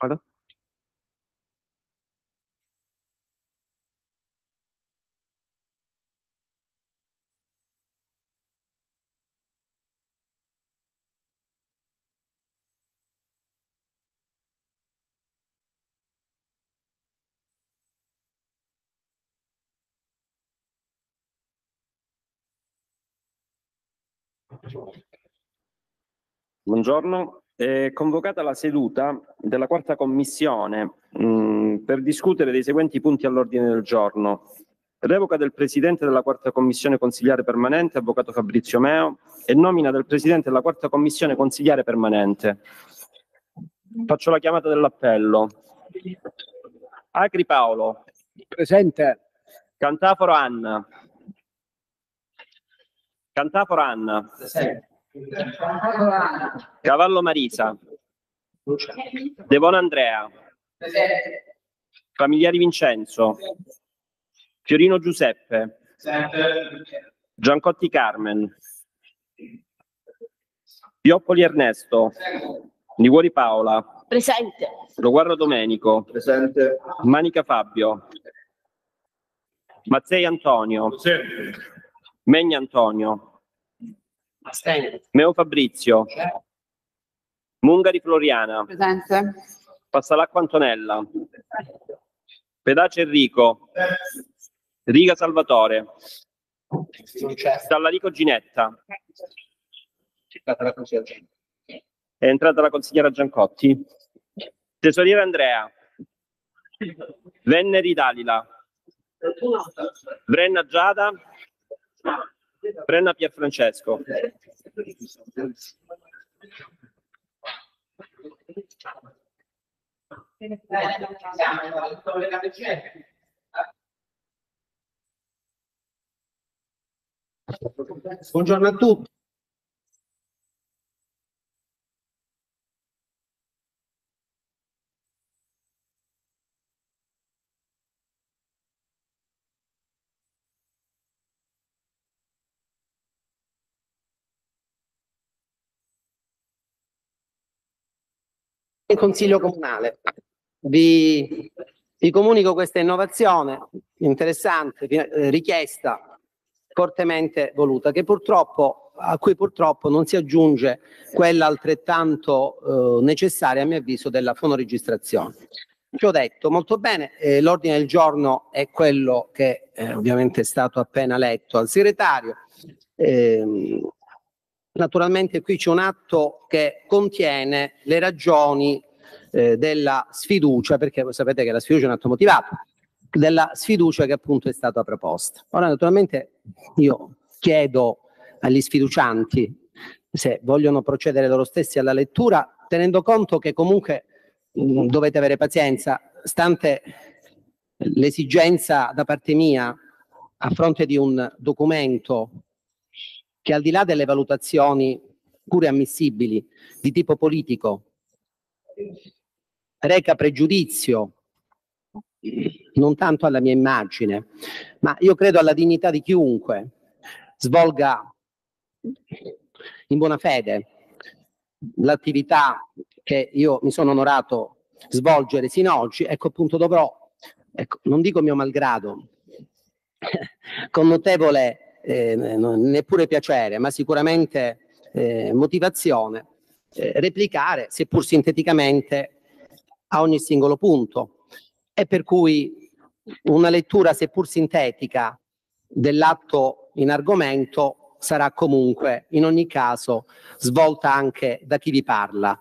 Vado? Buongiorno, è convocata la seduta della quarta commissione mh, per discutere dei seguenti punti all'ordine del giorno. Revoca del Presidente della quarta commissione consigliare permanente, Avvocato Fabrizio Meo, e nomina del Presidente della quarta commissione consigliare permanente. Faccio la chiamata dell'appello. Acri Paolo. Presente. Cantaforo Anna. Cantaforo Anna. Presente. Cavallo Marisa. Devon Andrea. Familiari Vincenzo. Fiorino Giuseppe. Giancotti Carmen. Pioppoli Ernesto. Liguori Paola. Presente. Loguarro Domenico. Presente. Manica Fabio. Mazzei Antonio. Megna Antonio. Meo Fabrizio. Mungari Floriana. Presente. Passalacqua Antonella. Pedace Enrico. Riga Salvatore. Stallarico Ginetta. È entrata la consigliera Giancotti. Tesoriere Andrea. Venneri Dalila. Brenna Giada. Brenna Pierfrancesco. Buongiorno a tutti. In Consiglio Comunale. Vi, vi comunico questa innovazione interessante, eh, richiesta, fortemente voluta, che purtroppo, a cui purtroppo non si aggiunge quella altrettanto eh, necessaria, a mio avviso, della fonoregistrazione. Ciò detto, molto bene, eh, l'ordine del giorno è quello che eh, ovviamente è stato appena letto al segretario. Ehm, Naturalmente qui c'è un atto che contiene le ragioni eh, della sfiducia, perché voi sapete che la sfiducia è un atto motivato, della sfiducia che appunto è stata proposta. Ora naturalmente io chiedo agli sfiducianti se vogliono procedere loro stessi alla lettura, tenendo conto che comunque mh, dovete avere pazienza, stante l'esigenza da parte mia a fronte di un documento che al di là delle valutazioni pure ammissibili di tipo politico reca pregiudizio non tanto alla mia immagine, ma io credo alla dignità di chiunque svolga in buona fede l'attività che io mi sono onorato svolgere sino ad oggi, ecco appunto dovrò, ecco, non dico mio malgrado, con notevole eh, neppure piacere, ma sicuramente eh, motivazione, eh, replicare, seppur sinteticamente, a ogni singolo punto. E per cui una lettura, seppur sintetica, dell'atto in argomento sarà comunque, in ogni caso, svolta anche da chi vi parla.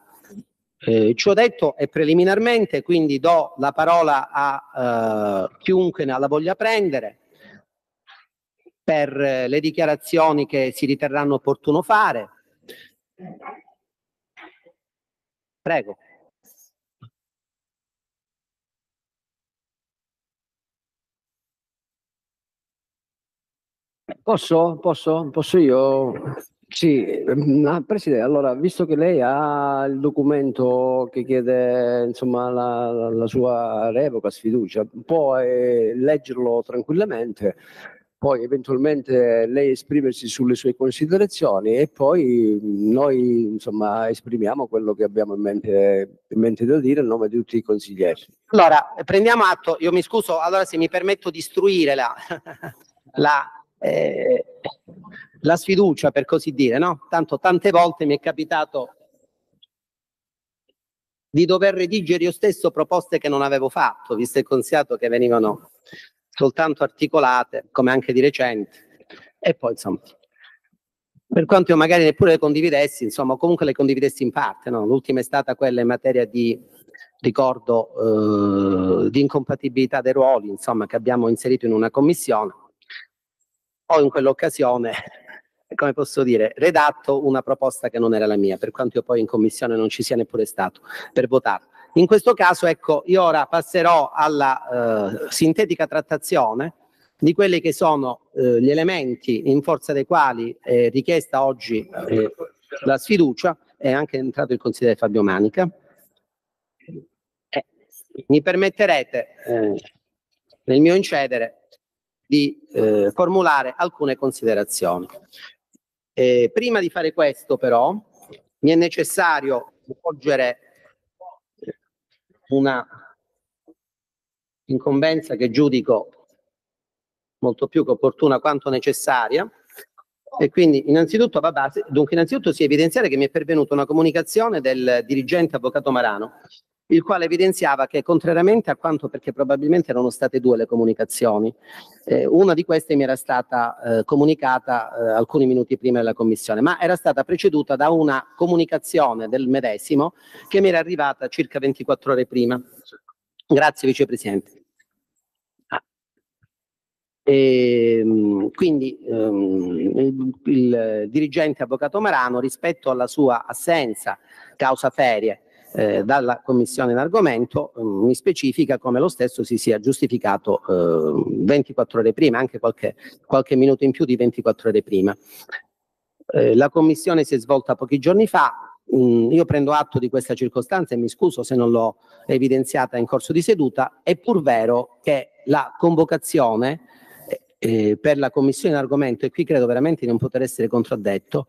Eh, ciò detto è preliminarmente, quindi do la parola a eh, chiunque ne la voglia prendere per le dichiarazioni che si riterranno opportuno fare. Prego. Posso? Posso? Posso io? Sì, ehm, Presidente, allora, visto che lei ha il documento che chiede insomma, la, la sua revoca, sfiducia, può eh, leggerlo tranquillamente poi eventualmente lei esprimersi sulle sue considerazioni e poi noi insomma esprimiamo quello che abbiamo in mente, in mente da dire a nome di tutti i consiglieri. Allora, prendiamo atto, io mi scuso, allora se mi permetto di istruire la, la, eh, la sfiducia per così dire, no? Tanto tante volte mi è capitato di dover redigere io stesso proposte che non avevo fatto, visto e considato che venivano soltanto articolate, come anche di recente. E poi, insomma, per quanto io magari neppure le condividessi, insomma, comunque le condividessi in parte, no? L'ultima è stata quella in materia di, ricordo, eh, di incompatibilità dei ruoli, insomma, che abbiamo inserito in una commissione. Ho in quell'occasione, come posso dire, redatto una proposta che non era la mia, per quanto io poi in commissione non ci sia neppure stato per votare. In questo caso, ecco, io ora passerò alla eh, sintetica trattazione di quelli che sono eh, gli elementi in forza dei quali è richiesta oggi eh, la sfiducia, è anche entrato il consigliere Fabio Manica. Eh, mi permetterete, eh, nel mio incedere, di eh, formulare alcune considerazioni. prima di fare questo, però, mi è necessario svolgere una incombenza che giudico molto più che opportuna quanto necessaria. E quindi innanzitutto, vabbè, dunque innanzitutto si evidenziare che mi è pervenuta una comunicazione del dirigente avvocato Marano, il quale evidenziava che contrariamente a quanto, perché probabilmente erano state due le comunicazioni, eh, una di queste mi era stata eh, comunicata eh, alcuni minuti prima della commissione, ma era stata preceduta da una comunicazione del medesimo che mi era arrivata circa 24 ore prima. Grazie Vicepresidente. Ah. E, ehm, quindi ehm, il, il dirigente avvocato Marano rispetto alla sua assenza causa ferie eh, dalla commissione in argomento eh, mi specifica come lo stesso si sia giustificato eh, 24 ore prima, anche qualche, qualche, minuto in più di 24 ore prima. Eh, la commissione si è svolta pochi giorni fa, mm, io prendo atto di questa circostanza e mi scuso se non l'ho evidenziata in corso di seduta, è pur vero che la convocazione eh, per la commissione in argomento, e qui credo veramente di non poter essere contraddetto,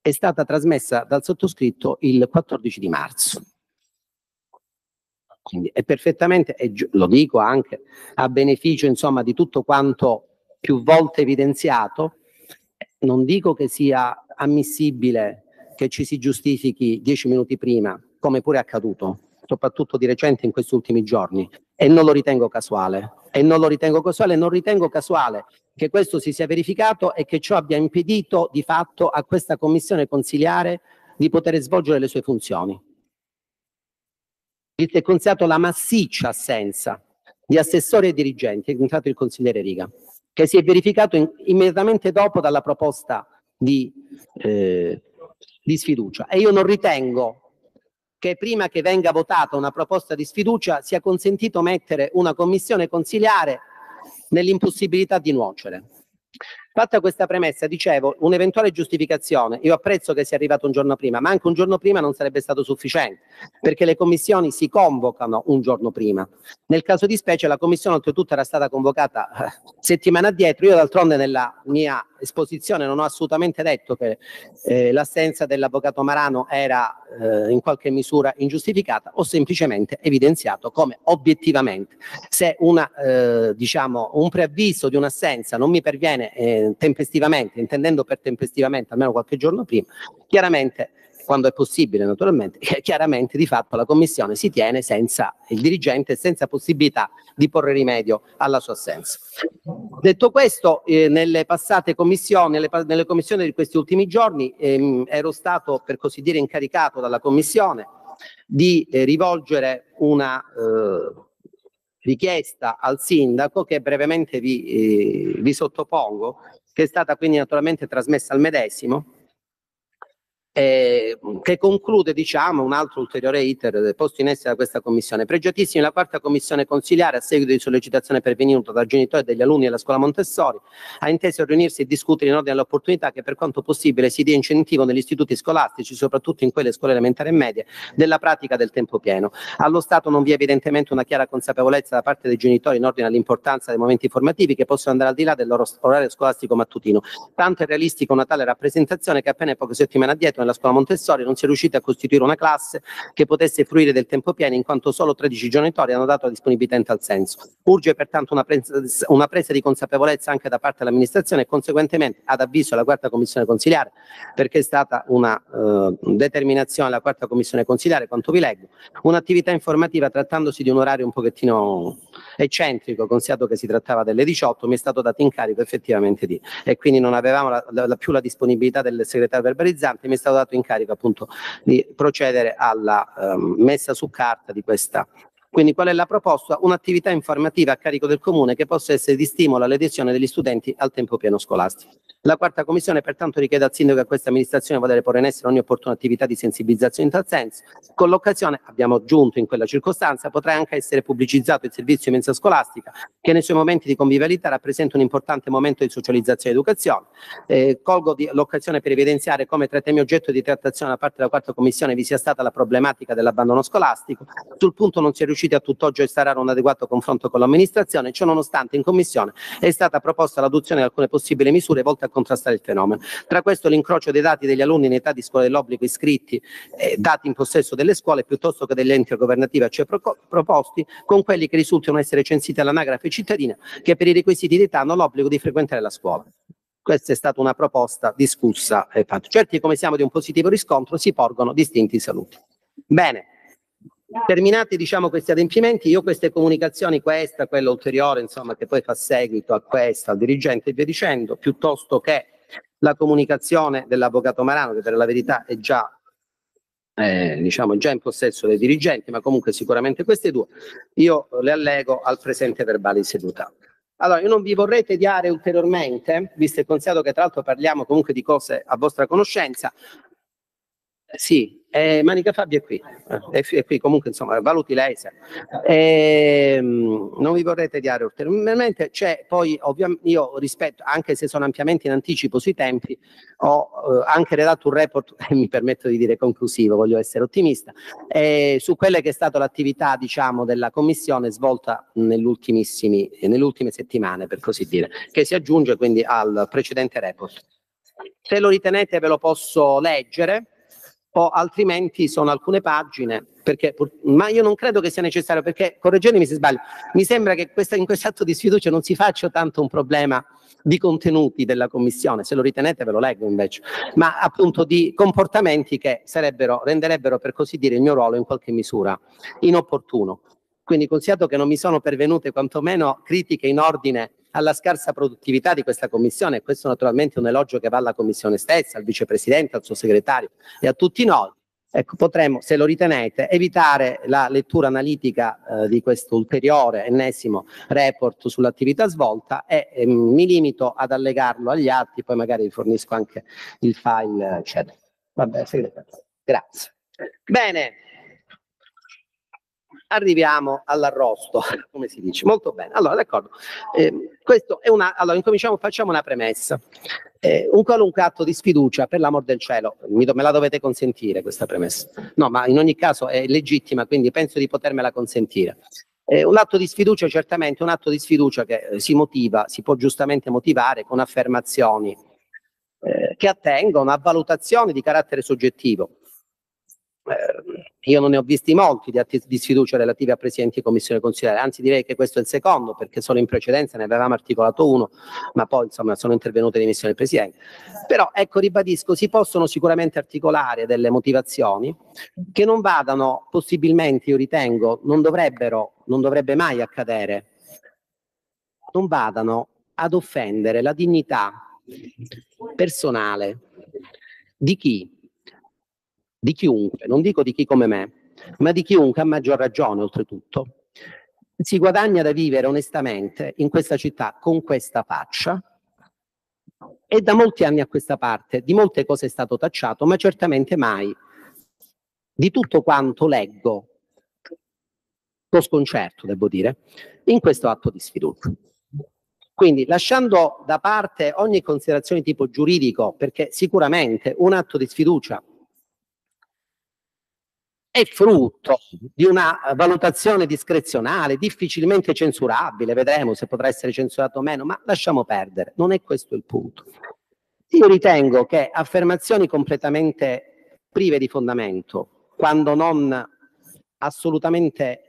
è stata trasmessa dal sottoscritto il 14 di marzo. Quindi è perfettamente, e lo dico anche a beneficio insomma di tutto quanto più volte evidenziato, non dico che sia ammissibile che ci si giustifichi dieci minuti prima, come pure è accaduto, soprattutto di recente in questi ultimi giorni, e non lo ritengo casuale. E non lo ritengo casuale, non ritengo casuale che questo si sia verificato e che ciò abbia impedito di fatto a questa commissione consiliare di poter svolgere le sue funzioni. Il è considerato la massiccia assenza di assessori e dirigenti, è entrato il consigliere Riga, che si è verificato in, immediatamente dopo dalla proposta di, eh, di sfiducia. E io non ritengo che prima che venga votata una proposta di sfiducia sia consentito mettere una commissione consiliare nell'impossibilità di nuocere. Fatta questa premessa, dicevo, un'eventuale giustificazione, io apprezzo che sia arrivato un giorno prima, ma anche un giorno prima non sarebbe stato sufficiente, perché le commissioni si convocano un giorno prima. Nel caso di specie la commissione oltretutto era stata convocata eh, settimana addietro, io d'altronde nella mia esposizione non ho assolutamente detto che eh, l'assenza dell'avvocato Marano era eh, in qualche misura ingiustificata, ho semplicemente evidenziato come obiettivamente se una, eh, diciamo, un preavviso di un'assenza non mi perviene eh, tempestivamente, intendendo per tempestivamente almeno qualche giorno prima, chiaramente quando è possibile naturalmente, chiaramente di fatto la commissione si tiene senza il dirigente, senza possibilità di porre rimedio alla sua assenza. Detto questo, eh, nelle passate commissioni, nelle, nelle, commissioni di questi ultimi giorni ehm, ero stato per così dire incaricato dalla commissione di eh, rivolgere una eh, richiesta al sindaco che brevemente vi, eh, vi sottopongo, che è stata quindi naturalmente trasmessa al medesimo, eh, che conclude diciamo, un altro ulteriore iter posto in essere da questa commissione. Pregiatissimi la quarta commissione consiliare a seguito di sollecitazione pervenuta dai genitori degli alunni della scuola Montessori ha inteso riunirsi e discutere in ordine all'opportunità che per quanto possibile si dia incentivo negli istituti scolastici, soprattutto in quelle scuole elementari e medie, della pratica del tempo pieno. Allo Stato non vi è evidentemente una chiara consapevolezza da parte dei genitori in ordine all'importanza dei momenti formativi che possono andare al di là del loro orario scolastico mattutino. Tanto è realistica una tale rappresentazione che appena poche settimane addietro nella scuola Montessori non si è riusciti a costituire una classe che potesse fruire del tempo pieno in quanto solo 13 genitori hanno dato la disponibilità in tal senso. Urge pertanto una presa, una presa di consapevolezza anche da parte dell'amministrazione e conseguentemente ad avviso della quarta commissione consiliare perché è stata una eh, determinazione della quarta commissione consiliare quanto vi leggo, un'attività informativa trattandosi di un orario un pochettino eccentrico, considerato che si trattava delle 18, mi è stato dato incarico effettivamente di e quindi non avevamo la, la, più la disponibilità del segretario verbalizzante, mi è stato dato incarico appunto di procedere alla um, messa su carta di questa quindi qual è la proposta? Un'attività informativa a carico del Comune che possa essere di stimolo all'adesione degli studenti al tempo pieno scolastico. La quarta commissione pertanto richiede al sindaco e a questa amministrazione poter porre in essere ogni opportuna attività di sensibilizzazione in tal senso. Con l'occasione, abbiamo aggiunto in quella circostanza, potrà anche essere pubblicizzato il servizio di mensa scolastica che nei suoi momenti di convivialità rappresenta un importante momento di socializzazione e educazione. Eh, colgo l'occasione per evidenziare come tra i temi oggetto di trattazione da parte della quarta commissione vi sia stata la problematica dell'abbandono scolastico. Sul punto non si è riusciti a tutt'oggi a instaurare un adeguato confronto con l'amministrazione, ciò nonostante in commissione è stata proposta l'adozione di alcune possibili misure volte a contrastare il fenomeno. Tra questo l'incrocio dei dati degli alunni in età di scuola dell'obbligo iscritti, eh, dati in possesso delle scuole piuttosto che degli enti governativi a cioè proposti, con quelli che risultano essere censiti all'anagrafe cittadina che per i requisiti di età hanno l'obbligo di frequentare la scuola. Questa è stata una proposta discussa e fatta. Certi come siamo di un positivo riscontro si porgono distinti saluti. Bene, terminati diciamo questi adempimenti, io queste comunicazioni, questa, quella ulteriore, insomma, che poi fa seguito a questa, al dirigente e via dicendo, piuttosto che la comunicazione dell'avvocato Marano, che per la verità è già, eh, diciamo, già in possesso dei dirigenti, ma comunque sicuramente queste due, io le allego al presente verbale in seduta. Allora, io non vi vorrei tediare ulteriormente, visto e considerato che tra l'altro parliamo comunque di cose a vostra conoscenza, sì, eh, Manica Fabio è qui, eh, è, qui comunque insomma valuti lei se. Eh, non vi vorrei tediare ulteriormente, c'è poi ovviamente io rispetto, anche se sono ampiamente in anticipo sui tempi, ho eh, anche redatto un report, mi permetto di dire conclusivo, voglio essere ottimista, eh, su quella che è stata l'attività diciamo della commissione svolta nelle ultime settimane per così dire, che si aggiunge quindi al precedente report. Se lo ritenete ve lo posso leggere, o altrimenti sono alcune pagine, perché, ma io non credo che sia necessario, perché correggetemi se sbaglio, mi sembra che questa, in questo atto di sfiducia non si faccia tanto un problema di contenuti della commissione, se lo ritenete ve lo leggo invece, ma appunto di comportamenti che renderebbero per così dire il mio ruolo in qualche misura inopportuno. Quindi considerato che non mi sono pervenute quantomeno critiche in ordine alla scarsa produttività di questa commissione, e questo naturalmente è un elogio che va alla commissione stessa, al vicepresidente, al suo segretario e a tutti noi, ecco, potremmo, se lo ritenete, evitare la lettura analitica eh, di questo ulteriore ennesimo report sull'attività svolta e eh, mi limito ad allegarlo agli atti, poi magari vi fornisco anche il file, eccetera. Vabbè, segretario. Grazie. Bene arriviamo all'arrosto, come si dice. Molto bene. Allora, d'accordo. Eh, questo è una, allora, incominciamo, facciamo una premessa. Eh, un qualunque atto di sfiducia, per l'amor del cielo, mi, me la dovete consentire questa premessa. No, ma in ogni caso è legittima, quindi penso di potermela consentire. Eh, un atto di sfiducia certamente un atto di sfiducia che eh, si motiva, si può giustamente motivare con affermazioni eh, che attengono a valutazioni di carattere soggettivo eh, io non ne ho visti molti di atti di sfiducia relativi a presidenti di commissione consigliare, anzi direi che questo è il secondo, perché solo in precedenza ne avevamo articolato uno, ma poi insomma sono intervenute le dimissioni del presidente. Però ecco, ribadisco, si possono sicuramente articolare delle motivazioni che non vadano possibilmente, io ritengo, non dovrebbero, non dovrebbe mai accadere, non vadano ad offendere la dignità personale di chi di chiunque, non dico di chi come me, ma di chiunque a maggior ragione oltretutto, si guadagna da vivere onestamente in questa città con questa faccia, E da molti anni a questa parte di molte cose è stato tacciato, ma certamente mai di tutto quanto leggo, con sconcerto devo dire, in questo atto di sfiducia. Quindi lasciando da parte ogni considerazione di tipo giuridico, perché sicuramente un atto di sfiducia è frutto di una valutazione discrezionale, difficilmente censurabile, vedremo se potrà essere censurato o meno, ma lasciamo perdere, non è questo il punto. Io ritengo che affermazioni completamente prive di fondamento, quando non assolutamente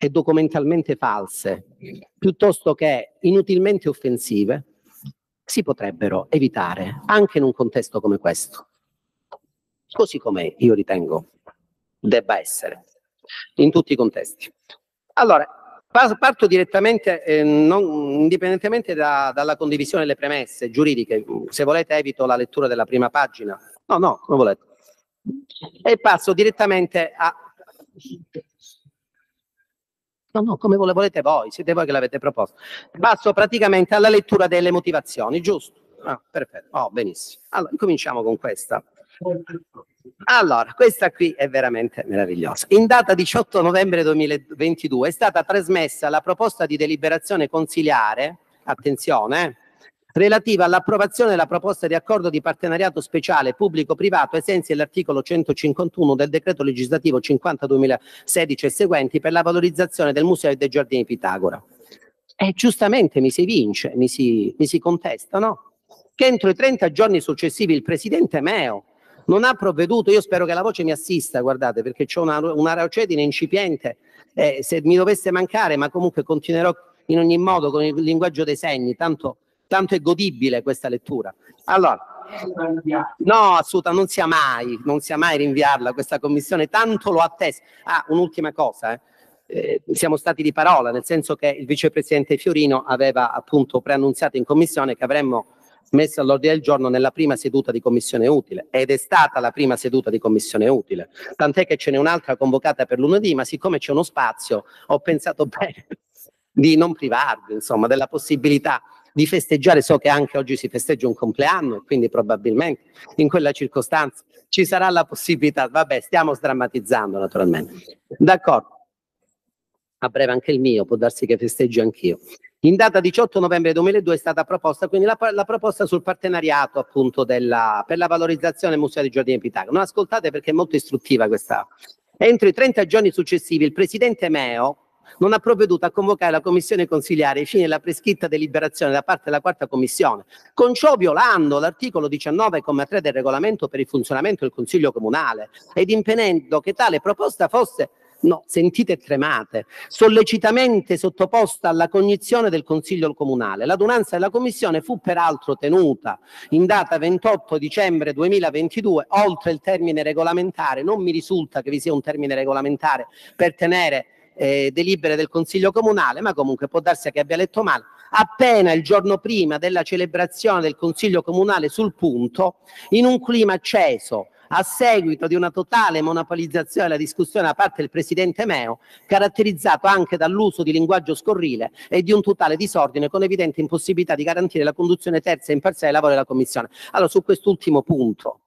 e documentalmente false, piuttosto che inutilmente offensive, si potrebbero evitare anche in un contesto come questo. Così come io ritengo debba essere, in tutti i contesti. Allora, parto direttamente, eh, non, indipendentemente da, dalla condivisione delle premesse giuridiche, se volete evito la lettura della prima pagina, no, no, come volete, e passo direttamente a... No, no, come volete voi, siete voi che l'avete proposto. Passo praticamente alla lettura delle motivazioni, giusto? Ah, perfetto, oh, benissimo. Allora, cominciamo con questa. Allora, questa qui è veramente meravigliosa. In data 18 novembre 2022 è stata trasmessa la proposta di deliberazione consiliare, attenzione, eh, relativa all'approvazione della proposta di accordo di partenariato speciale pubblico-privato ai sensi dell'articolo 151 del decreto legislativo 50-2016 e seguenti per la valorizzazione del Museo dei Giardini Pitagora. E giustamente mi si vince, mi si, mi si contesta, no? Che entro i 30 giorni successivi il presidente Meo non ha provveduto, io spero che la voce mi assista, guardate, perché ho una, una raucedine incipiente, eh, se mi dovesse mancare, ma comunque continuerò in ogni modo con il linguaggio dei segni, tanto, tanto è godibile questa lettura. Allora, no, assolutamente, non sia mai, non sia mai rinviarla questa commissione, tanto lo attesta. Ah, un'ultima cosa, eh. Eh, siamo stati di parola, nel senso che il vicepresidente Fiorino aveva appunto preannunziato in commissione che avremmo messa all'ordine del giorno nella prima seduta di commissione utile ed è stata la prima seduta di commissione utile, tant'è che ce n'è un'altra convocata per lunedì, ma siccome c'è uno spazio ho pensato bene di non privarvi, insomma, della possibilità di festeggiare, so che anche oggi si festeggia un compleanno e quindi probabilmente in quella circostanza ci sarà la possibilità, vabbè, stiamo sdrammatizzando naturalmente. D'accordo. A breve anche il mio, può darsi che festeggi anch'io. In data 18 novembre 2002 è stata proposta quindi la, la proposta sul partenariato appunto della, per la valorizzazione Museo di Giardini Pitagora. Non ascoltate perché è molto istruttiva questa. Entro i 30 giorni successivi il presidente Meo non ha provveduto a convocare la commissione consigliare ai fini della prescritta deliberazione da parte della quarta commissione, con ciò violando l'articolo 19,3 del regolamento per il funzionamento del Consiglio Comunale ed impedendo che tale proposta fosse no, sentite tremate, sollecitamente sottoposta alla cognizione del Consiglio Comunale. L'adunanza della Commissione fu peraltro tenuta in data 28 dicembre 2022, oltre il termine regolamentare, non mi risulta che vi sia un termine regolamentare per tenere eh, delibere del Consiglio Comunale, ma comunque può darsi che abbia letto male, appena il giorno prima della celebrazione del Consiglio Comunale sul punto, in un clima acceso, a seguito di una totale monopolizzazione della discussione da parte del presidente Meo, caratterizzato anche dall'uso di linguaggio scorrile e di un totale disordine con evidente impossibilità di garantire la conduzione terza e imparziale dei lavori della Commissione. Allora, su quest'ultimo punto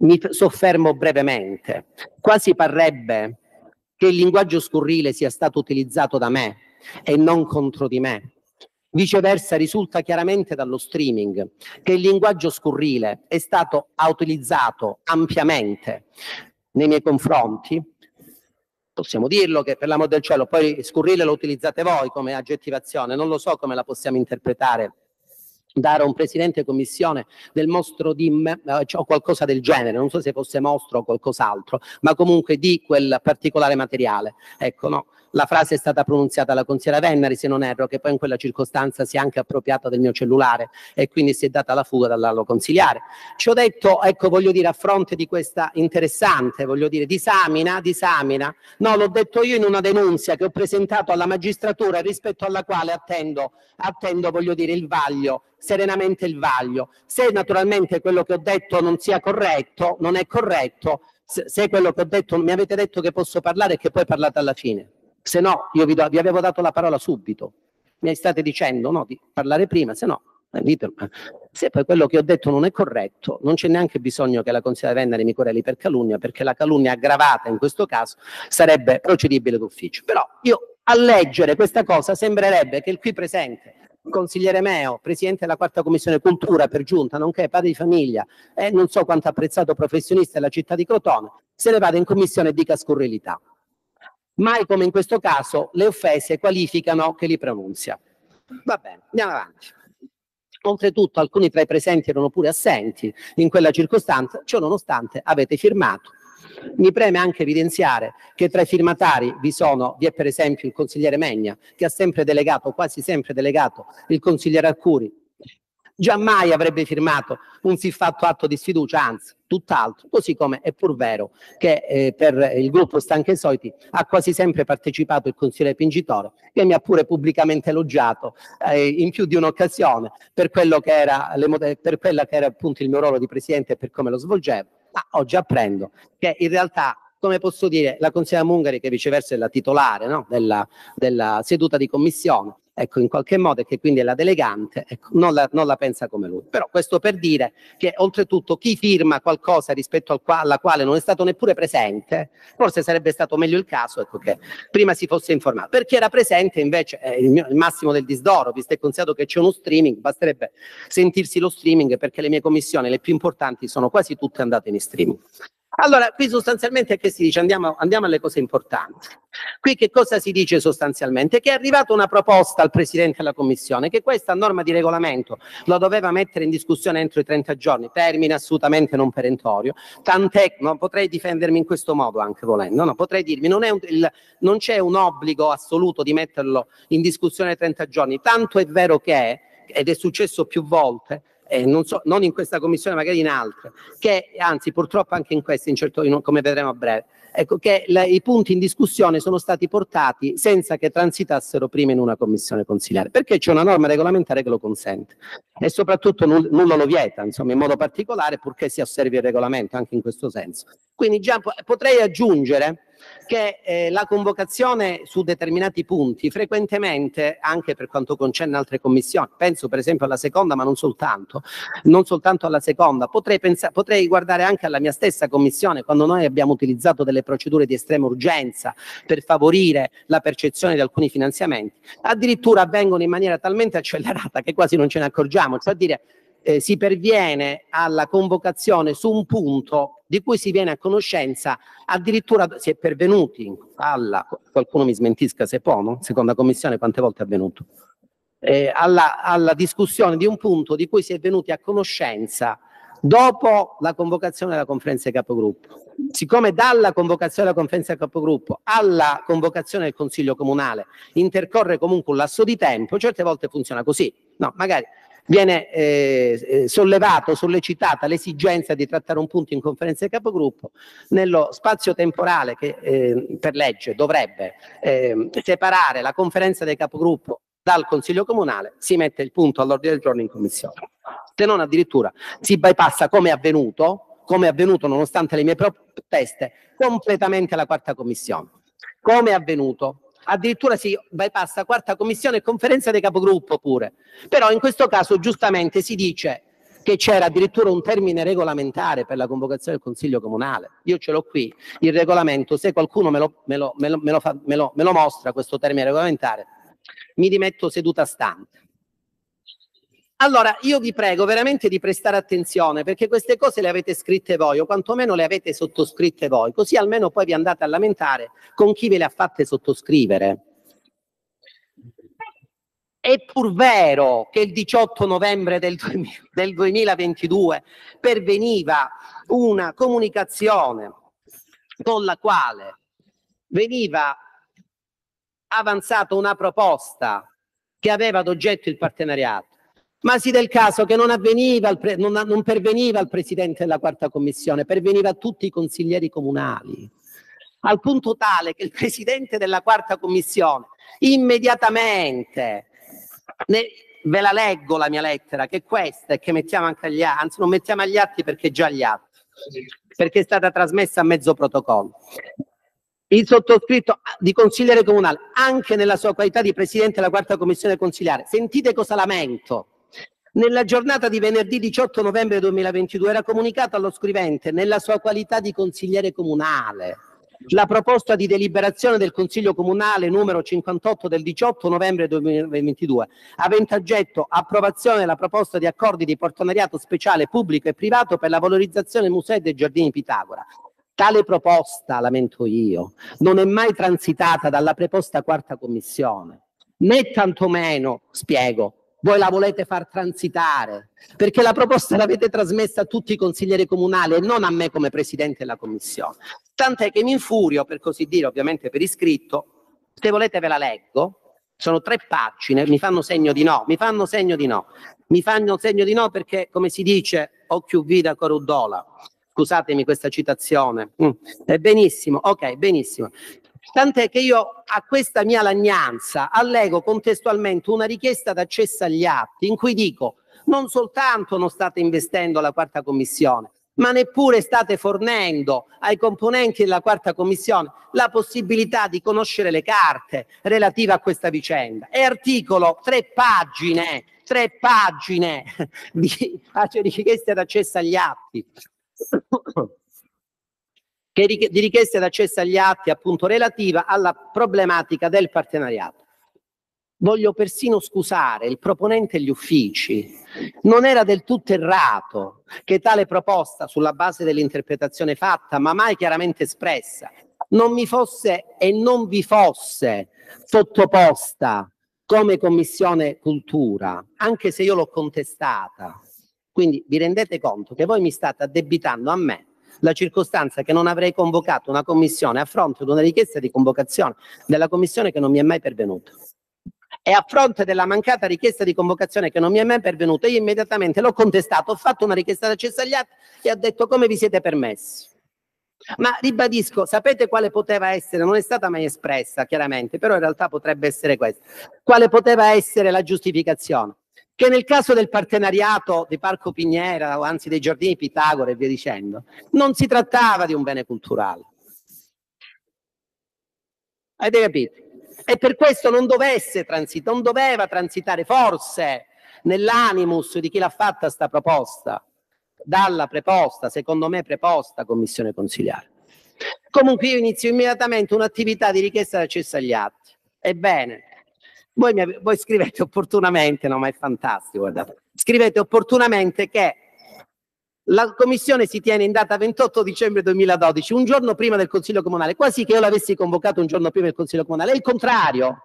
mi soffermo brevemente. Quasi parrebbe che il linguaggio scurrile sia stato utilizzato da me e non contro di me. Viceversa risulta chiaramente dallo streaming che il linguaggio scurrile è stato utilizzato ampiamente nei miei confronti. Possiamo dirlo che per l'amor del cielo, poi scurrile lo utilizzate voi come aggettivazione, non lo so come la possiamo interpretare dare a un presidente commissione del mostro di eh, o qualcosa del genere, non so se fosse mostro o qualcos'altro, ma comunque di quel particolare materiale. Ecco, no? La frase è stata pronunziata dalla consigliera Vennari, se non erro, che poi in quella circostanza si è anche appropriata del mio cellulare e quindi si è data la fuga dall'allo consigliare. Ci ho detto, ecco, voglio dire, a fronte di questa interessante, voglio dire, disamina, disamina, no, l'ho detto io in una denunzia che ho presentato alla magistratura rispetto alla quale attendo, attendo, voglio dire, il vaglio serenamente il vaglio. Se naturalmente quello che ho detto non sia corretto, non è corretto, se quello che ho detto, mi avete detto che posso parlare e che poi parlate alla fine. Se no, io vi, do, vi avevo dato la parola subito. Mi state dicendo no, di parlare prima, se no Eh, eh. Se poi quello che ho detto non è corretto, non c'è neanche bisogno che la consigliera Venere mi quereli per calunnia, perché la calunnia aggravata in questo caso sarebbe procedibile d'ufficio. Però io a leggere questa cosa sembrerebbe che il qui presente consigliere Meo, presidente della quarta commissione cultura per giunta, nonché padre di famiglia e non so quanto apprezzato professionista della città di Crotone, se ne vada in commissione e dica scurrilità. Mai come in questo caso le offese qualificano che li pronunzia. Va bene, andiamo avanti. Oltretutto alcuni tra i presenti erano pure assenti in quella circostanza, ciò nonostante avete firmato. Mi preme anche evidenziare che tra i firmatari vi sono, vi è per esempio il consigliere Megna, che ha sempre delegato, quasi sempre delegato, il consigliere Arcuri, Giammai avrebbe firmato un siffatto atto di sfiducia, anzi, tutt'altro, così come è pur vero che eh, per il gruppo Stanche Soiti ha quasi sempre partecipato il consigliere Pingitore, che mi ha pure pubblicamente elogiato eh, in più di un'occasione per, quello che era le, per quella che era appunto il mio ruolo di presidente e per come lo svolgevo, ma oggi apprendo che in realtà come posso dire, la consigliera Mungari, che viceversa è la titolare no? della, della seduta di commissione, ecco, in qualche modo, e che quindi è la delegante, ecco, non, la, non, la, pensa come lui. Però questo per dire che oltretutto chi firma qualcosa rispetto al qua, alla quale non è stato neppure presente, forse sarebbe stato meglio il caso ecco, che prima si fosse informato. Per chi era presente invece è il, mio, il massimo del disdoro, visto e considerato che c'è uno streaming, basterebbe sentirsi lo streaming perché le mie commissioni, le più importanti, sono quasi tutte andate in streaming. Allora, qui sostanzialmente che si dice? Andiamo, andiamo, alle cose importanti. Qui che cosa si dice sostanzialmente? Che è arrivata una proposta al Presidente della Commissione che questa norma di regolamento lo doveva mettere in discussione entro i 30 giorni, termine assolutamente non perentorio, tant'è, non potrei difendermi in questo modo anche volendo, no, potrei dirmi non, un, il, non c'è un obbligo assoluto di metterlo in discussione ai 30 giorni, tanto è vero che è, ed è successo più volte, eh, non, so, non, in questa commissione, magari in altre, che anzi purtroppo anche in questa, in certo, in, come vedremo a breve, ecco, che la, i punti in discussione sono stati portati senza che transitassero prima in una commissione consigliare, perché c'è una norma regolamentare che lo consente e soprattutto nulla, nulla lo vieta, insomma, in modo particolare, purché si osservi il regolamento anche in questo senso. Quindi già potrei aggiungere che eh, la convocazione su determinati punti frequentemente, anche per quanto concerne altre commissioni, penso per esempio alla seconda ma non soltanto, non soltanto alla seconda, potrei, pensa- potrei guardare anche alla mia stessa commissione quando noi abbiamo utilizzato delle procedure di estrema urgenza per favorire la percezione di alcuni finanziamenti, addirittura avvengono in maniera talmente accelerata che quasi non ce ne accorgiamo, cioè dire eh, si perviene alla convocazione su un punto di cui si viene a conoscenza, addirittura si è pervenuti alla, qualcuno mi smentisca se può, no? seconda commissione quante volte è avvenuto, eh, alla, alla discussione di un punto di cui si è venuti a conoscenza dopo la convocazione della conferenza di capogruppo. Siccome dalla convocazione della conferenza di capogruppo alla convocazione del consiglio comunale intercorre comunque un lasso di tempo, certe volte funziona così. No, magari viene eh, eh, sollevato, sollecitata l'esigenza di trattare un punto in conferenza di capogruppo nello spazio temporale che eh, per legge dovrebbe eh, separare la conferenza dei capogruppo dal Consiglio Comunale, si mette il punto all'ordine del giorno in commissione. Se non addirittura si bypassa come è avvenuto, come è avvenuto nonostante le mie proteste, completamente la quarta commissione. Come è avvenuto? Addirittura si bypassa quarta commissione e conferenza dei capogruppo pure. Però in questo caso giustamente si dice che c'era addirittura un termine regolamentare per la convocazione del Consiglio Comunale. Io ce l'ho qui, il regolamento, se qualcuno me lo, me lo, me lo, me lo, fa, mostra questo termine regolamentare, mi rimetto seduta stante. Allora, io vi prego veramente di prestare attenzione perché queste cose le avete scritte voi o quantomeno le avete sottoscritte voi, così almeno poi vi andate a lamentare con chi ve le ha fatte sottoscrivere. È pur vero che il 18 novembre del, del 2022 perveniva una comunicazione con la quale veniva avanzata una proposta che aveva ad oggetto il partenariato ma sì del caso che non, avveniva non, non perveniva al Presidente della quarta commissione, perveniva a tutti i consiglieri comunali, al punto tale che il Presidente della quarta commissione immediatamente, ne, ve la leggo la mia lettera, che è questa e che mettiamo anche agli atti, anzi non mettiamo agli atti perché già agli atti, perché è stata trasmessa a mezzo protocollo. Il sottoscritto di consigliere comunale, anche nella sua qualità di Presidente della quarta commissione consigliare, sentite cosa lamento Nella giornata di venerdì 18 novembre 2022 era comunicato allo scrivente, nella sua qualità di consigliere comunale, la proposta di deliberazione del Consiglio Comunale numero 58 del 18 novembre 2022, avente oggetto approvazione della proposta di accordi di partenariato speciale pubblico e privato per la valorizzazione del Museo dei Giardini Pitagora. Tale proposta, lamento io, non è mai transitata dalla preposta quarta commissione, né tantomeno, spiego, voi la volete far transitare, perché la proposta l'avete trasmessa a tutti i consiglieri comunali e non a me come presidente della commissione. Tant'è che mi infurio, per così dire, ovviamente per iscritto, se volete ve la leggo, sono tre pagine, mi fanno segno di no, mi fanno segno di no, mi fanno segno di no perché, come si dice, occhio vida coruddola, scusatemi questa citazione, mm. benissimo, ok, benissimo. Tant'è che io a questa mia lagnanza allego contestualmente una richiesta d'accesso agli atti in cui dico non soltanto non state investendo la quarta commissione, ma neppure state fornendo ai componenti della quarta commissione la possibilità di conoscere le carte relative a questa vicenda. È articolo, tre pagine, tre pagine di richieste d'accesso agli atti che di richieste d'accesso agli atti appunto relativa alla problematica del partenariato. Voglio persino scusare il proponente e gli uffici. Non era del tutto errato che tale proposta, sulla base dell'interpretazione fatta, ma mai chiaramente espressa, non mi fosse e non vi fosse sottoposta come Commissione Cultura, anche se io l'ho contestata. Quindi vi rendete conto che voi mi state addebitando a me la circostanza che non avrei convocato una commissione a fronte di una richiesta di convocazione della commissione che non mi è mai pervenuta. E a fronte della mancata richiesta di convocazione che non mi è mai pervenuta, io immediatamente l'ho contestato, ho fatto una richiesta d'accesso agli atti e ho detto come vi siete permessi. Ma ribadisco, sapete quale poteva essere, non è stata mai espressa chiaramente, però in realtà potrebbe essere questa, quale poteva essere la giustificazione? Che nel caso del partenariato di Parco Pignera o anzi dei Giardini Pitagora e via dicendo, non si trattava di un bene culturale. Avete capito? E per questo non dovesse transitare, non doveva transitare forse nell'animus di chi l'ha fatta sta proposta, dalla preposta, secondo me preposta commissione consigliare. Comunque io inizio immediatamente un'attività di richiesta d'accesso agli atti. Ebbene, voi, mi, voi scrivete opportunamente, no ma è fantastico, guardate, scrivete opportunamente che la commissione si tiene in data 28 dicembre 2012, un giorno prima del Consiglio Comunale, quasi che io l'avessi convocato un giorno prima del Consiglio Comunale, è il contrario.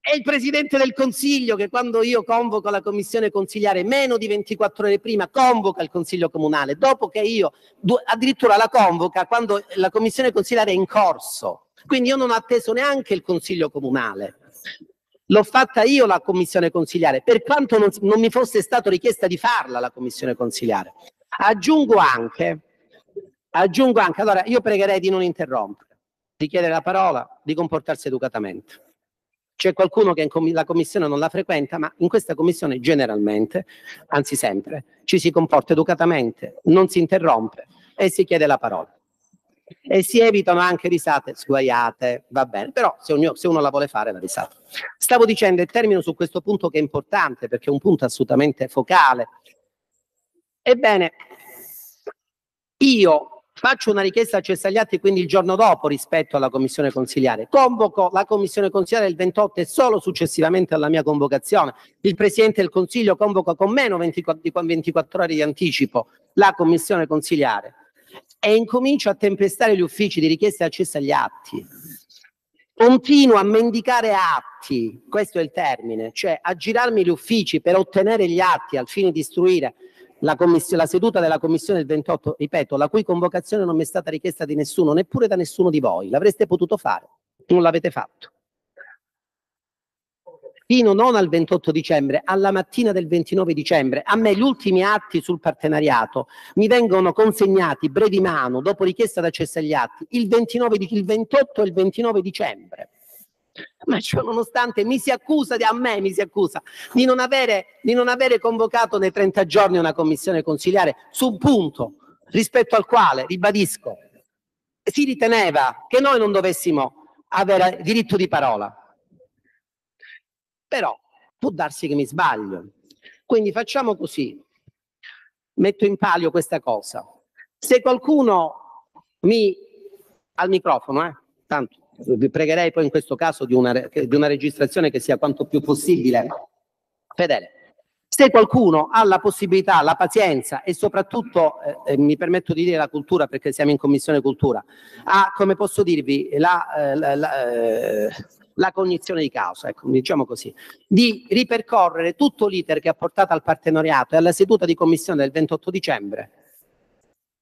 È il Presidente del Consiglio che quando io convoco la commissione consigliare meno di 24 ore prima convoca il Consiglio Comunale, dopo che io addirittura la convoca quando la commissione consigliare è in corso. Quindi io non ho atteso neanche il Consiglio Comunale. L'ho fatta io la commissione consigliare, per quanto non, non mi fosse stato richiesta di farla la commissione consigliare. Aggiungo anche, aggiungo anche, allora io pregherei di non interrompere, di chiedere la parola, di comportarsi educatamente. C'è qualcuno che com la commissione non la frequenta, ma in questa commissione generalmente, anzi sempre, ci si comporta educatamente, non si interrompe e si chiede la parola e si evitano anche risate sguaiate, va bene, però se, ognuno, se uno la vuole fare la risata. Stavo dicendo e termino su questo punto che è importante perché è un punto assolutamente focale. Ebbene, io faccio una richiesta accesso agli atti quindi il giorno dopo rispetto alla commissione consigliare, convoco la commissione consigliare il 28 e solo successivamente alla mia convocazione, il Presidente del Consiglio convoca con meno 24, 24 ore di anticipo la commissione consigliare e incomincio a tempestare gli uffici di richiesta di accesso agli atti. Continuo a mendicare atti, questo è il termine, cioè a girarmi gli uffici per ottenere gli atti al fine di istruire la, la, seduta della commissione del 28, ripeto, la cui convocazione non mi è stata richiesta di nessuno, neppure da nessuno di voi. L'avreste potuto fare, non l'avete fatto fino non al 28 dicembre, alla mattina del 29 dicembre. A me gli ultimi atti sul partenariato mi vengono consegnati brevi mano, dopo richiesta d'accesso agli atti, il, 29, il 28 e il 29 dicembre. Ma cioè, nonostante mi si accusa, a me mi si accusa, di non, avere, di non avere convocato nei 30 giorni una commissione consigliare su un punto rispetto al quale, ribadisco, si riteneva che noi non dovessimo avere diritto di parola però può darsi che mi sbaglio. Quindi facciamo così. Metto in palio questa cosa. Se qualcuno mi al microfono, eh, tanto vi pregherei poi in questo caso di una, di una registrazione che sia quanto più possibile fedele. Se qualcuno ha la possibilità, la pazienza e soprattutto, eh, eh, mi permetto di dire la cultura perché siamo in commissione cultura, ha, come posso dirvi, la, eh, la, eh, la cognizione di causa, ecco, diciamo così, di ripercorrere tutto l'iter che ha portato al partenariato e alla seduta di commissione del 28 dicembre,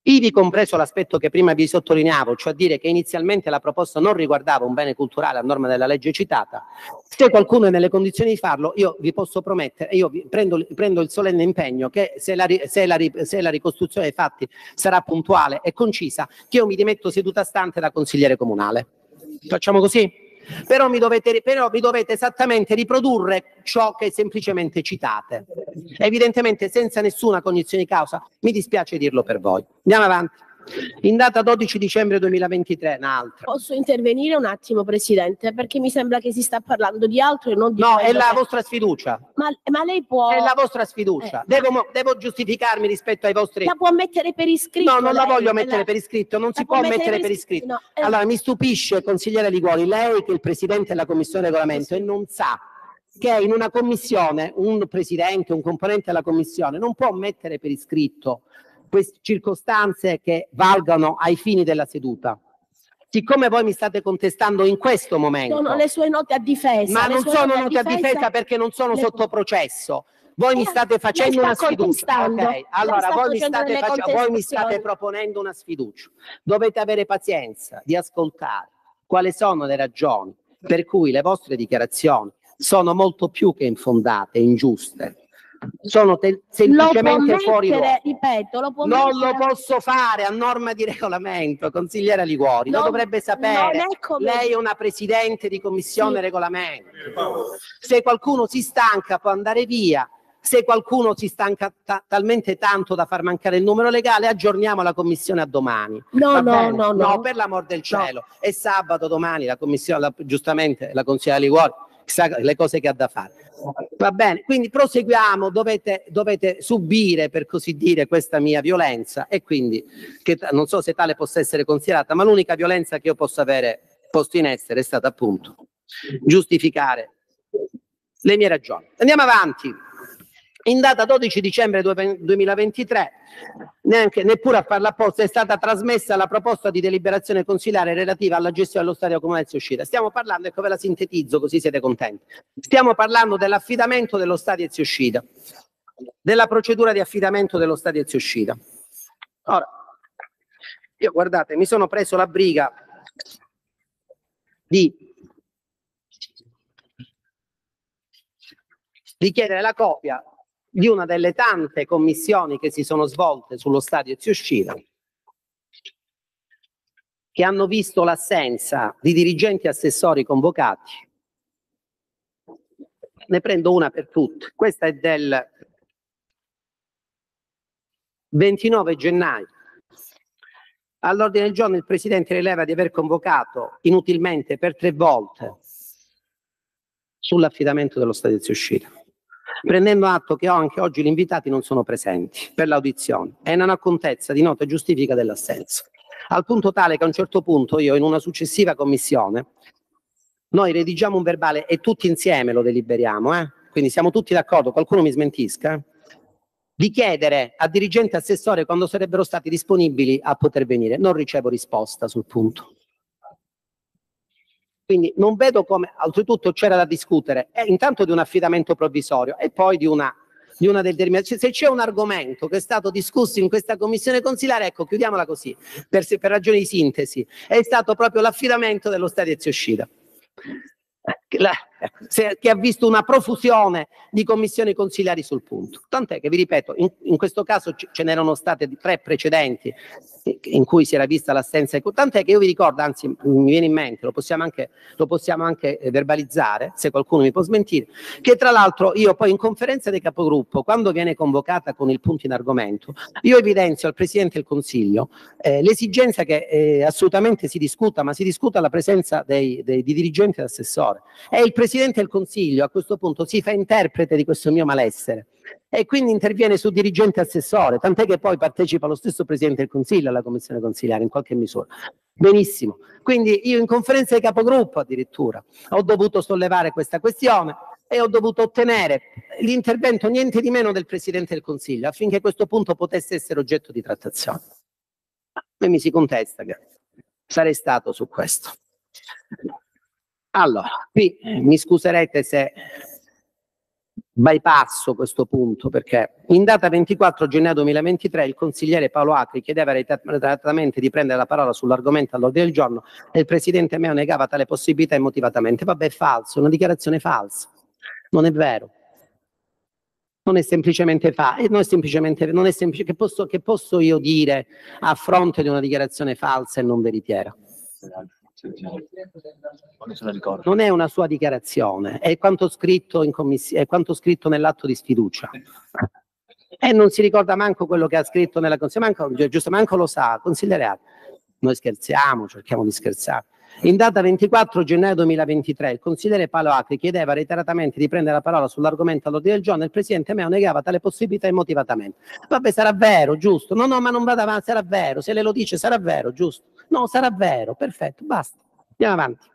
Ivi compreso l'aspetto che prima vi sottolineavo, cioè dire che inizialmente la proposta non riguardava un bene culturale a norma della legge citata, se qualcuno è nelle condizioni di farlo, io vi posso promettere, io prendo, prendo, il solenne impegno che se la, se, la, se la, ricostruzione dei fatti sarà puntuale e concisa, che io mi dimetto seduta stante da consigliere comunale. Facciamo così? Però mi, dovete, però mi dovete esattamente riprodurre ciò che semplicemente citate. Evidentemente senza nessuna cognizione di causa, mi dispiace dirlo per voi. Andiamo avanti. In data 12 dicembre 2023, un'altra. Posso intervenire un attimo, Presidente? Perché mi sembra che si sta parlando di altro e non di No, è la che- vostra sfiducia. Ma, ma lei può... È la vostra sfiducia. Eh. Devo, devo giustificarmi rispetto ai vostri... La può mettere per iscritto? No, non la lei? voglio mettere La- per iscritto, non la si può mettere per iscritto? iscritto. No, eh, Allora, mi stupisce, consigliere Liguori, lei che è il presidente della commissione regolamento e non sa che in una commissione un presidente, un componente della commissione non può mettere per iscritto queste circostanze che valgano ai fini della seduta. Siccome voi mi state contestando in questo momento, sono le sue note a difesa. ma non sono note a difesa perché non sono le- sotto processo. Voi mi state facendo una sfiducia. contestando. Ok, Lei allora voi mi, facendo voi mi state proponendo una sfiducia. Dovete avere pazienza di ascoltare quali sono le ragioni per cui le vostre dichiarazioni sono molto più che infondate, ingiuste. Sono te- Lo semplicemente fuori luogo. ripeto, lo Non lo posso fare a norma di regolamento, consigliere Liguori, lo Non- dovrebbe non sapere. è come- Lei è una presidente di commissione Sì. regolamento. Se qualcuno si stanca può andare via. Se qualcuno si stanca ta- talmente tanto da far mancare il numero legale, aggiorniamo la commissione a domani. No, no, bene? no, no. per l'amor del cielo. È sabato domani, la commissione, la- giustamente la consigliera Liguori sa le cose che ha da fare. Va bene, quindi proseguiamo, dovete, dovete subire per così dire questa mia violenza e quindi che non so se tale possa essere considerata, ma l'unica violenza che io posso avere posto in essere è stata appunto giustificare le mie ragioni. Andiamo avanti. In data 12 dicembre due- 2023, neanche, neppure a farla apposta, è stata trasmessa la proposta di deliberazione consigliare relativa alla gestione dello stadio comunale di Uscita. Stiamo parlando, ecco ve la sintetizzo così siete contenti. Stiamo parlando dell'affidamento dello stadio di Uscita, della procedura di affidamento dello stadio di Uscita. Ora, io guardate, mi sono preso la briga di di chiedere la copia di una delle tante commissioni che si sono svolte sullo stadio Ziuscira, che hanno visto l'assenza di dirigenti assessori convocati. Ne prendo una per tutte. Questa è del 29 gennaio. All'ordine del giorno il Presidente rileva di aver convocato inutilmente per tre volte sull'affidamento dello stadio Ziuscira prendendo atto che anche oggi gli invitati non sono presenti per l'audizione non ha contezza di nota giustifica dell'assenza. Al punto tale che a un certo punto io in una successiva commissione noi redigiamo un verbale e tutti insieme lo deliberiamo, eh? quindi siamo tutti d'accordo, qualcuno mi smentisca, eh? di chiedere a dirigente assessore quando sarebbero stati disponibili a poter venire. Non ricevo risposta sul punto. Quindi non vedo come, oltretutto c'era da discutere, eh, intanto di un affidamento provvisorio e poi di una, di una determinazione. Se c'è un argomento che è stato discusso in questa commissione consilare, ecco, chiudiamola così, per, per ragioni di sintesi, è stato proprio l'affidamento dello stadio Ezioshida. La, se, che ha visto una profusione di commissioni consigliari sul punto. Tant'è che vi ripeto, in, in questo caso ce n'erano state tre precedenti eh, in cui si era vista l'assenza, tant'è che io vi ricordo, anzi mi viene in mente, lo possiamo anche, lo possiamo anche eh, verbalizzare, se qualcuno mi può smentire, che tra l'altro io poi in conferenza dei capogruppo, quando viene convocata con il punto in argomento, io evidenzio al Presidente del Consiglio eh, l'esigenza che eh, assolutamente si discuta, ma si discuta alla presenza dei, dei- di dirigenti e assessori, e il Presidente del Consiglio a questo punto si fa interprete di questo mio malessere e quindi interviene su dirigente assessore, tant'è che poi partecipa lo stesso Presidente del Consiglio alla Commissione Consigliare in qualche misura. Benissimo. Quindi io in conferenza di capogruppo addirittura ho dovuto sollevare questa questione e ho dovuto ottenere l'intervento niente di meno del Presidente del Consiglio affinché questo punto potesse essere oggetto di trattazione. E mi si contesta che sarei stato su questo. Allora, qui mi scuserete se bypasso questo punto perché in data 24 gennaio 2023 il consigliere Paolo Acri chiedeva reiteratamente di prendere la parola sull'argomento all'ordine del giorno e il presidente Meo negava tale possibilità immotivatamente. Vabbè, è falso, una dichiarazione falsa. Non è vero. Non è semplicemente fa, non è semplicemente, non è semplice, che posso, che posso io dire a fronte di una dichiarazione falsa e non veritiera? Non è una sua dichiarazione, è quanto scritto, in commissione, è quanto scritto nell'atto di sfiducia. E non si ricorda manco quello che ha scritto nella consigliere, manco, giusto, manco lo sa, consigliere Noi scherziamo, cerchiamo di scherzare. In data 24 gennaio 2023 il consigliere Paolo Acri chiedeva reiteratamente di prendere la parola sull'argomento all'ordine del giorno e il presidente Meo negava tale possibilità immotivatamente. Vabbè, sarà vero, giusto? No, no, ma non vada avanti, sarà vero. Se lei lo dice, sarà vero, giusto? No, sarà vero, perfetto, basta. Andiamo avanti.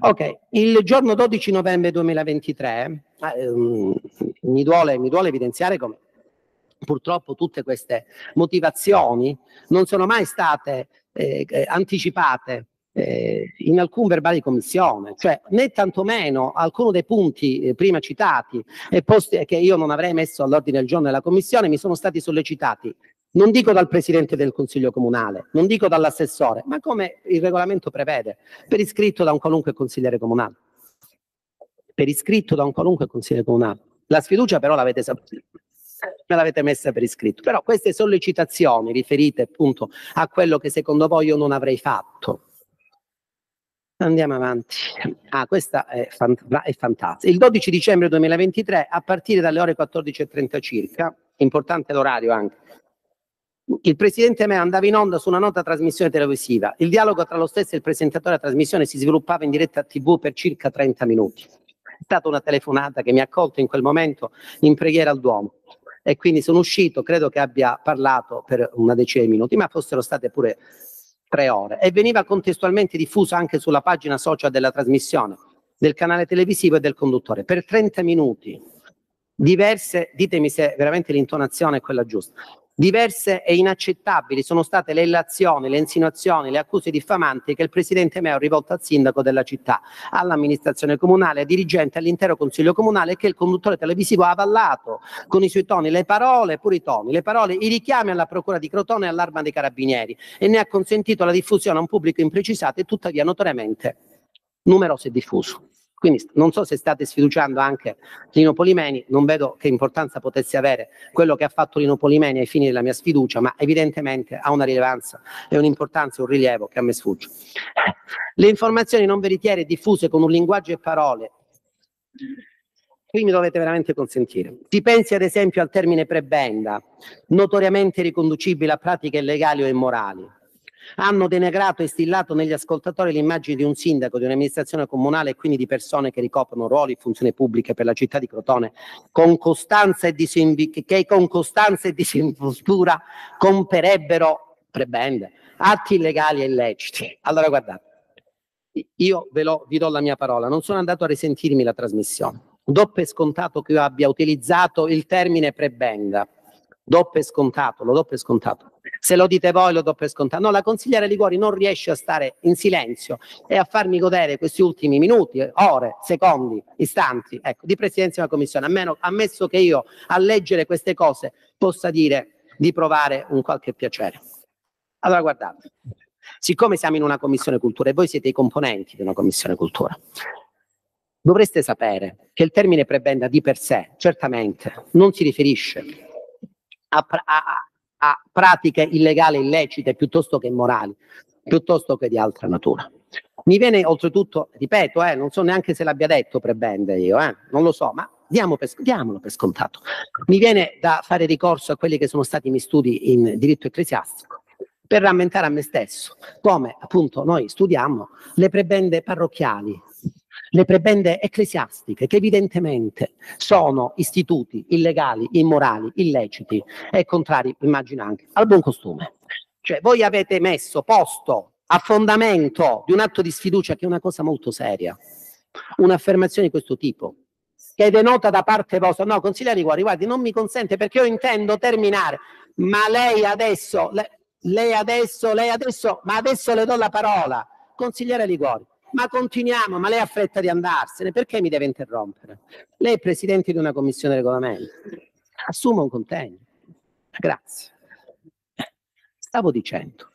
Ok, il giorno 12 novembre 2023 eh, mi, duole, mi duole evidenziare come purtroppo tutte queste motivazioni non sono mai state eh, anticipate eh, in alcun verbale di commissione, cioè né tantomeno alcuno dei punti eh, prima citati e posti che io non avrei messo all'ordine del giorno della commissione mi sono stati sollecitati, non dico dal Presidente del Consiglio Comunale, non dico dall'assessore, ma come il regolamento prevede, per iscritto da un qualunque consigliere comunale. Per iscritto da un qualunque consigliere comunale. La sfiducia però l'avete saputa me l'avete messa per iscritto. Però queste sollecitazioni riferite appunto a quello che secondo voi io non avrei fatto, Andiamo avanti. Ah, questa è, fant- è fantastica. Il 12 dicembre 2023, a partire dalle ore 14.30 circa, importante l'orario anche, il presidente Mea andava in onda su una nota trasmissione televisiva. Il dialogo tra lo stesso e il presentatore della trasmissione si sviluppava in diretta a TV per circa 30 minuti. È stata una telefonata che mi ha accolto in quel momento in preghiera al Duomo e quindi sono uscito, credo che abbia parlato per una decina di minuti, ma fossero state pure tre ore e veniva contestualmente diffuso anche sulla pagina social della trasmissione, del canale televisivo e del conduttore, per 30 minuti. Diverse, ditemi se veramente l'intonazione è quella giusta, Diverse e inaccettabili sono state le illazioni, le insinuazioni, le accuse diffamanti che il presidente Meo ha rivolto al sindaco della città, all'amministrazione comunale, ai dirigenti, all'intero consiglio comunale che il conduttore televisivo ha avallato con i suoi toni, le parole, pure i toni, le parole, i richiami alla procura di Crotone e all'arma dei carabinieri e ne ha consentito la diffusione a un pubblico imprecisato e tuttavia notoriamente numeroso e diffuso. Quindi non so se state sfiduciando anche Lino Polimeni, non vedo che importanza potesse avere quello che ha fatto Lino Polimeni ai fini della mia sfiducia, ma evidentemente ha una rilevanza e un'importanza un rilievo che a me sfugge. Le informazioni non veritiere diffuse con un linguaggio e parole qui mi dovete veramente consentire. Si pensi ad esempio al termine prebenda, notoriamente riconducibile a pratiche illegali o immorali, hanno denegrato e stillato negli ascoltatori l'immagine di un sindaco, di un'amministrazione comunale e quindi di persone che ricoprono ruoli e funzioni pubbliche per la città di Crotone con costanza e disinvi- che con costanza e disinvoltura comperebbero prebende, atti illegali e illeciti. Allora guardate, io ve lo, vi do la mia parola, non sono andato a risentirmi la trasmissione. Do per scontato che io abbia utilizzato il termine prebenda do per scontato, lo do per scontato. Se lo dite voi lo do per scontato. No, la consigliera Liguori non riesce a stare in silenzio e a farmi godere questi ultimi minuti, ore, secondi, istanti, ecco, di presidenza della commissione, almeno ammesso che io a leggere queste cose possa dire di provare un qualche piacere. Allora guardate, siccome siamo in una commissione cultura e voi siete i componenti di una commissione cultura, dovreste sapere che il termine prebenda di per sé, certamente, non si riferisce a, a, a pratiche illegali illecite piuttosto che immorali, piuttosto che di altra natura. Mi viene oltretutto, ripeto, eh, non so neanche se l'abbia detto prebende io, eh, non lo so, ma per, diamolo per scontato. Mi viene da fare ricorso a quelli che sono stati i miei studi in diritto ecclesiastico per rammentare a me stesso come appunto noi studiamo le prebende parrocchiali, le prebende ecclesiastiche, che evidentemente sono istituti illegali, immorali, illeciti e contrari, immagino anche, al buon costume. Cioè, voi avete messo, posto a fondamento di un atto di sfiducia che è una cosa molto seria, un'affermazione di questo tipo, che denota da parte vostra, no, consigliere Guardi, guardi, non mi consente perché io intendo terminare, ma lei adesso, lei, lei adesso, lei adesso, ma adesso le do la parola, consigliere Liguori, ma continuiamo, ma lei ha fretta di andarsene, perché mi deve interrompere? Lei è presidente di una commissione regolamento, assuma un contegno. Grazie. Stavo dicendo,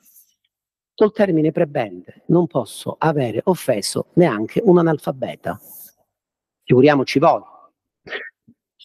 col termine prebende non posso avere offeso neanche un analfabeta. Figuriamoci voi.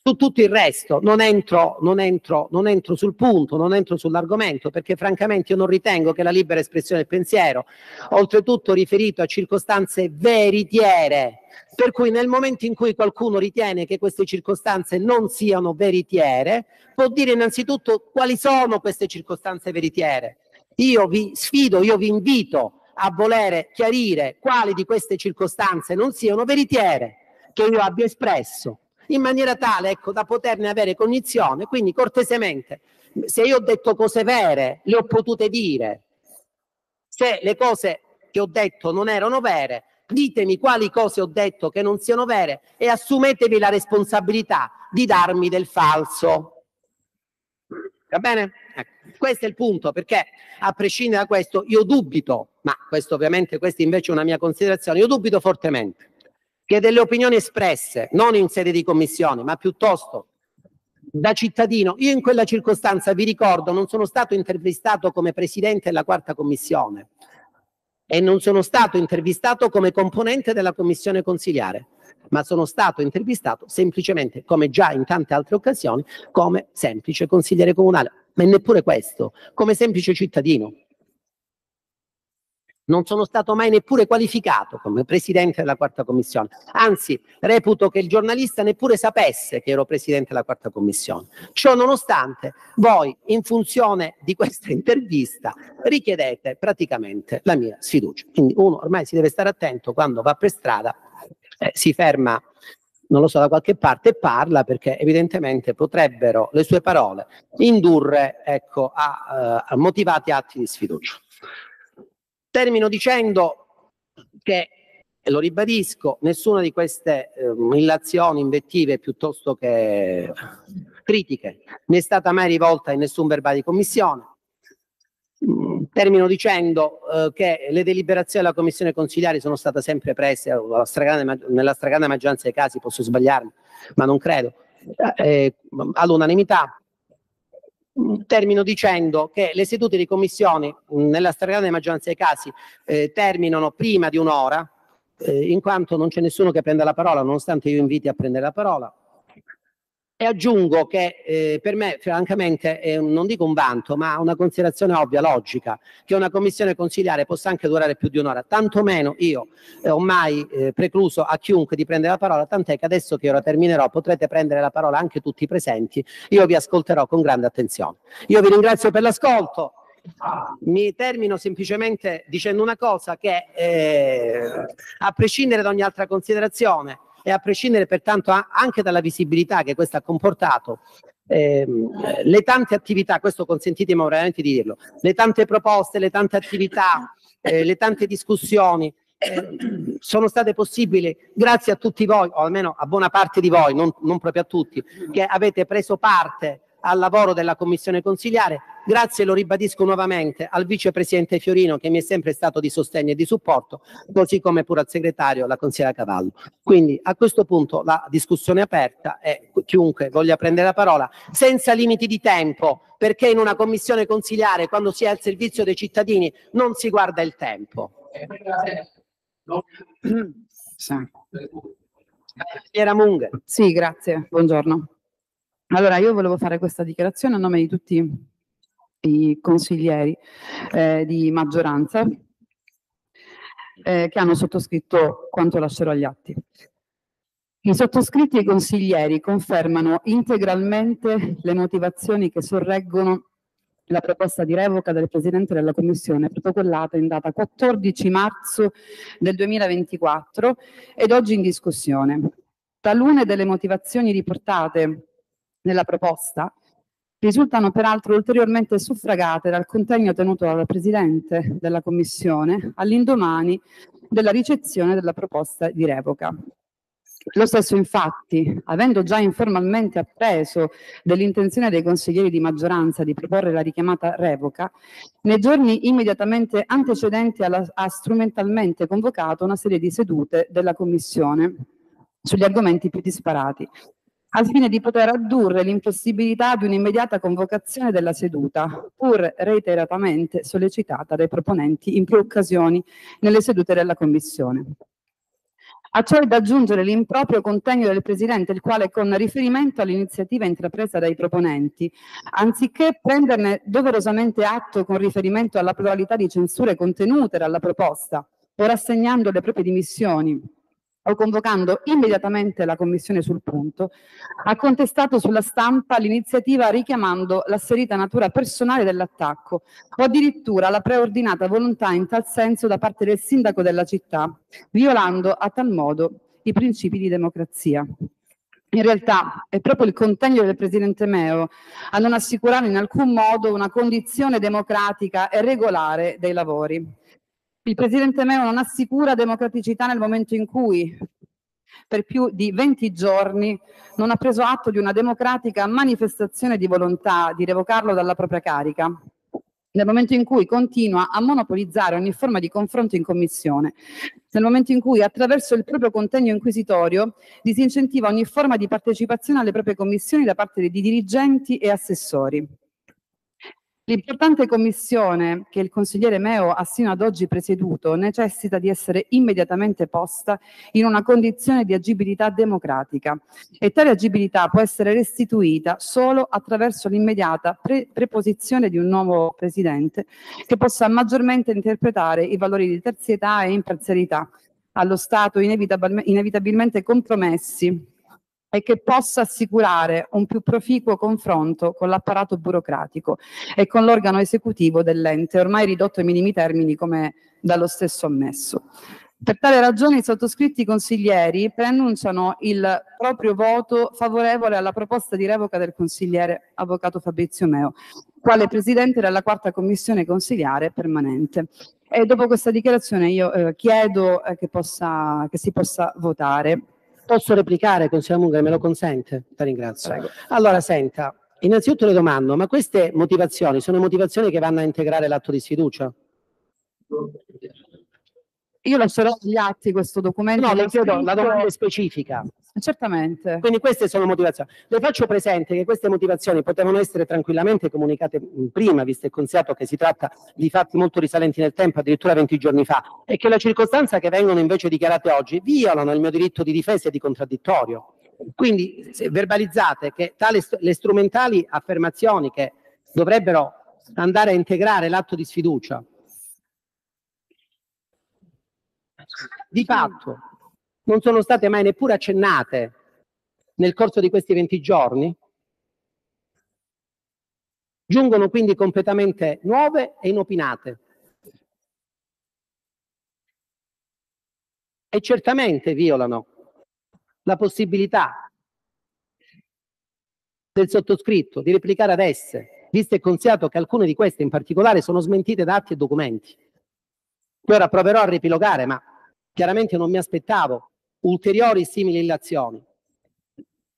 Su tutto il resto non entro, non, entro, non entro sul punto, non entro sull'argomento, perché francamente io non ritengo che la libera espressione del pensiero, oltretutto riferito a circostanze veritiere, per cui nel momento in cui qualcuno ritiene che queste circostanze non siano veritiere, può dire innanzitutto quali sono queste circostanze veritiere. Io vi sfido, io vi invito a volere chiarire quali di queste circostanze non siano veritiere che io abbia espresso in maniera tale ecco, da poterne avere cognizione. Quindi cortesemente, se io ho detto cose vere, le ho potute dire. Se le cose che ho detto non erano vere, ditemi quali cose ho detto che non siano vere e assumetevi la responsabilità di darmi del falso. Va bene? Ecco, questo è il punto, perché a prescindere da questo io dubito, ma questo ovviamente, questa invece è una mia considerazione, io dubito fortemente che delle opinioni espresse, non in sede di commissione, ma piuttosto da cittadino, io in quella circostanza vi ricordo non sono stato intervistato come presidente della quarta commissione e non sono stato intervistato come componente della commissione consiliare, ma sono stato intervistato semplicemente, come già in tante altre occasioni, come semplice consigliere comunale, ma neppure questo, come semplice cittadino non sono stato mai neppure qualificato come presidente della quarta commissione. Anzi, reputo che il giornalista neppure sapesse che ero presidente della quarta commissione. Ciò nonostante, voi, in funzione di questa intervista, richiedete praticamente la mia sfiducia. Quindi uno ormai si deve stare attento quando va per strada, eh, si ferma non lo so, da qualche parte e parla perché evidentemente potrebbero le sue parole indurre ecco, a, uh, a motivati atti di sfiducia. Termino dicendo che, lo ribadisco, nessuna di queste eh, illazioni, invettive piuttosto che critiche mi è stata mai rivolta in nessun verbale di commissione. Mm, termino dicendo eh, che le deliberazioni della commissione consigliare sono state sempre prese stragrande, nella stragrande maggioranza dei casi, posso sbagliarmi, ma non credo, eh, all'unanimità termino dicendo che le sedute di commissione nella stragrande maggioranza dei casi eh, terminano prima di un'ora, eh, in quanto non c'è nessuno che prenda la parola, nonostante io inviti a prendere la parola. E aggiungo che eh, per me, francamente, è un, non dico un vanto, ma una considerazione ovvia, logica, che una commissione consigliare possa anche durare più di un'ora. Tantomeno io eh, ho mai eh, precluso a chiunque di prendere la parola, tant'è che adesso che ora terminerò potrete prendere la parola anche tutti i presenti. Io vi ascolterò con grande attenzione. Io vi ringrazio per l'ascolto. Mi termino semplicemente dicendo una cosa che, eh, a prescindere da ogni altra considerazione, e a prescindere pertanto anche dalla visibilità che questo ha comportato, ehm, le tante attività, questo consentitemi veramente di dirlo, le tante proposte, le tante attività, eh, le tante discussioni eh, sono state possibili grazie a tutti voi, o almeno a buona parte di voi, non, non proprio a tutti, che avete preso parte al lavoro della commissione consigliare. Grazie, lo ribadisco nuovamente, al vicepresidente Fiorino che mi è sempre stato di sostegno e di supporto, così come pure al segretario, la consigliera Cavallo. Quindi a questo punto la discussione è aperta e chiunque voglia prendere la parola, senza limiti di tempo, perché in una commissione consigliare, quando si è al servizio dei cittadini, non si guarda il tempo. Munghe. Sì, grazie, buongiorno. Allora, io volevo fare questa dichiarazione a nome di tutti i consiglieri eh, di maggioranza eh, che hanno sottoscritto quanto lascerò agli atti. I sottoscritti e i consiglieri confermano integralmente le motivazioni che sorreggono la proposta di revoca del Presidente della Commissione protocollata in data 14 marzo del 2024 ed oggi in discussione. Talune delle motivazioni riportate nella proposta risultano peraltro ulteriormente suffragate dal contegno tenuto dal Presidente della Commissione all'indomani della ricezione della proposta di revoca. Lo stesso infatti, avendo già informalmente appreso dell'intenzione dei consiglieri di maggioranza di proporre la richiamata revoca, nei giorni immediatamente antecedenti alla, ha strumentalmente convocato una serie di sedute della Commissione sugli argomenti più disparati, al fine di poter addurre l'impossibilità di un'immediata convocazione della seduta, pur reiteratamente sollecitata dai proponenti in più occasioni nelle sedute della Commissione. A ciò è da aggiungere l'improprio contegno del Presidente, il quale con riferimento all'iniziativa intrapresa dai proponenti, anziché prenderne doverosamente atto con riferimento alla pluralità di censure contenute dalla proposta o rassegnando le proprie dimissioni o convocando immediatamente la Commissione sul punto, ha contestato sulla stampa l'iniziativa richiamando l'asserita natura personale dell'attacco o addirittura la preordinata volontà in tal senso da parte del sindaco della città, violando a tal modo i principi di democrazia. In realtà è proprio il contegno del Presidente Meo a non assicurare in alcun modo una condizione democratica e regolare dei lavori. Il Presidente Meo non assicura democraticità nel momento in cui per più di 20 giorni non ha preso atto di una democratica manifestazione di volontà di revocarlo dalla propria carica, nel momento in cui continua a monopolizzare ogni forma di confronto in commissione, nel momento in cui attraverso il proprio contegno inquisitorio disincentiva ogni forma di partecipazione alle proprie commissioni da parte di dirigenti e assessori. L'importante commissione che il consigliere Meo ha sino ad oggi presieduto necessita di essere immediatamente posta in una condizione di agibilità democratica. E tale agibilità può essere restituita solo attraverso l'immediata pre preposizione di un nuovo presidente che possa maggiormente interpretare i valori di terzietà e imparzialità allo Stato inevitabilmente compromessi e che possa assicurare un più proficuo confronto con l'apparato burocratico e con l'organo esecutivo dell'ente, ormai ridotto ai minimi termini come dallo stesso ammesso. Per tale ragione i sottoscritti consiglieri preannunciano il proprio voto favorevole alla proposta di revoca del consigliere avvocato Fabrizio Meo, quale presidente della quarta commissione consigliare permanente. E dopo questa dichiarazione io eh, chiedo eh, che, possa, che si possa votare. Posso replicare, consigliere Munga, me lo consente? Ti ringrazio. Prego. Allora, senta, innanzitutto le domando, ma queste motivazioni sono motivazioni che vanno a integrare l'atto di sfiducia? Io lascerò agli atti questo documento. No, le chiedo, la domanda è specifica. Certamente. Quindi queste sono motivazioni. Le faccio presente che queste motivazioni potevano essere tranquillamente comunicate prima, visto e considato che si tratta di fatti molto risalenti nel tempo, addirittura 20 giorni fa, e che la circostanza che vengono invece dichiarate oggi violano il mio diritto di difesa e di contraddittorio. Quindi verbalizzate che tali le strumentali affermazioni che dovrebbero andare a integrare l'atto di sfiducia di fatto non sono state mai neppure accennate nel corso di questi 20 giorni, giungono quindi completamente nuove e inopinate. E certamente violano la possibilità del sottoscritto di replicare ad esse, visto e considato che alcune di queste in particolare sono smentite da atti e documenti. Ora proverò a ripilogare, ma chiaramente non mi aspettavo ulteriori simili illazioni.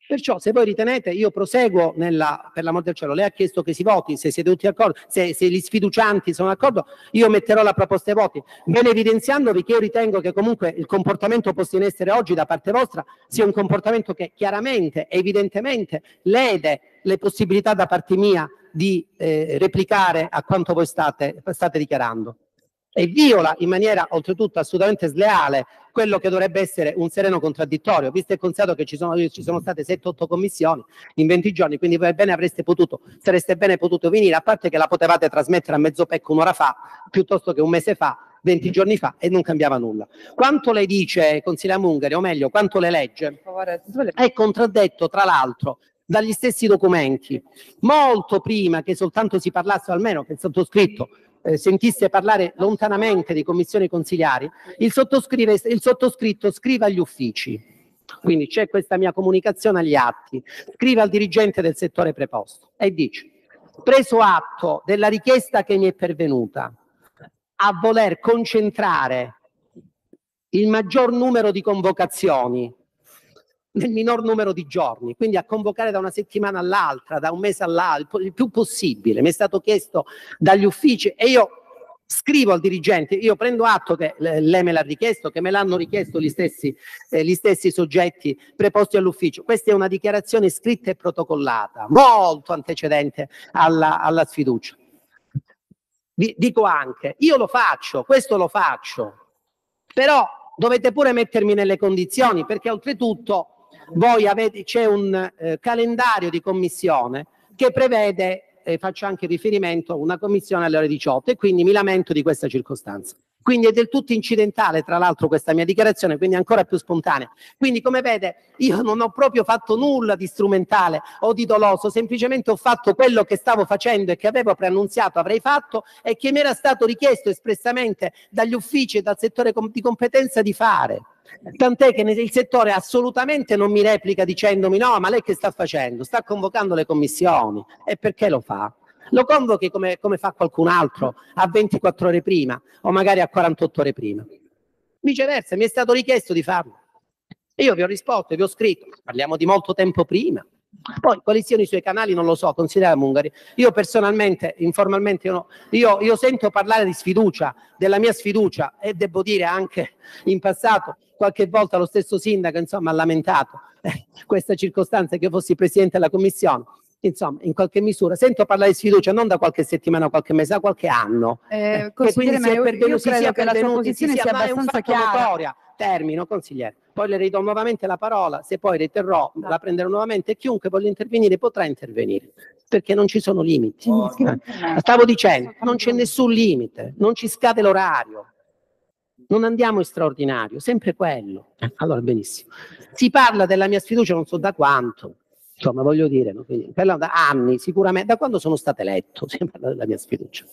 Perciò se voi ritenete, io proseguo nella, per l'amor del cielo, lei ha chiesto che si voti, se siete tutti d'accordo, se, se gli sfiducianti sono d'accordo, io metterò la proposta ai voti, ben evidenziandovi che io ritengo che comunque il comportamento posto in essere oggi da parte vostra sia un comportamento che chiaramente, evidentemente lede le possibilità da parte mia di eh, replicare a quanto voi state, state dichiarando e viola in maniera oltretutto assolutamente sleale quello che dovrebbe essere un sereno contraddittorio, visto e considerato che ci sono, ci sono state 7-8 commissioni in 20 giorni, quindi voi bene avreste potuto, sareste bene potuto venire, a parte che la potevate trasmettere a mezzo pecco un'ora fa, piuttosto che un mese fa, 20 giorni fa, e non cambiava nulla. Quanto le dice consigliere Mungari, o meglio, quanto le legge, è contraddetto tra l'altro dagli stessi documenti, molto prima che soltanto si parlasse, almeno che il sottoscritto eh, sentisse parlare lontanamente di commissioni consigliari, il, il sottoscritto scrive agli uffici. Quindi c'è questa mia comunicazione agli atti, scrive al dirigente del settore preposto e dice, preso atto della richiesta che mi è pervenuta a voler concentrare il maggior numero di convocazioni nel minor numero di giorni, quindi a convocare da una settimana all'altra, da un mese all'altro, il più possibile. Mi è stato chiesto dagli uffici e io scrivo al dirigente, io prendo atto che lei me l'ha richiesto, che me l'hanno richiesto gli stessi, eh, gli stessi soggetti preposti all'ufficio. Questa è una dichiarazione scritta e protocollata, molto antecedente alla, alla sfiducia. Dico anche, io lo faccio, questo lo faccio, però dovete pure mettermi nelle condizioni, perché oltretutto voi avete, c'è un eh, calendario di commissione che prevede eh, faccio anche riferimento una commissione alle ore 18 e quindi mi lamento di questa circostanza. Quindi è del tutto incidentale, tra l'altro, questa mia dichiarazione, quindi ancora più spontanea. Quindi, come vede, io non ho proprio fatto nulla di strumentale o di doloso, semplicemente ho fatto quello che stavo facendo e che avevo preannunziato avrei fatto e che mi era stato richiesto espressamente dagli uffici e dal settore di competenza di fare. Tant'è che il settore assolutamente non mi replica dicendomi no, ma lei che sta facendo? Sta convocando le commissioni. E perché lo fa? Lo convochi come, come fa qualcun altro a 24 ore prima o magari a 48 ore prima. Viceversa, mi è stato richiesto di farlo. E io vi ho risposto, vi ho scritto, parliamo di molto tempo prima. Poi quali siano i suoi canali non lo so, considera Mungari. Io personalmente, informalmente, io, io, io, sento parlare di sfiducia, della mia sfiducia e devo dire anche in passato qualche volta lo stesso sindaco insomma, ha lamentato eh, questa circostanza che io fossi presidente della commissione. Insomma, in qualche misura sento parlare di sfiducia non da qualche settimana qualche mese, da qualche anno. Eh, eh che quindi si è pervenuti, si sia pervenuti, si sia abbastanza chiara. Termino, consigliere. Poi le ridò nuovamente la parola, se poi riterrò, no. la prenderò nuovamente chiunque voglia intervenire potrà intervenire, perché non ci sono limiti. Oh, eh. Stavo dicendo, non c'è nessun limite, non ci scade l'orario, non andiamo in straordinario, sempre quello. Eh, allora, benissimo. Si parla della mia sfiducia non so da quanto, insomma, voglio dire, no? Quindi, da anni, sicuramente, da quando sono stato eletto, si parla della mia sfiducia.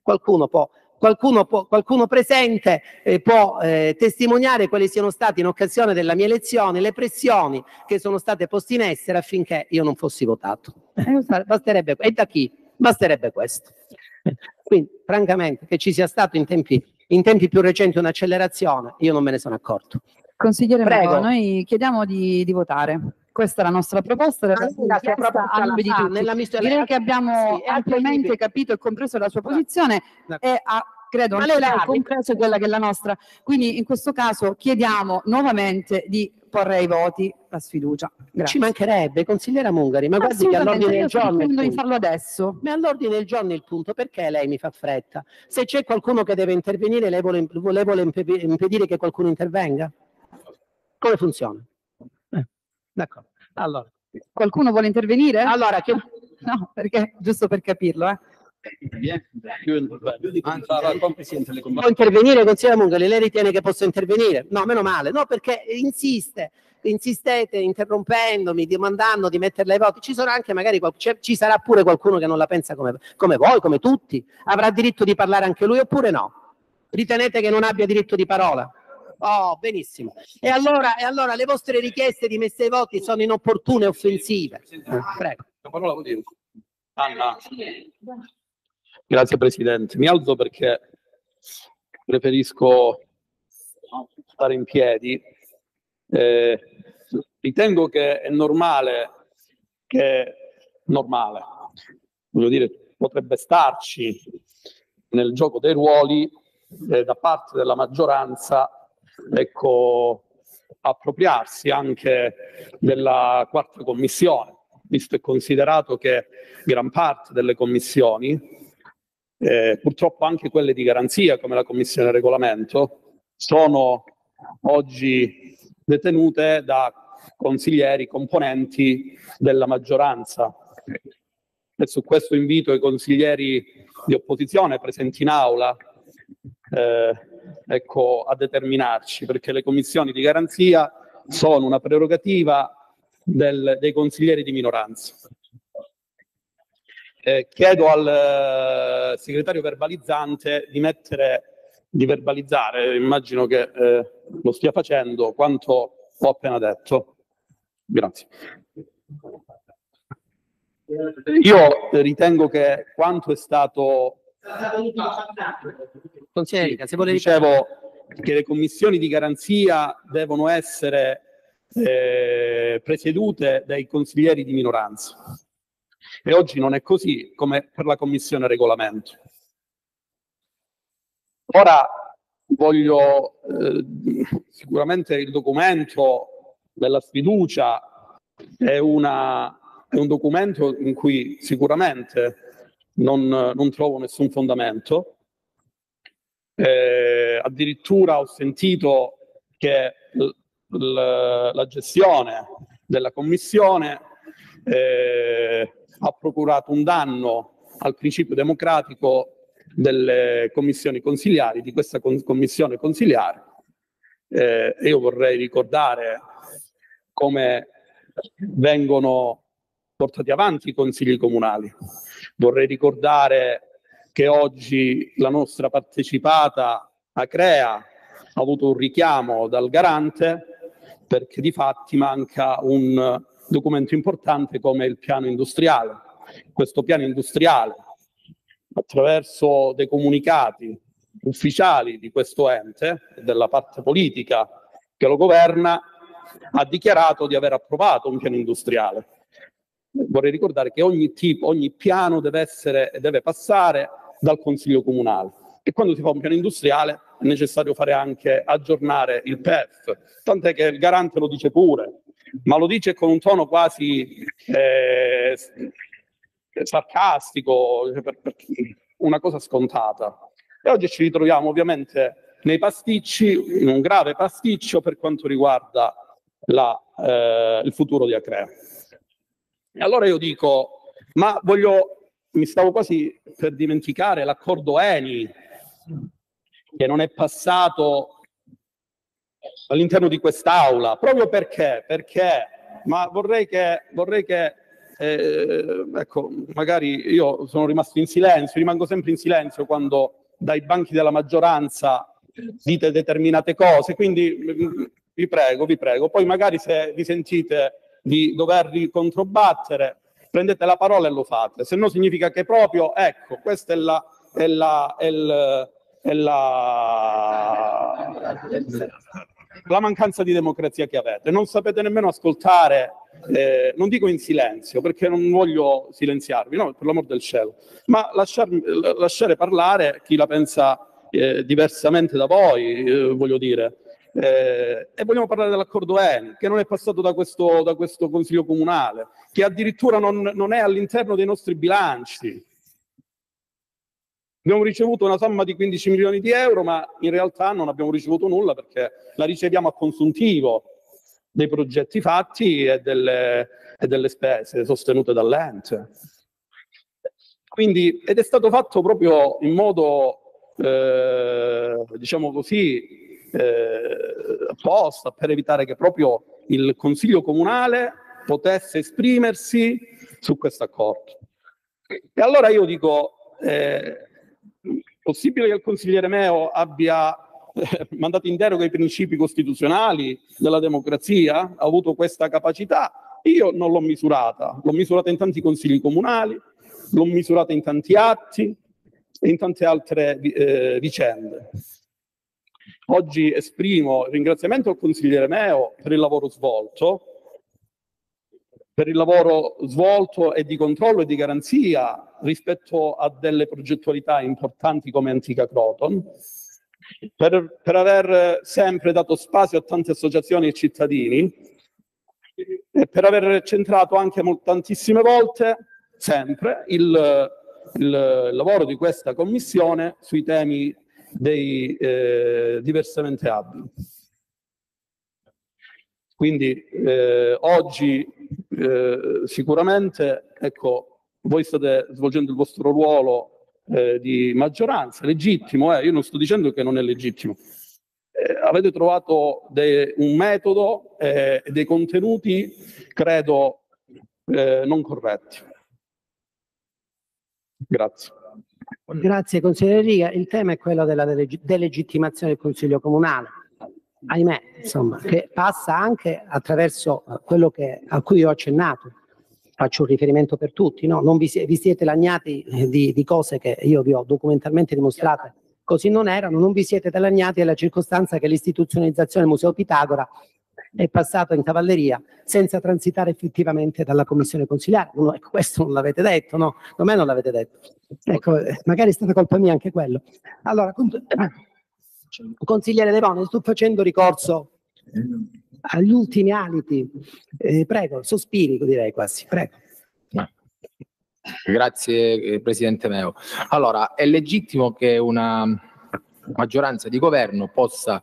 Qualcuno può qualcuno, può, qualcuno presente eh, può eh, testimoniare quali siano state in occasione della mia elezione le pressioni che sono state poste in essere affinché io non fossi votato. Eh, basterebbe, e da chi? Basterebbe questo. Quindi, francamente, che ci sia stato in tempi in tempi più recenti un'accelerazione, io non me ne sono accorto. Consigliere Prego. Mago, noi chiediamo di, di votare. Questa è la nostra proposta, la, la sua proposta di tutti. Nella Direi che abbiamo sì, ampiamente capito e compreso la sua posizione e ha credo anche lei ha compreso quella che è la nostra. Quindi in questo caso chiediamo nuovamente di porre ai voti la sfiducia. Grazie. Ci mancherebbe, consigliera Mungari, ma guardi che all'ordine del giorno... Io di farlo adesso. Ma all'ordine del giorno è il punto, perché lei mi fa fretta? Se c'è qualcuno che deve intervenire, lei vuole, lei vuole impedire che qualcuno intervenga? Come funziona? Eh, D'accordo. Allora. Qualcuno vuole intervenire? Allora, che... no, perché giusto per capirlo, eh. Può intervenire, consigliere Mungari, lei ritiene che possa intervenire? No, meno male, no, perché insiste, insistete interrompendomi, demandando di metterla ai voti, ci sarà anche magari, ci sarà pure qualcuno che non la pensa come, come voi, come tutti, avrà diritto di parlare anche lui oppure no? Ritenete che non abbia diritto di parola? Oh, benissimo. E allora, e allora le vostre richieste di messa ai voti sono inopportune e offensive. Eh, prego. Anna. Grazie Presidente. Mi alzo perché preferisco stare in piedi. Eh, ritengo che è normale che normale, voglio dire, potrebbe starci nel gioco dei ruoli eh, da parte della maggioranza ecco, appropriarsi anche della quarta commissione, visto e considerato che gran parte delle commissioni eh, purtroppo anche quelle di garanzia, come la Commissione Regolamento, sono oggi detenute da consiglieri componenti della maggioranza. E su questo invito i consiglieri di opposizione presenti in aula eh, ecco, a determinarci, perché le commissioni di garanzia sono una prerogativa del- dei consiglieri di minoranza. Eh, chiedo al eh, segretario verbalizzante di mettere, di verbalizzare, immagino che eh, lo stia facendo, quanto ho appena detto. Grazie. Io ritengo che quanto è stato Consigliere Rica, se dicevo che le commissioni di garanzia devono essere eh, presiedute dai consiglieri di minoranza. E oggi non è così come per la commissione regolamento. Ora voglio eh, sicuramente il documento della sfiducia è, una, è un documento in cui sicuramente non, non trovo nessun fondamento. Eh, addirittura ho sentito che l- l- la gestione della commissione eh, ha procurato un danno al principio democratico delle commissioni consiliari, di questa con- commissione consiliare. Eh, io vorrei ricordare come vengono portati avanti i consigli comunali. Vorrei ricordare che oggi la nostra partecipata a CREA ha avuto un richiamo dal garante perché di fatti manca un documento importante come il piano industriale. Questo piano industriale, attraverso dei comunicati ufficiali di questo ente e della parte politica che lo governa, ha dichiarato di aver approvato un piano industriale. Vorrei ricordare che ogni tipo, ogni piano deve essere deve passare dal Consiglio Comunale e quando si fa un piano industriale è necessario fare anche aggiornare il PEF, tant'è che il garante lo dice pure, ma lo dice con un tono quasi eh, sarcastico, cioè per, per una cosa scontata. E oggi ci ritroviamo ovviamente nei pasticci, in un grave pasticcio per quanto riguarda la, eh, il futuro di Acrea. E allora io dico, ma voglio, mi stavo quasi per dimenticare l'accordo Eni, che non è passato all'interno di quest'aula, proprio perché, perché, ma vorrei che, vorrei che eh, ecco, magari io sono rimasto in silenzio, rimango sempre in silenzio quando dai banchi della maggioranza dite determinate cose, quindi vi prego, vi prego, poi magari se vi sentite di dovervi controbattere, prendete la parola e lo fate, se no significa che proprio, ecco, questa è la, è la, è il, è la, la mancanza di democrazia che avete. Non sapete nemmeno ascoltare, eh, non dico in silenzio, perché non voglio silenziarvi, no, per l'amor del cielo, ma lasciar, lasciare parlare chi la pensa eh, diversamente da voi, eh, voglio dire. Eh, e vogliamo parlare dell'accordo ENI, che non è passato da questo, da questo Consiglio Comunale, che addirittura non, non è all'interno dei nostri bilanci. Abbiamo ricevuto una somma di 15 milioni di euro, ma in realtà non abbiamo ricevuto nulla perché la riceviamo a consuntivo dei progetti fatti e delle, e delle spese sostenute dall'ente. Quindi, ed è stato fatto proprio in modo, eh, diciamo così, eh, apposta per evitare che proprio il Consiglio Comunale potesse esprimersi su questo accordo. E allora io dico, eh, possibile che il consigliere Meo abbia eh, mandato in deroga i principi costituzionali della democrazia, ha avuto questa capacità? Io non l'ho misurata, l'ho misurata in tanti consigli comunali, l'ho misurata in tanti atti e in tante altre eh, vicende. Oggi esprimo ringraziamento al consigliere Meo per il lavoro svolto, per il lavoro svolto e di controllo e di garanzia rispetto a delle progettualità importanti come Antica Croton, per, per aver sempre dato spazio a tante associazioni e cittadini e per aver centrato anche tantissime volte, sempre, il, il lavoro di questa commissione sui temi dei eh, diversamente abili. Quindi eh, oggi eh, sicuramente ecco, voi state svolgendo il vostro ruolo eh, di maggioranza, legittimo, eh, io non sto dicendo che non è legittimo, eh, avete trovato de- un metodo e dei contenuti, credo, non corretti. Grazie. Grazie consigliere Riga. Il tema è quello della deleg- delegittimazione del Consiglio Comunale. Ahimè, insomma, che passa anche attraverso eh, quello che, a cui ho accennato. Faccio un riferimento per tutti, no? Non vi, si- vi siete lagnati eh, di, di cose che io vi ho documentalmente dimostrate, così non erano, non vi siete lagnati alla circostanza che l'istituzionalizzazione del Museo Pitagora è passato in cavalleria senza transitare effettivamente dalla commissione consigliare. Uno, ecco, questo non l'avete detto, no? A me non l'avete detto. Ecco, eh, magari è stata colpa mia anche quello. Allora, consigliere De Boni, sto facendo ricorso agli ultimi aliti. Eh, prego, sospiri, direi quasi. Prego. Grazie eh, Presidente Meo. Allora, è legittimo che una maggioranza di governo possa,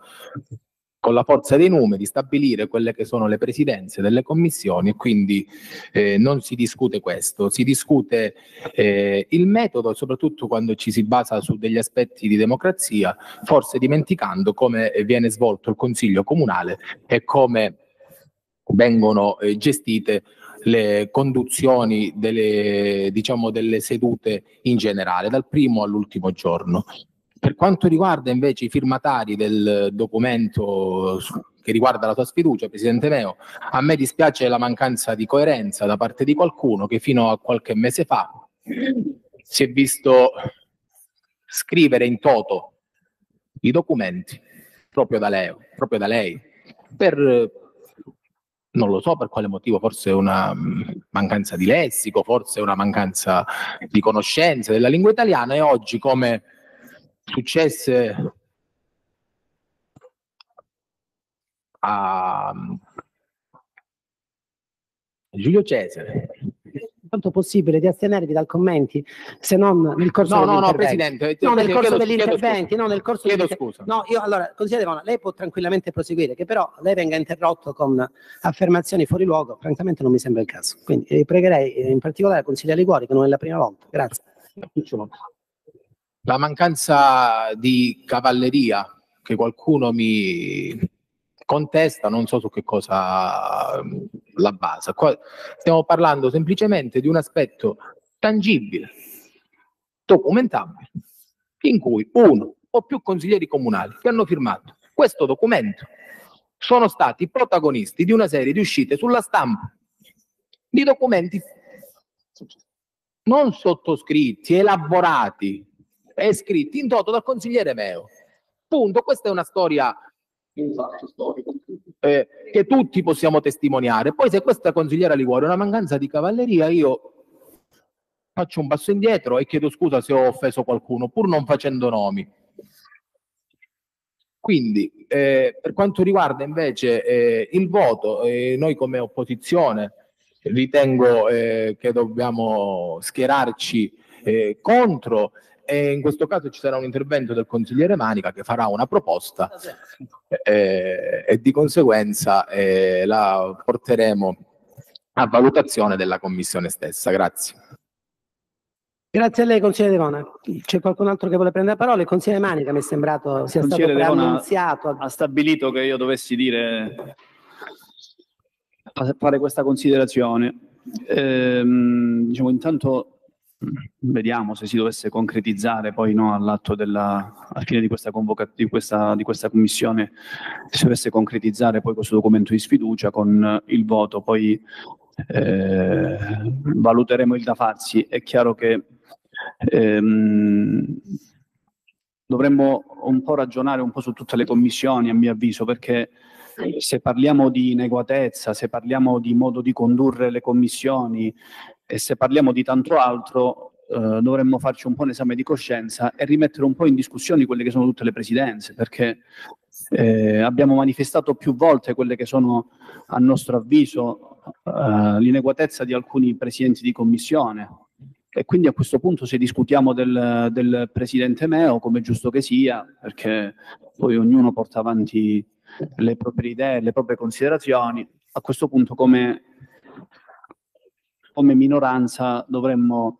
con la forza dei numeri, stabilire quelle che sono le presidenze delle commissioni e quindi eh, non si discute questo, si discute eh, il metodo, soprattutto quando ci si basa su degli aspetti di democrazia, forse dimenticando come viene svolto il Consiglio Comunale e come vengono eh, gestite le conduzioni delle, diciamo, delle sedute in generale, dal primo all'ultimo giorno. Per quanto riguarda invece i firmatari del documento che riguarda la tua sfiducia, Presidente Meo, a me dispiace la mancanza di coerenza da parte di qualcuno che fino a qualche mese fa si è visto scrivere in toto i documenti proprio da lei, proprio da lei. Per non lo so per quale motivo, forse una mancanza di lessico, forse una mancanza di conoscenze della lingua italiana e oggi come successe a Giulio Cesare. Quanto possibile di astenervi dal commenti, se non nel corso No, no, no. Presidente. No, nel chiedo- corso chiedo- degli chiedo interventi, scusa. no, nel corso Chiedo scusa. No, io allora, consigliere lei può tranquillamente proseguire, che però lei venga interrotto con affermazioni fuori luogo, francamente non mi sembra il caso. Quindi eh, pregherei eh, in particolare consigliere Liguori, che non è la prima volta. Grazie. La mancanza di cavalleria che qualcuno mi contesta, non so su che cosa mm, la basa. Qua stiamo parlando semplicemente di un aspetto tangibile, documentabile, in cui uno o più consiglieri comunali che hanno firmato questo documento sono stati protagonisti di una serie di uscite sulla stampa di documenti non sottoscritti, elaborati e scritti in toto dal consigliere Meo. Punto. Questa è una storia eh, che tutti possiamo testimoniare. Poi se questa consigliera Liguori è una mancanza di cavalleria, io faccio un passo indietro e chiedo scusa se ho offeso qualcuno, pur non facendo nomi. Quindi, eh, per quanto riguarda invece eh, il voto, eh, noi come opposizione ritengo eh, che dobbiamo schierarci eh, contro e in questo caso ci sarà un intervento del consigliere Manica che farà una proposta eh, e di conseguenza eh, la porteremo a valutazione della commissione stessa. Grazie. Grazie a lei, consigliere Devona. C'è qualcun altro che vuole prendere la parola? Il consigliere Manica mi è sembrato sia stato Consigliere Devona, preannunziato. ha stabilito che io dovessi dire fa- fare questa considerazione. Ehm, diciamo, intanto vediamo se si dovesse concretizzare poi no, all'atto della alla fine di questa convoca- di questa, di questa commissione, si dovesse concretizzare poi questo documento di sfiducia con il voto, poi eh, valuteremo il da farsi. È chiaro che ehm, dovremmo un po' ragionare un po' su tutte le commissioni, a mio avviso, perché se parliamo di ineguatezza, se parliamo di modo di condurre le commissioni e se parliamo di tanto altro, eh, dovremmo farci un po' un esame di coscienza e rimettere un po' in discussione quelle che sono tutte le presidenze, perché eh, abbiamo manifestato più volte quelle che sono, a nostro avviso, eh, l'ineguatezza di alcuni presidenti di commissione. E quindi a questo punto se discutiamo del, del presidente Meo, come giusto che sia, perché poi ognuno porta avanti le proprie idee, le proprie considerazioni, a questo punto come, come minoranza dovremmo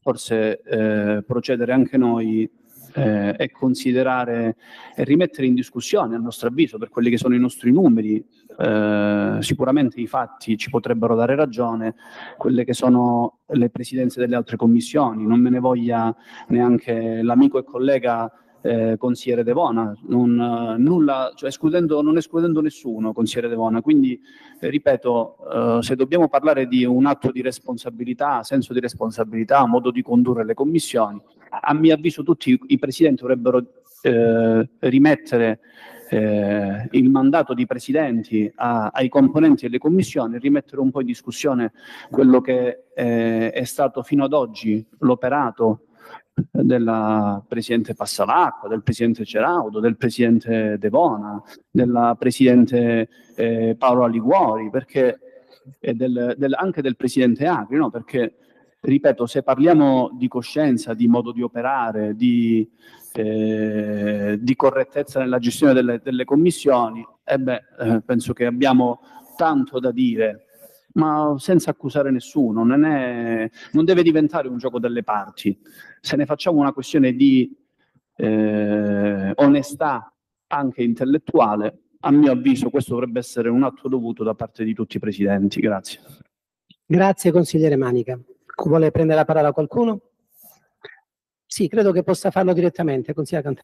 forse eh, procedere anche noi eh, e considerare e rimettere in discussione, a nostro avviso, per quelli che sono i nostri numeri, eh, sicuramente i fatti ci potrebbero dare ragione, quelle che sono le presidenze delle altre commissioni, non me ne voglia neanche l'amico e collega eh, consigliere Devona, non, eh, nulla, cioè escludendo, non escludendo nessuno, consigliere Devona. Quindi, eh, ripeto, eh, se dobbiamo parlare di un atto di responsabilità, senso di responsabilità, modo di condurre le commissioni, a mio avviso tutti i presidenti dovrebbero eh, rimettere eh, il mandato di presidenti a, ai componenti delle commissioni, rimettere un po' in discussione quello che eh, è stato fino ad oggi l'operato della Presidente Passalacqua, del Presidente Ceraudo, del Presidente Devona, della Presidente eh, Paola Liguori, perché, e del, del, anche del Presidente Agri, no? perché, ripeto, se parliamo di coscienza, di modo di operare, di, eh, di correttezza nella gestione delle, delle commissioni, eh beh, eh, penso che abbiamo tanto da dire ma senza accusare nessuno, non, è, non deve diventare un gioco delle parti. Se ne facciamo una questione di eh, onestà anche intellettuale, a mio avviso questo dovrebbe essere un atto dovuto da parte di tutti i presidenti. Grazie. Grazie consigliere Manica. Vuole prendere la parola qualcuno? Sì, credo che possa farlo direttamente, consigliere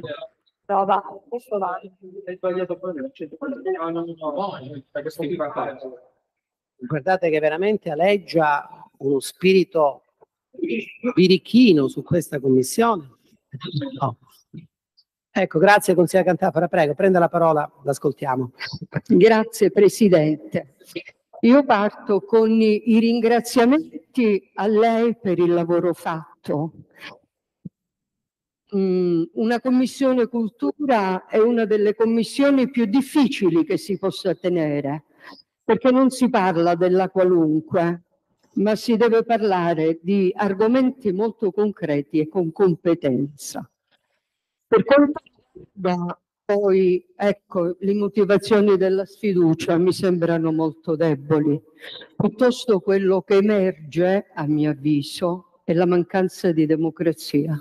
Cantà. Prova, questo va. Guardate che veramente aleggia uno spirito birichino su questa commissione. No. Ecco, grazie consigliere Cantafora, prego, prenda la parola, l'ascoltiamo. Grazie Presidente. Io parto con i ringraziamenti a lei per il lavoro fatto. Una commissione cultura è una delle commissioni più difficili che si possa tenere, perché non si parla della qualunque, ma si deve parlare di argomenti molto concreti e con competenza. Per quanto riguarda poi, ecco, le motivazioni della sfiducia mi sembrano molto deboli. Piuttosto quello che emerge, a mio avviso, è la mancanza di democrazia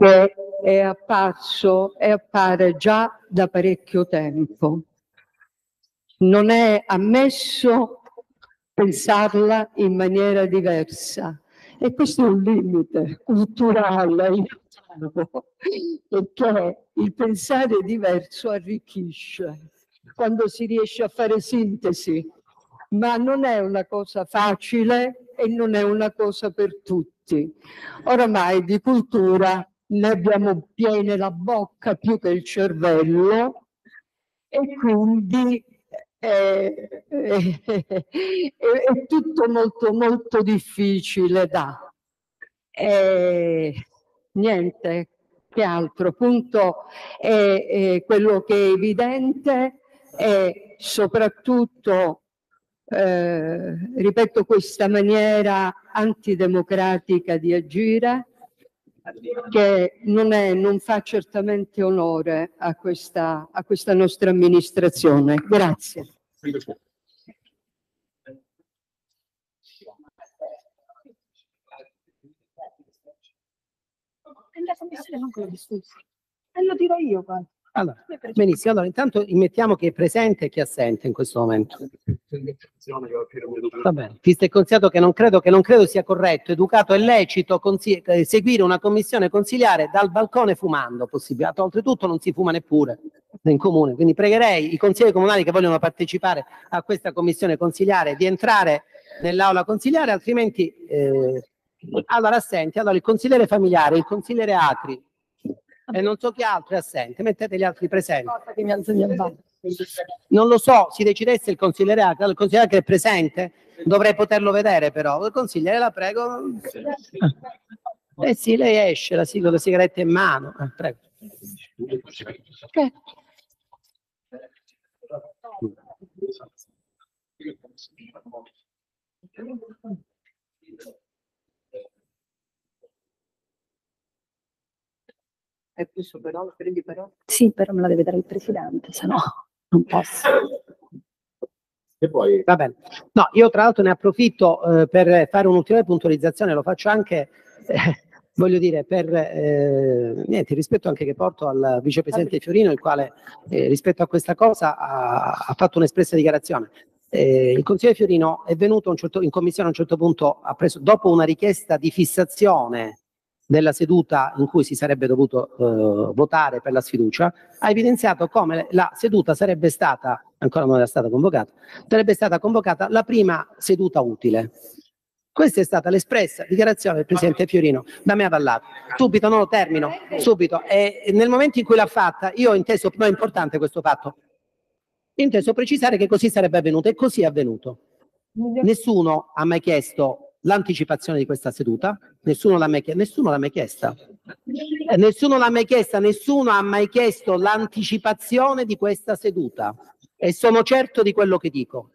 che è apparso e appare già da parecchio tempo. Non è ammesso pensarla in maniera diversa e questo è un limite culturale perché il pensare diverso arricchisce quando si riesce a fare sintesi, ma non è una cosa facile e non è una cosa per tutti. Oramai di cultura ne abbiamo piene la bocca più che il cervello e quindi è, è, è tutto molto molto difficile da e, niente che altro. Appunto è, è quello che è evidente è soprattutto eh, ripeto questa maniera antidemocratica di agire che non, è, non fa certamente onore a questa, a questa nostra amministrazione. Grazie. E lo dirò io, guarda. Allora, benissimo, allora intanto mettiamo chi è presente e chi è assente in questo momento. Va bene, visto e considerato che non credo, che non credo sia corretto, educato e lecito eh, seguire una commissione consigliare dal balcone fumando, possibile. Oltretutto non si fuma neppure in comune, quindi pregherei i consiglieri comunali che vogliono partecipare a questa commissione consigliare di entrare nell'aula consigliare, altrimenti... Eh, allora, assenti, allora il consigliere familiare, il consigliere Acri, e non so chi altro è assente, mettete gli altri presenti. Non lo so, si decidesse il consigliere Acre, il consigliere Acre è presente, dovrei poterlo vedere però. Il consigliere, la prego. Eh sì, lei esce, la, con la sigaretta in mano. Eh, prego. È questo però, prendi però. Sì, però me la deve dare il presidente, se no non posso. E poi Va bene. No, io tra l'altro ne approfitto eh, per fare un'ulteriore puntualizzazione, lo faccio anche, eh, voglio dire, per eh, niente, rispetto anche che porto al vicepresidente Fiorino, il quale eh, rispetto a questa cosa ha, ha fatto un'espressa dichiarazione. Eh, il consigliere Fiorino è venuto certo- in commissione a un certo punto, ha preso, dopo una richiesta di fissazione della seduta in cui si sarebbe dovuto eh, votare per la sfiducia, ha evidenziato come la seduta sarebbe stata, ancora non era stata convocata, sarebbe stata convocata la prima seduta utile. Questa è stata l'espressa dichiarazione del Presidente Fiorino, da me avallata. Subito, no, termino, subito. E nel momento in cui l'ha fatta, io ho inteso, no, è importante questo fatto, ho inteso precisare che così sarebbe avvenuto e così è avvenuto. Nessuno ha mai chiesto l'anticipazione di questa seduta, nessuno l'ha mai, mai chiesta. Eh, Nessuno l'ha mai chiesta, nessuno ha mai chiesto l'anticipazione di questa seduta e sono certo di quello che dico.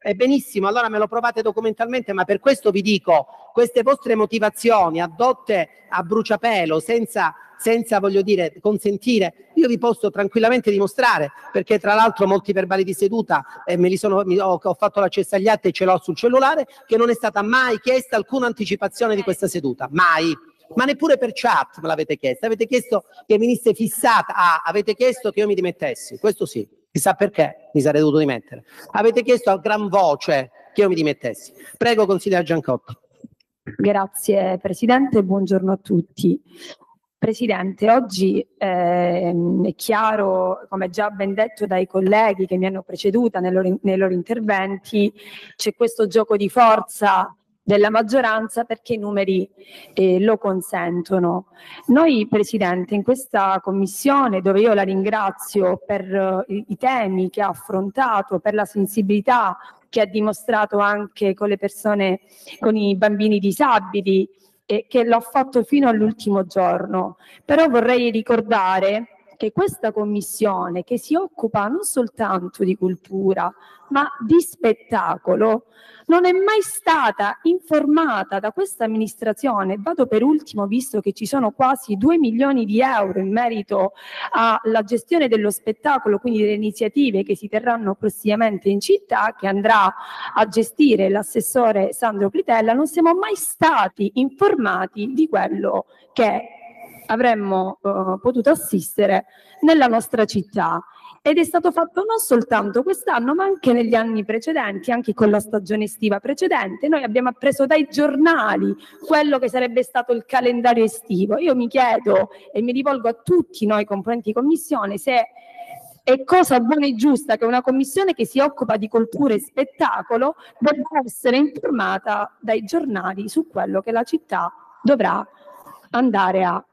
E benissimo, allora me lo provate documentalmente, ma per questo vi dico, queste vostre motivazioni adotte a bruciapelo, senza, senza voglio dire, consentire, io vi posso tranquillamente dimostrare, perché tra l'altro molti verbali di seduta, eh, me li sono, mi- ho, ho fatto l'accesso agli atti e ce l'ho sul cellulare, che non è stata mai chiesta alcuna anticipazione di questa seduta, mai. Ma neppure per chat me l'avete chiesta, avete chiesto che venisse fissata, ah, avete chiesto che io mi dimettessi, questo sì, chissà perché mi sarei dovuto dimettere. Avete chiesto a gran voce che io mi dimettessi. Prego, consigliere Giancotti. Grazie Presidente, buongiorno a tutti. Presidente, oggi ehm, è chiaro, come già ben detto dai colleghi che mi hanno preceduta nei loro, nei loro interventi, c'è questo gioco di forza della maggioranza perché i numeri eh, lo consentono. Noi, Presidente, in questa commissione, dove io la ringrazio per eh, i, temi che ha affrontato, per la sensibilità che ha dimostrato anche con le persone, con i bambini disabili, e che l'ho fatto fino all'ultimo giorno. Però vorrei ricordare che questa commissione che si occupa non soltanto di cultura, ma di spettacolo, non è mai stata informata da questa amministrazione. Vado per ultimo, visto che ci sono quasi 2 milioni di euro in merito alla gestione dello spettacolo, quindi delle iniziative che si terranno prossimamente in città, che andrà a gestire l'assessore Sandro Clitella, non siamo mai stati informati di quello che avremmo eh, potuto assistere nella nostra città. Ed è stato fatto non soltanto quest'anno, ma anche negli anni precedenti, anche con la stagione estiva precedente. Noi abbiamo appreso dai giornali quello che sarebbe stato il calendario estivo. Io mi chiedo e mi rivolgo a tutti noi componenti commissione se è cosa buona e giusta che una commissione che si occupa di cultura e spettacolo debba essere informata dai giornali su quello che la città dovrà andare a.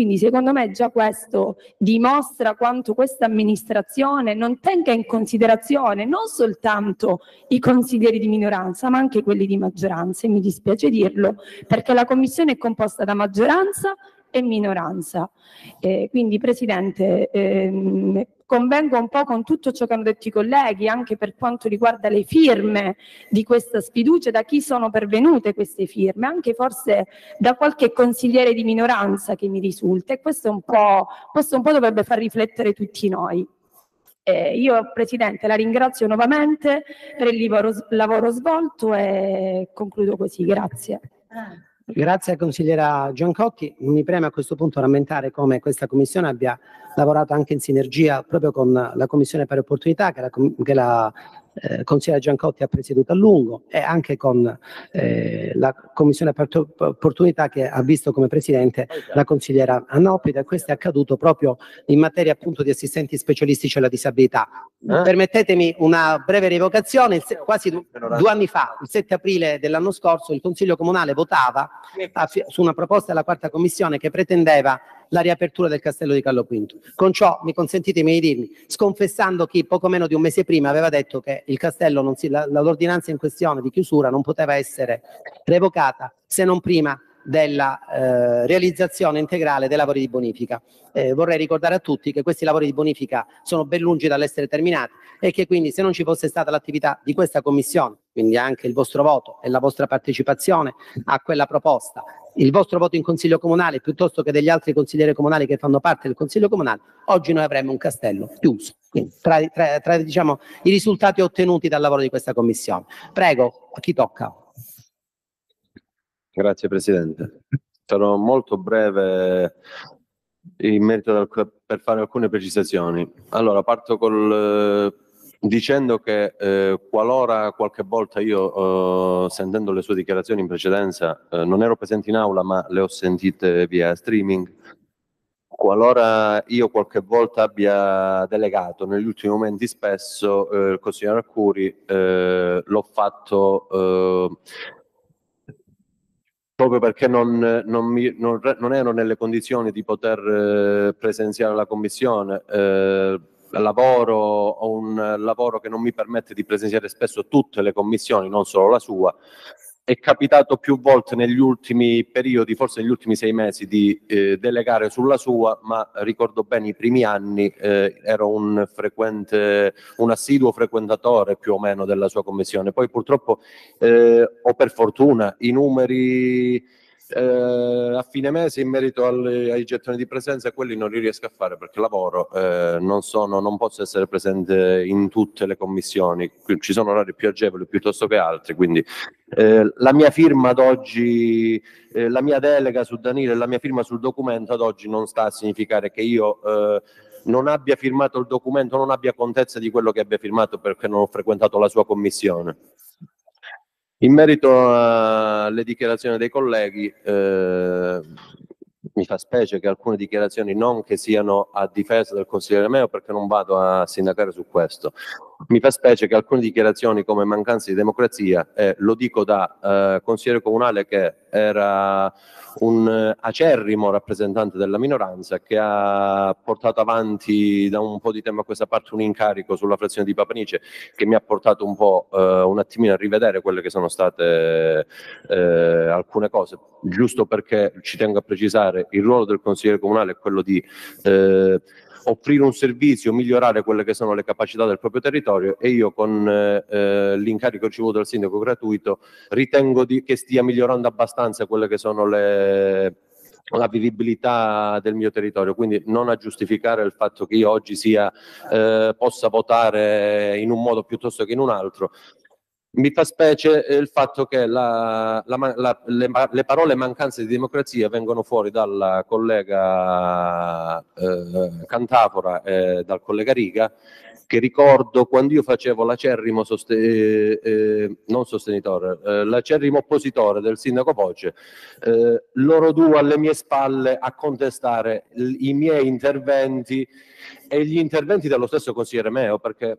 Quindi secondo me già questo dimostra quanto questa amministrazione non tenga in considerazione non soltanto i consiglieri di minoranza, ma anche quelli di maggioranza. E mi dispiace dirlo, perché la commissione è composta da maggioranza e minoranza. Eh, quindi Presidente, ehm, convengo un po' con tutto ciò che hanno detto i colleghi, anche per quanto riguarda le firme di questa sfiducia, da chi sono pervenute queste firme, anche forse da qualche consigliere di minoranza che mi risulta e questo un po', questo un po' dovrebbe far riflettere tutti noi. Eh, io Presidente la ringrazio nuovamente per il lavoro, lavoro svolto e concludo così, grazie. Grazie consigliera Giancotti. Mi preme a questo punto rammentare come questa commissione abbia lavorato anche in sinergia proprio con la Commissione per Opportunità che la, com- che la eh, consigliera Giancotti ha presieduto a lungo e anche con eh, la Commissione Opportunità che ha visto come presidente la consigliera Annopita e questo è accaduto proprio in materia appunto di assistenti specialistici alla disabilità. Permettetemi una breve se- quasi du- due anni fa, il 7 aprile dell'anno scorso, il Consiglio Comunale votava su una proposta della quarta commissione che pretendeva la riapertura del castello di Carlo V. Con ciò, mi consentitemi di dirmi, sconfessando chi poco meno di un mese prima aveva detto che il castello, si, la- l'ordinanza in questione di chiusura non poteva essere revocata se non prima della eh, realizzazione integrale dei lavori di bonifica. Eh, vorrei ricordare a tutti che questi lavori di bonifica sono ben lungi dall'essere terminati e che quindi se non ci fosse stata l'attività di questa commissione, quindi anche il vostro voto e la vostra partecipazione a quella proposta, il vostro voto in consiglio comunale piuttosto che degli altri consiglieri comunali che fanno parte del consiglio comunale, oggi noi avremmo un castello chiuso. Quindi, tra, tra, tra diciamo, i risultati ottenuti dal lavoro di questa commissione. Prego, a chi tocca? Grazie Presidente. Sarò molto breve in merito al, per fare alcune precisazioni. Allora, parto col, dicendo che eh, qualora qualche volta io, eh, sentendo le sue dichiarazioni in precedenza, eh, non ero presente in aula ma le ho sentite via streaming, qualora io qualche volta abbia delegato negli ultimi momenti spesso eh, il consigliere Arcuri, eh, l'ho fatto eh, proprio perché non, non, mi, non, non, ero nelle condizioni di poter eh, presenziare alla commissione. Eh, lavoro, ho un lavoro che non mi permette di presenziare spesso tutte le commissioni, non solo la sua, è capitato più volte negli ultimi periodi, forse negli ultimi sei mesi, di eh, delegare sulla sua, ma ricordo bene i primi anni eh, ero un frequente, un assiduo frequentatore più o meno della sua commissione. Poi purtroppo, eh, o per fortuna, i numeri eh, a fine mese in merito alle, ai gettoni di presenza quelli non li riesco a fare perché lavoro, eh, non, sono, non posso essere presente in tutte le commissioni, ci sono orari più agevoli piuttosto che altri, quindi eh, la mia firma ad oggi, eh, la mia delega su Danilo e la mia firma sul documento ad oggi non sta a significare che io eh, non abbia firmato il documento, non abbia contezza di quello che abbia firmato perché non ho frequentato la sua commissione. In merito alle dichiarazioni dei colleghi, eh, mi fa specie che alcune dichiarazioni non che siano a difesa del consigliere Meo perché non vado a sindacare su questo, mi fa specie che alcune dichiarazioni come mancanza di democrazia, eh, lo dico da eh, consigliere comunale che era un eh, acerrimo rappresentante della minoranza che ha portato avanti da un po' di tempo a questa parte un incarico sulla frazione di Papanice che mi ha portato un po' eh, un attimino a rivedere quelle che sono state eh, alcune cose, giusto perché ci tengo a precisare il ruolo del consigliere comunale è quello di eh, offrire un servizio, migliorare quelle che sono le capacità del proprio territorio e io con eh, eh, l'incarico ricevuto dal sindaco gratuito ritengo di, che stia migliorando abbastanza quelle che sono le la vivibilità del mio territorio, quindi non a giustificare il fatto che io oggi sia, eh, possa votare in un modo piuttosto che in un altro, mi fa specie il fatto che la, la, la, le, le, parole mancanze di democrazia vengono fuori dalla collega eh, Cantafora e dal collega Riga, che ricordo quando io facevo l'acerrimo soste, eh, eh, non sostenitore, eh, l'acerrimo oppositore del sindaco Voce, eh, loro due alle mie spalle a contestare i miei interventi e gli interventi dello stesso consigliere Meo, perché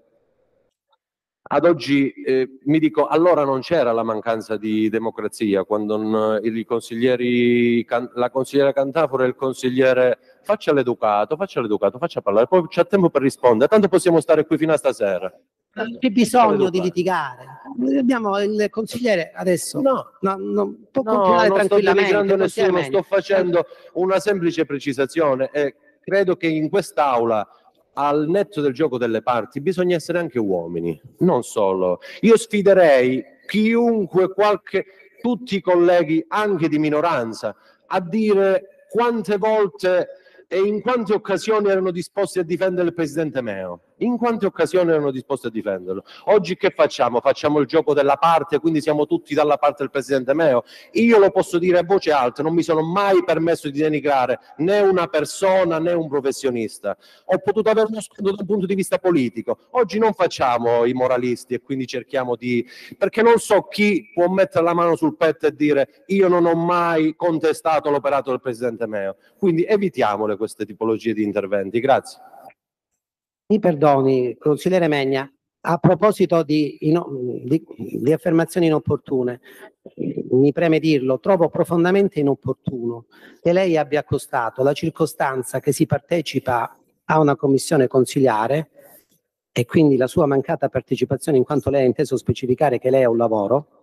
ad oggi eh, mi dico, allora non c'era la mancanza di democrazia quando non, i consiglieri, can, la consigliera Cantafora e il consigliere faccia l'educato, faccia l'educato, faccia parlare, poi c'è tempo per rispondere, tanto possiamo stare qui fino a stasera. C'è bisogno di litigare. Abbiamo il consigliere adesso. No, no, no può no, continuare non tranquillamente. Sto nessuno, sto facendo una semplice precisazione e credo che in quest'aula al netto del gioco delle parti bisogna essere anche uomini, non solo. Io sfiderei chiunque, qualche, tutti i colleghi, anche di minoranza, a dire quante volte e in quante occasioni erano disposti a difendere il presidente Meo. In quante occasioni erano disposti a difenderlo? Oggi che facciamo? Facciamo il gioco della parte, quindi siamo tutti dalla parte del Presidente Meo? Io lo posso dire a voce alta, non mi sono mai permesso di denigrare né una persona né un professionista. Ho potuto avere uno scontro dal punto di vista politico. Oggi non facciamo i moralisti e quindi cerchiamo di... perché non so chi può mettere la mano sul petto e dire io non ho mai contestato l'operato del Presidente Meo. Quindi evitiamole queste tipologie di interventi. Grazie. Mi perdoni, consigliere Megna, a proposito di, di, di, affermazioni inopportune, mi preme dirlo, trovo profondamente inopportuno che lei abbia accostato la circostanza che si partecipa a una commissione consigliare e quindi la sua mancata partecipazione in quanto lei ha inteso specificare che lei ha un lavoro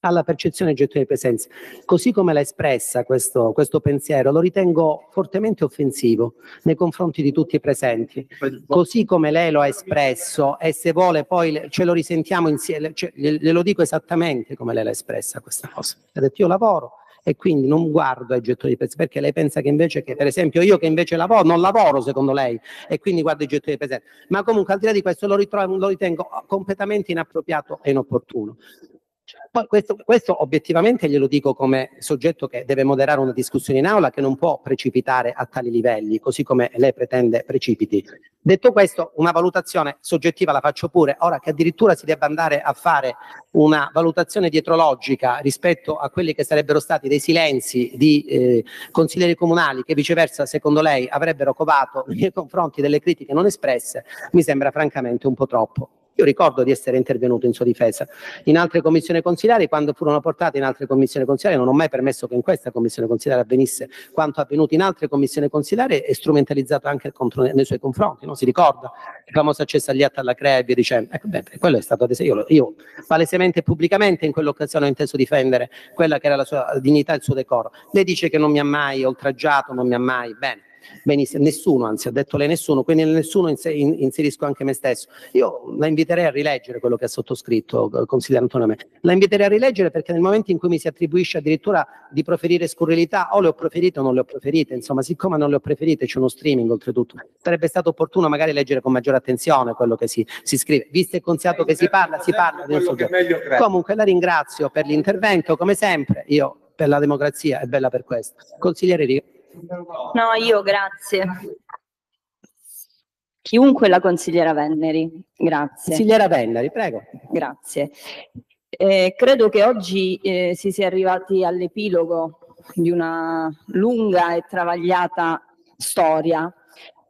alla percezione gettoni di presenza. Così come l'ha espressa questo, questo pensiero, lo ritengo fortemente offensivo nei confronti di tutti i presenti. Così come lei lo ha espresso e se vuole poi ce lo risentiamo insieme, cioè, glielo dico esattamente come lei l'ha espressa questa cosa. Ha detto io lavoro e quindi non guardo ai gettoni di presenza perché lei pensa che invece che, per esempio, io che invece lavoro, non lavoro secondo lei e quindi guardo i gettoni di presenza. Ma comunque al di là di questo lo, ritrovo, lo ritengo completamente inappropriato e inopportuno. Poi questo, questo obiettivamente glielo dico come soggetto che deve moderare una discussione in aula che non può precipitare a tali livelli, così come lei pretende precipiti. Detto questo, una valutazione soggettiva la faccio pure, ora che addirittura si debba andare a fare una valutazione dietrologica rispetto a quelli che sarebbero stati dei silenzi di eh, consiglieri comunali che viceversa, secondo lei, avrebbero covato nei confronti delle critiche non espresse, mi sembra francamente un po' troppo. Io ricordo di essere intervenuto in sua difesa in altre commissioni consigliari, quando furono portate in altre commissioni consigliari, non ho mai permesso che in questa commissione consigliare avvenisse quanto avvenuto in altre commissioni consigliari e strumentalizzato anche contro, nei suoi confronti, non si ricorda? Il famoso accesso agli atti alla CREA e via dicendo. Ecco, beh, quello è stato ad esempio, io, palesemente e pubblicamente in quell'occasione ho inteso difendere quella che era la sua dignità e il suo decoro. Lei dice che non mi ha mai oltraggiato, non mi ha mai, bene. Benissimo, nessuno, anzi ha detto lei nessuno, quindi nel nessuno inse- in- inserisco anche me stesso. Io la inviterei a rileggere quello che ha sottoscritto, eh, consigliere Antonio Me. La inviterei a rileggere perché nel momento in cui mi si attribuisce addirittura di proferire scurrilità, o le ho preferite o non le ho preferite, insomma, siccome non le ho preferite c'è uno streaming oltretutto, sarebbe stato opportuno magari leggere con maggiore attenzione quello che si, si scrive. Visto e considato che si parla, si parla di un soggetto. Comunque la ringrazio per l'intervento, come sempre, io per la democrazia è bella per questo. Consigliere Riga. No, io grazie. Chiunque la consigliera Venneri, grazie. Consigliera Venneri, prego. Grazie. Eh, credo che oggi eh, si sia arrivati all'epilogo di una lunga e travagliata storia.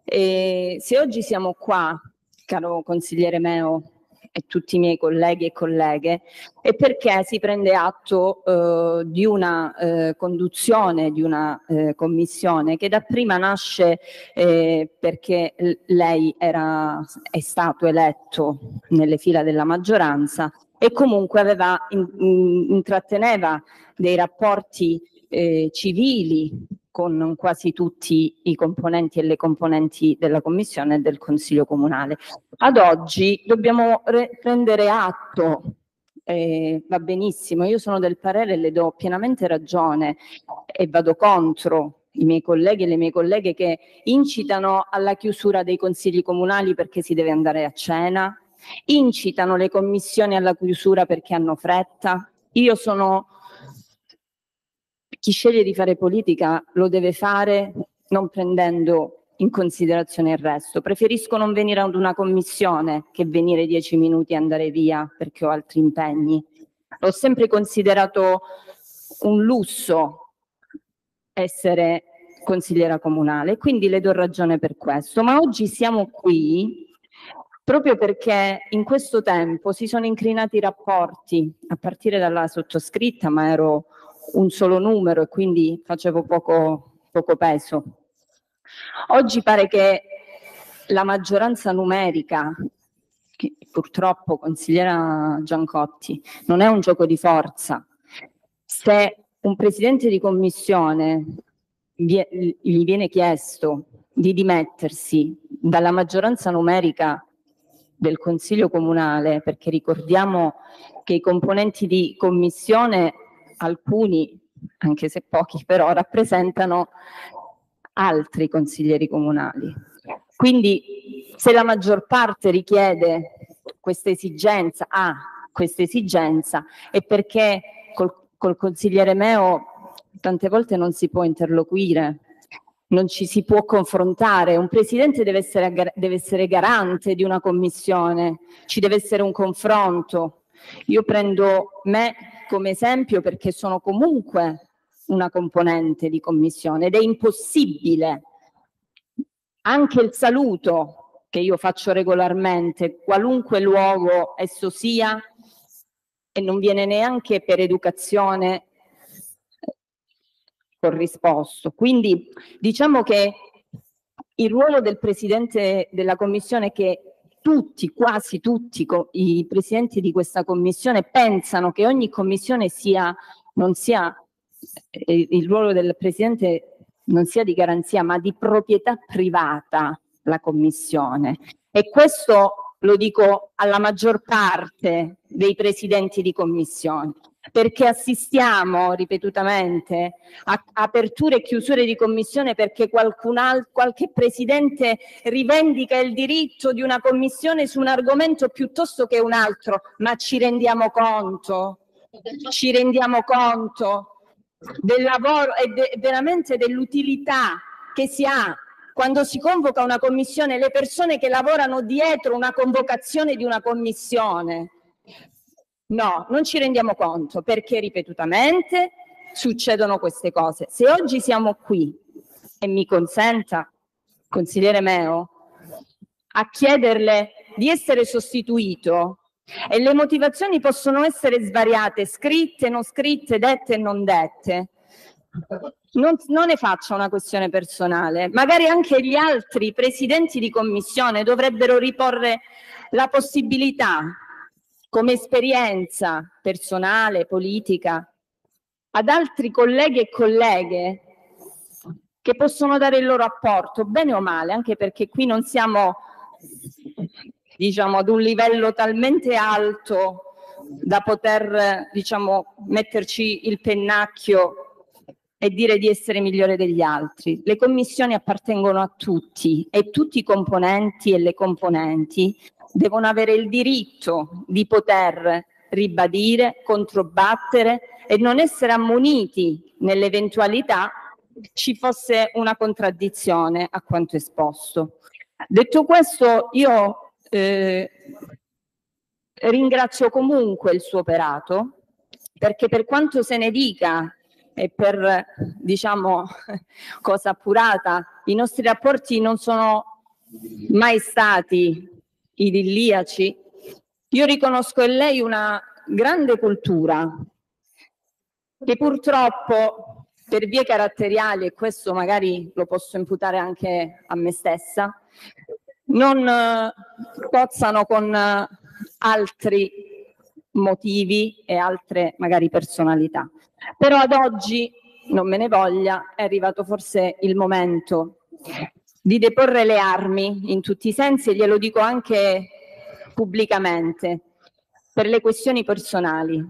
E se oggi siamo qua, caro consigliere Meo e tutti i miei colleghi e colleghe, è perché si prende atto eh, di una eh, conduzione di una eh, commissione che dapprima nasce eh, perché lei era, è stato eletto nelle fila della maggioranza e comunque aveva, in- in- intratteneva dei rapporti eh, civili con quasi tutti i componenti e le componenti della Commissione e del Consiglio Comunale. Ad oggi dobbiamo re- prendere atto, eh, va benissimo, io sono del parere e le do pienamente ragione e vado contro i miei colleghi e le mie colleghe che incitano alla chiusura dei consigli comunali perché si deve andare a cena, incitano le commissioni alla chiusura perché hanno fretta. Io sono chi sceglie di fare politica lo deve fare non prendendo in considerazione il resto. Preferisco non venire ad una commissione che venire dieci minuti e andare via perché ho altri impegni. L'ho sempre considerato un lusso essere consigliera comunale, quindi le do ragione per questo. Ma oggi siamo qui proprio perché in questo tempo si sono incrinati i rapporti, a partire dalla sottoscritta, ma ero un solo numero e quindi facevo poco, poco peso. Oggi pare che la maggioranza numerica, che purtroppo consigliera Giancotti, non è un gioco di forza. Se un presidente di commissione gli viene chiesto di dimettersi dalla maggioranza numerica del Consiglio Comunale, perché ricordiamo che i componenti di commissione, alcuni, anche se pochi, però rappresentano altri consiglieri comunali. Quindi se la maggior parte richiede questa esigenza, ha questa esigenza, è perché col, col consigliere Meo tante volte non si può interloquire, non ci si può confrontare. Un presidente deve essere, deve essere garante di una commissione, ci deve essere un confronto. Io prendo me come esempio perché sono comunque una componente di commissione ed è impossibile anche il saluto che io faccio regolarmente, qualunque luogo esso sia, e non viene neanche per educazione corrisposto. Quindi diciamo che il ruolo del presidente della commissione che tutti, quasi tutti i presidenti di questa commissione pensano che ogni commissione sia, non sia eh, il ruolo del presidente non sia di garanzia, ma di proprietà privata la commissione. E questo lo dico alla maggior parte dei presidenti di commissione, perché assistiamo ripetutamente a aperture e chiusure di commissione perché qualcun al- qualche presidente rivendica il diritto di una commissione su un argomento piuttosto che un altro, ma ci rendiamo conto? Ci rendiamo conto del lavoro e de- veramente dell'utilità che si ha quando si convoca una commissione, le persone che lavorano dietro una convocazione di una commissione. No, non ci rendiamo conto perché ripetutamente succedono queste cose. Se oggi siamo qui e mi consenta, consigliere Meo, a chiederle di essere sostituito e le motivazioni possono essere svariate, scritte, non scritte, dette e non dette. Non, non ne faccia una questione personale. Magari anche gli altri presidenti di commissione dovrebbero riporre la possibilità, come esperienza personale, politica, ad altri colleghi e colleghe che possono dare il loro apporto, bene o male, anche perché qui non siamo diciamo, ad un livello talmente alto da poter diciamo, metterci il pennacchio e dire di essere migliore degli altri. Le commissioni appartengono a tutti e tutti i componenti e le componenti devono avere il diritto di poter ribadire, controbattere e non essere ammoniti nell'eventualità ci fosse una contraddizione a quanto esposto. Detto questo, io eh, ringrazio comunque il suo operato perché per quanto se ne dica e per diciamo cosa appurata, i nostri rapporti non sono mai stati idilliaci. Io riconosco in lei una grande cultura che purtroppo per vie caratteriali, e questo magari lo posso imputare anche a me stessa, non eh, cozzano con eh, altri motivi e altre magari personalità. Però ad oggi, non me ne voglia, è arrivato forse il momento di deporre le armi in tutti i sensi e glielo dico anche pubblicamente per le questioni personali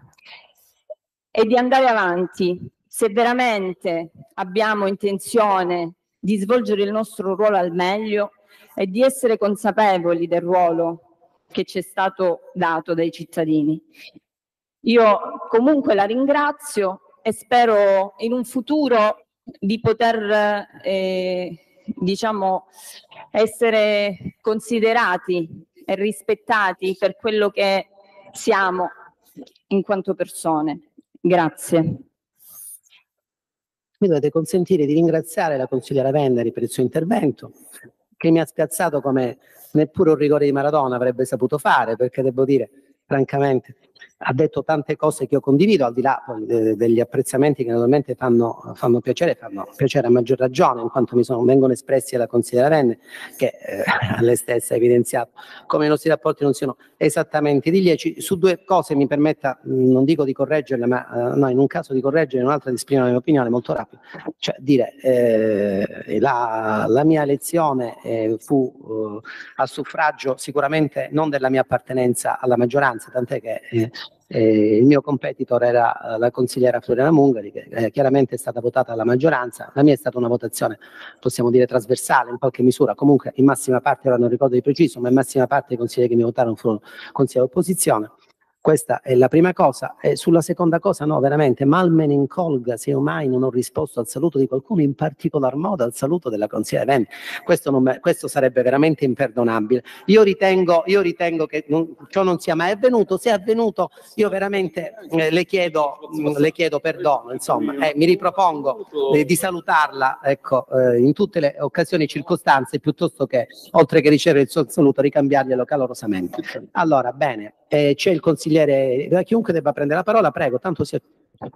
e di andare avanti se veramente abbiamo intenzione di svolgere il nostro ruolo al meglio e di essere consapevoli del ruolo che ci è stato dato dai cittadini. Io comunque la ringrazio e spero in un futuro di poter eh, diciamo essere considerati e rispettati per quello che siamo in quanto persone. Grazie. Mi dovete consentire di ringraziare la consigliera Vendari per il suo intervento, che mi ha spiazzato come neppure un rigore di Maradona avrebbe saputo fare, perché devo dire, francamente, ha detto tante cose che io condivido, al di là poi de- degli apprezzamenti che naturalmente fanno, fanno piacere, fanno piacere a maggior ragione, in quanto mi sono, vengono espressi alla consigliera Renne, che eh, lei stessa ha evidenziato come i nostri rapporti non siano esattamente idilliaci. Su due cose mi permetta, non dico di correggerle, ma eh, no, in un caso di correggere, in un altro di esprimere la mia opinione molto rapida. Cioè dire, eh, la, la mia elezione eh, fu eh, a suffragio sicuramente non della mia appartenenza alla maggioranza, tant'è che eh, il mio competitor era eh, la consigliera Floriana Mungari, che eh, chiaramente è stata votata dalla maggioranza. La mia è stata una votazione, possiamo dire, trasversale in qualche misura. Comunque, in massima parte, ora non ricordo di preciso, ma in massima parte i consiglieri che mi votarono furono consiglieri dell'opposizione. Questa è la prima cosa. E sulla seconda cosa, no, veramente, mal me ne incolga se io mai non ho risposto al saluto di qualcuno, in particolar modo al saluto della consigliera Vendi. Questo, questo sarebbe veramente imperdonabile. Io ritengo, io ritengo che non- ciò non sia mai avvenuto. Se è avvenuto, io veramente eh, le, chiedo, le chiedo perdono, insomma, eh, mi ripropongo eh, di salutarla ecco, eh, in tutte le occasioni e circostanze, piuttosto che, oltre che ricevere il suo saluto, ricambiarglielo calorosamente. Allora, bene, eh, c'è il consigliere, chiunque debba prendere la parola, prego, tanto sia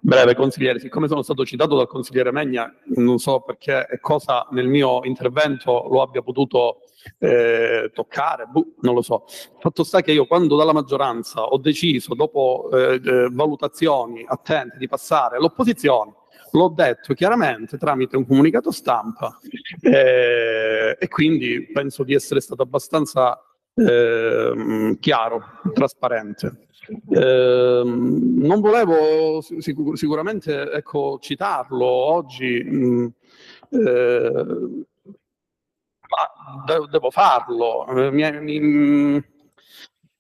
Breve consigliere, siccome sono stato citato dal consigliere Megna, non so perché e cosa nel mio intervento lo abbia potuto eh, toccare, boh, non lo so. Fatto sta che io quando dalla maggioranza ho deciso, dopo eh, eh, valutazioni attente, di passare all'opposizione, l'ho detto chiaramente tramite un comunicato stampa eh, e quindi penso di essere stato abbastanza eh, chiaro, trasparente. Eh, non volevo sic- sicuramente ecco, citarlo oggi, mh, eh, ma de- devo farlo. Eh, mi, mi,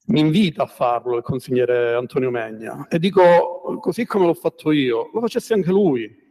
mi, invita a farlo il consigliere Antonio Megna e dico, così come l'ho fatto io, lo facesse anche lui.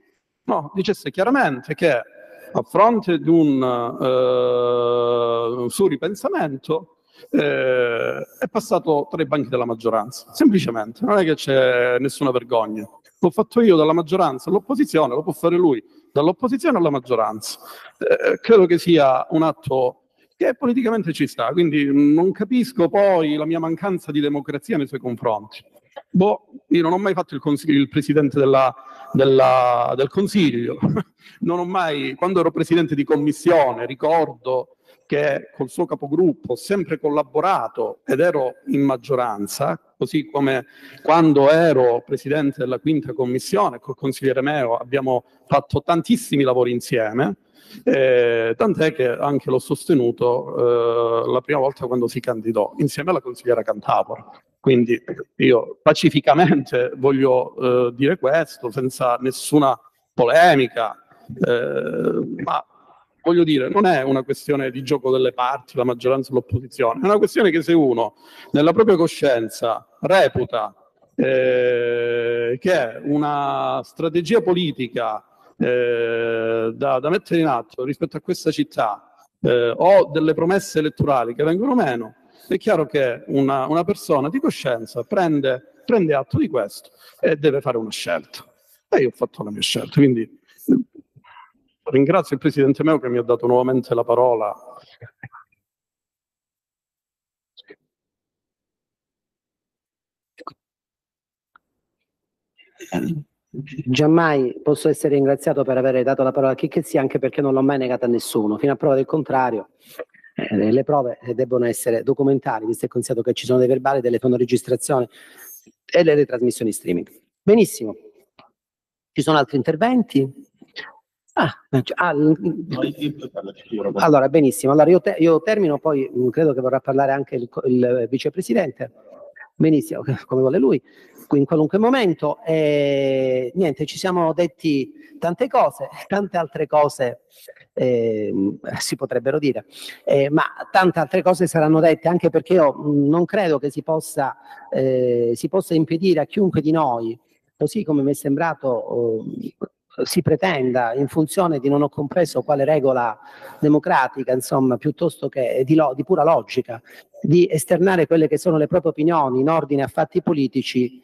No, dicesse chiaramente che a fronte di un, un suo ripensamento eh, è passato tra i banchi della maggioranza, semplicemente, non è che c'è nessuna vergogna. L'ho fatto io dalla maggioranza all'opposizione, lo può fare lui dall'opposizione alla maggioranza. Eh, credo che sia un atto che politicamente ci sta, quindi non capisco poi la mia mancanza di democrazia nei suoi confronti. Boh, io non ho mai fatto il, il presidente della, della, del consiglio, non ho mai, quando ero presidente di commissione, ricordo che col suo capogruppo ho sempre collaborato ed ero in maggioranza, così come quando ero presidente della quinta commissione col consigliere Meo abbiamo fatto tantissimi lavori insieme, eh, tant'è che anche l'ho sostenuto eh, la prima volta quando si candidò, insieme alla consigliera Cantapora. Quindi io pacificamente voglio eh, dire questo, senza nessuna polemica, eh, ma voglio dire, non è una questione di gioco delle parti, la maggioranza o l'opposizione, è una questione che se uno nella propria coscienza reputa eh, che una strategia politica eh, da, da, mettere in atto rispetto a questa città eh, o delle promesse elettorali che vengono meno, è chiaro che una, una persona di coscienza prende, prende atto di questo e deve fare una scelta. E io ho fatto la mia scelta, quindi Ringrazio il Presidente Meo che mi ha dato nuovamente la parola. Giammai posso essere ringraziato per aver dato la parola a chi che sia, anche perché non l'ho mai negata a nessuno, fino a prova del contrario. Eh, le prove devono essere documentali, visto e considerato che ci sono dei verbali, delle fonoregistrazioni e le trasmissioni streaming. Benissimo. Ci sono altri interventi? Ah, ah, allora, benissimo. Allora, io, te, io, termino, poi mm, credo che vorrà parlare anche il, il vicepresidente. Benissimo, come vuole lui, in qualunque momento. E, niente, ci siamo detti tante cose, tante altre cose eh, si potrebbero dire, eh, ma tante altre cose saranno dette anche perché io mm, non credo che si possa, eh, si possa impedire a chiunque di noi, così come mi è sembrato oh, si pretenda in funzione di non ho compreso quale regola democratica, insomma, piuttosto che di, lo, di, pura logica, di esternare quelle che sono le proprie opinioni in ordine a fatti politici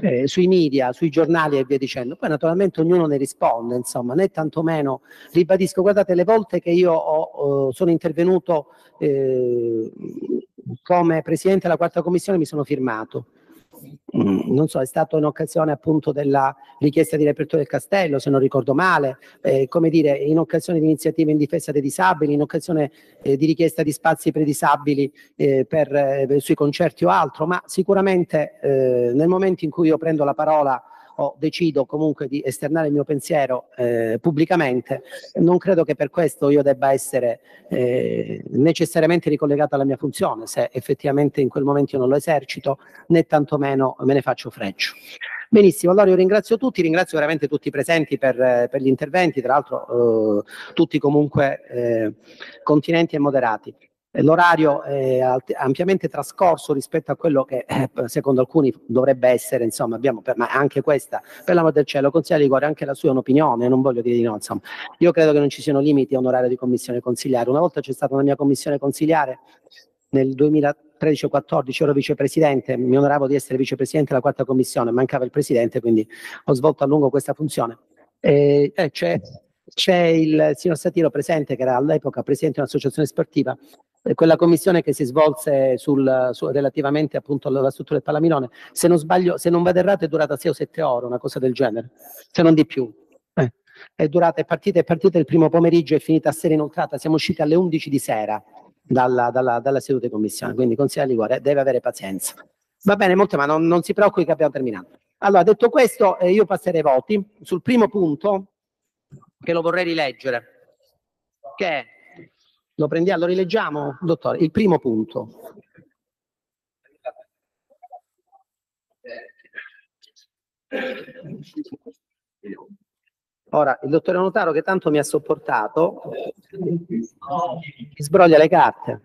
eh, sui media, sui giornali e via dicendo. Poi naturalmente ognuno ne risponde, insomma, né tantomeno ribadisco, guardate le volte che io ho, uh, sono intervenuto eh, come Presidente della quarta commissione mi sono firmato non so, è stato in occasione appunto della richiesta di riapertura del castello, se non ricordo male, eh, come dire, in occasione di iniziative in difesa dei disabili, in occasione eh, di richiesta di spazi per disabili eh, per, eh, sui concerti o altro, ma sicuramente eh, nel momento in cui io prendo la parola o decido comunque di esternare il mio pensiero eh, pubblicamente, non credo che per questo io debba essere eh, necessariamente ricollegato alla mia funzione, se effettivamente in quel momento io non lo esercito, né tantomeno me ne faccio freccio. Benissimo, allora io ringrazio tutti, ringrazio veramente tutti i presenti per, per gli interventi, tra l'altro eh, tutti comunque eh, continenti e moderati. L'orario è ampiamente trascorso rispetto a quello che eh, secondo alcuni dovrebbe essere, insomma, abbiamo per, ma anche questa, per l'amor del cielo, consigliere Ligore, anche la sua è un'opinione, non voglio dire di no, insomma. Io credo che non ci siano limiti a un orario di commissione consigliare. Una volta c'è stata una mia commissione consigliare nel 2013 14 ero vicepresidente, mi onoravo di essere vicepresidente della quarta commissione, mancava il presidente, quindi ho svolto a lungo questa funzione. E, eh, c'è, c'è il signor Satiro presente, che era all'epoca presidente di un'associazione sportiva, eh, quella commissione che si svolse sul, su- relativamente appunto alla struttura del Palamilone, se non sbaglio, se non vado errato è durata 6 o 7 ore, una cosa del genere, se non di più. Eh, È durata, è partita, è partita il primo pomeriggio è finita a sera inoltrata, siamo usciti alle 11 di sera dalla, dalla, dalla seduta di commissione, quindi consigliere Liguore deve avere pazienza. Va bene, molto, ma non, non si preoccupi che abbiamo terminato. Allora, detto questo, eh, io passerei ai voti. Sul primo punto, che lo vorrei rileggere, che è, lo prendiamo, lo rileggiamo, dottore, il primo punto. Ora, il dottore Notaro che tanto mi ha sopportato, mi sbroglia le carte.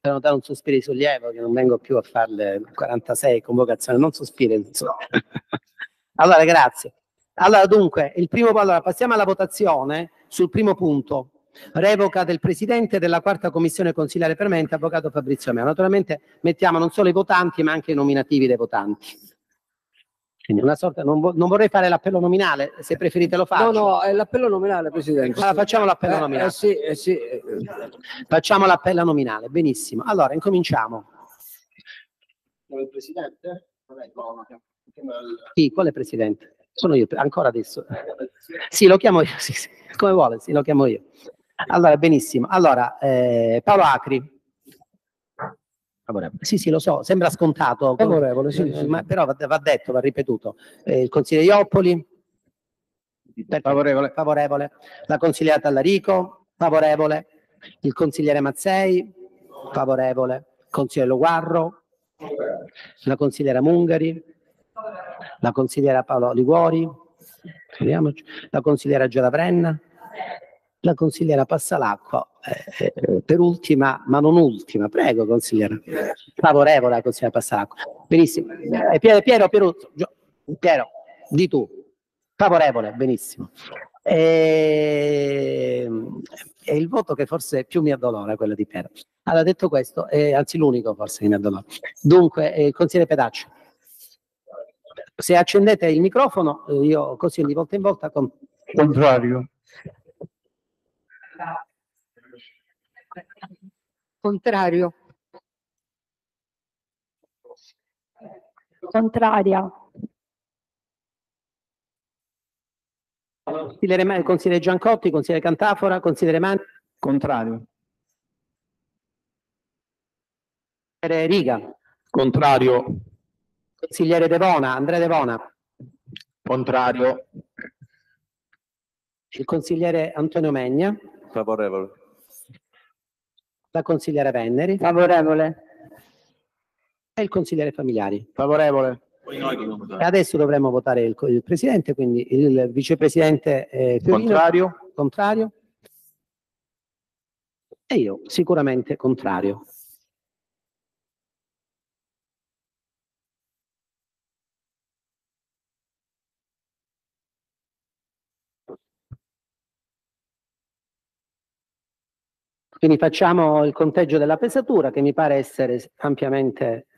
Per notare un sospiro di sollievo che non vengo più a farle 46 convocazioni, non sospiri. insomma. allora, grazie. Allora, dunque, il primo, allora, passiamo alla votazione sul primo punto. Revoca del presidente della quarta commissione consigliare permanente, avvocato Fabrizio Meo. Naturalmente mettiamo non solo i votanti, ma anche i nominativi dei votanti. Quindi una sorta, non, vo- non vorrei fare l'appello nominale, se preferite lo faccio. No, no, è l'appello nominale, Presidente. Allora, facciamo l'appello Eh, nominale. eh sì, eh sì, eh, Facciamo l'appello nominale, benissimo. Allora, incominciamo. Il Presidente? Chi? Quale presidente? Sono io, ancora adesso. Sì, lo chiamo io, sì, sì. come vuole, sì, lo chiamo io. Allora, benissimo. Allora, eh, Paolo Acri. Favorevole. Sì, sì, lo so, sembra scontato. Favorevole, sì, Eh, sì. Ma però va, va detto, va ripetuto. Eh, il consigliere Ioppoli? Favorevole. Favorevole. La consigliera Tallarico? Favorevole. Il consigliere Mazzei? Favorevole. Consigliere Loguarro? La consigliera Mungari? La consigliera Paolo Liguori? La consigliera Giovrenna? La consigliera Passalacqua? Eh, eh, per ultima, ma non ultima, prego consigliera. Favorevole la consigliera Passalacqua. Benissimo. Eh, Piero, Piero, Piero, Piero, di tu. Favorevole, benissimo. E, è il voto che forse più mi addolora, quello di Piero. Allora, detto questo, eh, anzi l'unico forse che mi addolora. Dunque, eh, consigliere Pedacci. Se accendete il microfono, eh, io così di volta in volta con... Contrario. Contrario. Contraria. Consigliere, consigliere Giancotti, consigliere Cantafora, consigliere Mani, Contrario. consigliere Riga, Contrario. Consigliere Devona, Andrea Devona, Contrario. il consigliere Antonio Megna, Favorevole. la consigliera Venneri Favorevole. e il consigliere Familiari. Favorevole. E adesso dovremmo votare il, il presidente, quindi il vicepresidente eh, Fiorino. Contrario. Contrario. E io sicuramente contrario. Quindi facciamo il conteggio della pesatura che mi pare essere ampiamente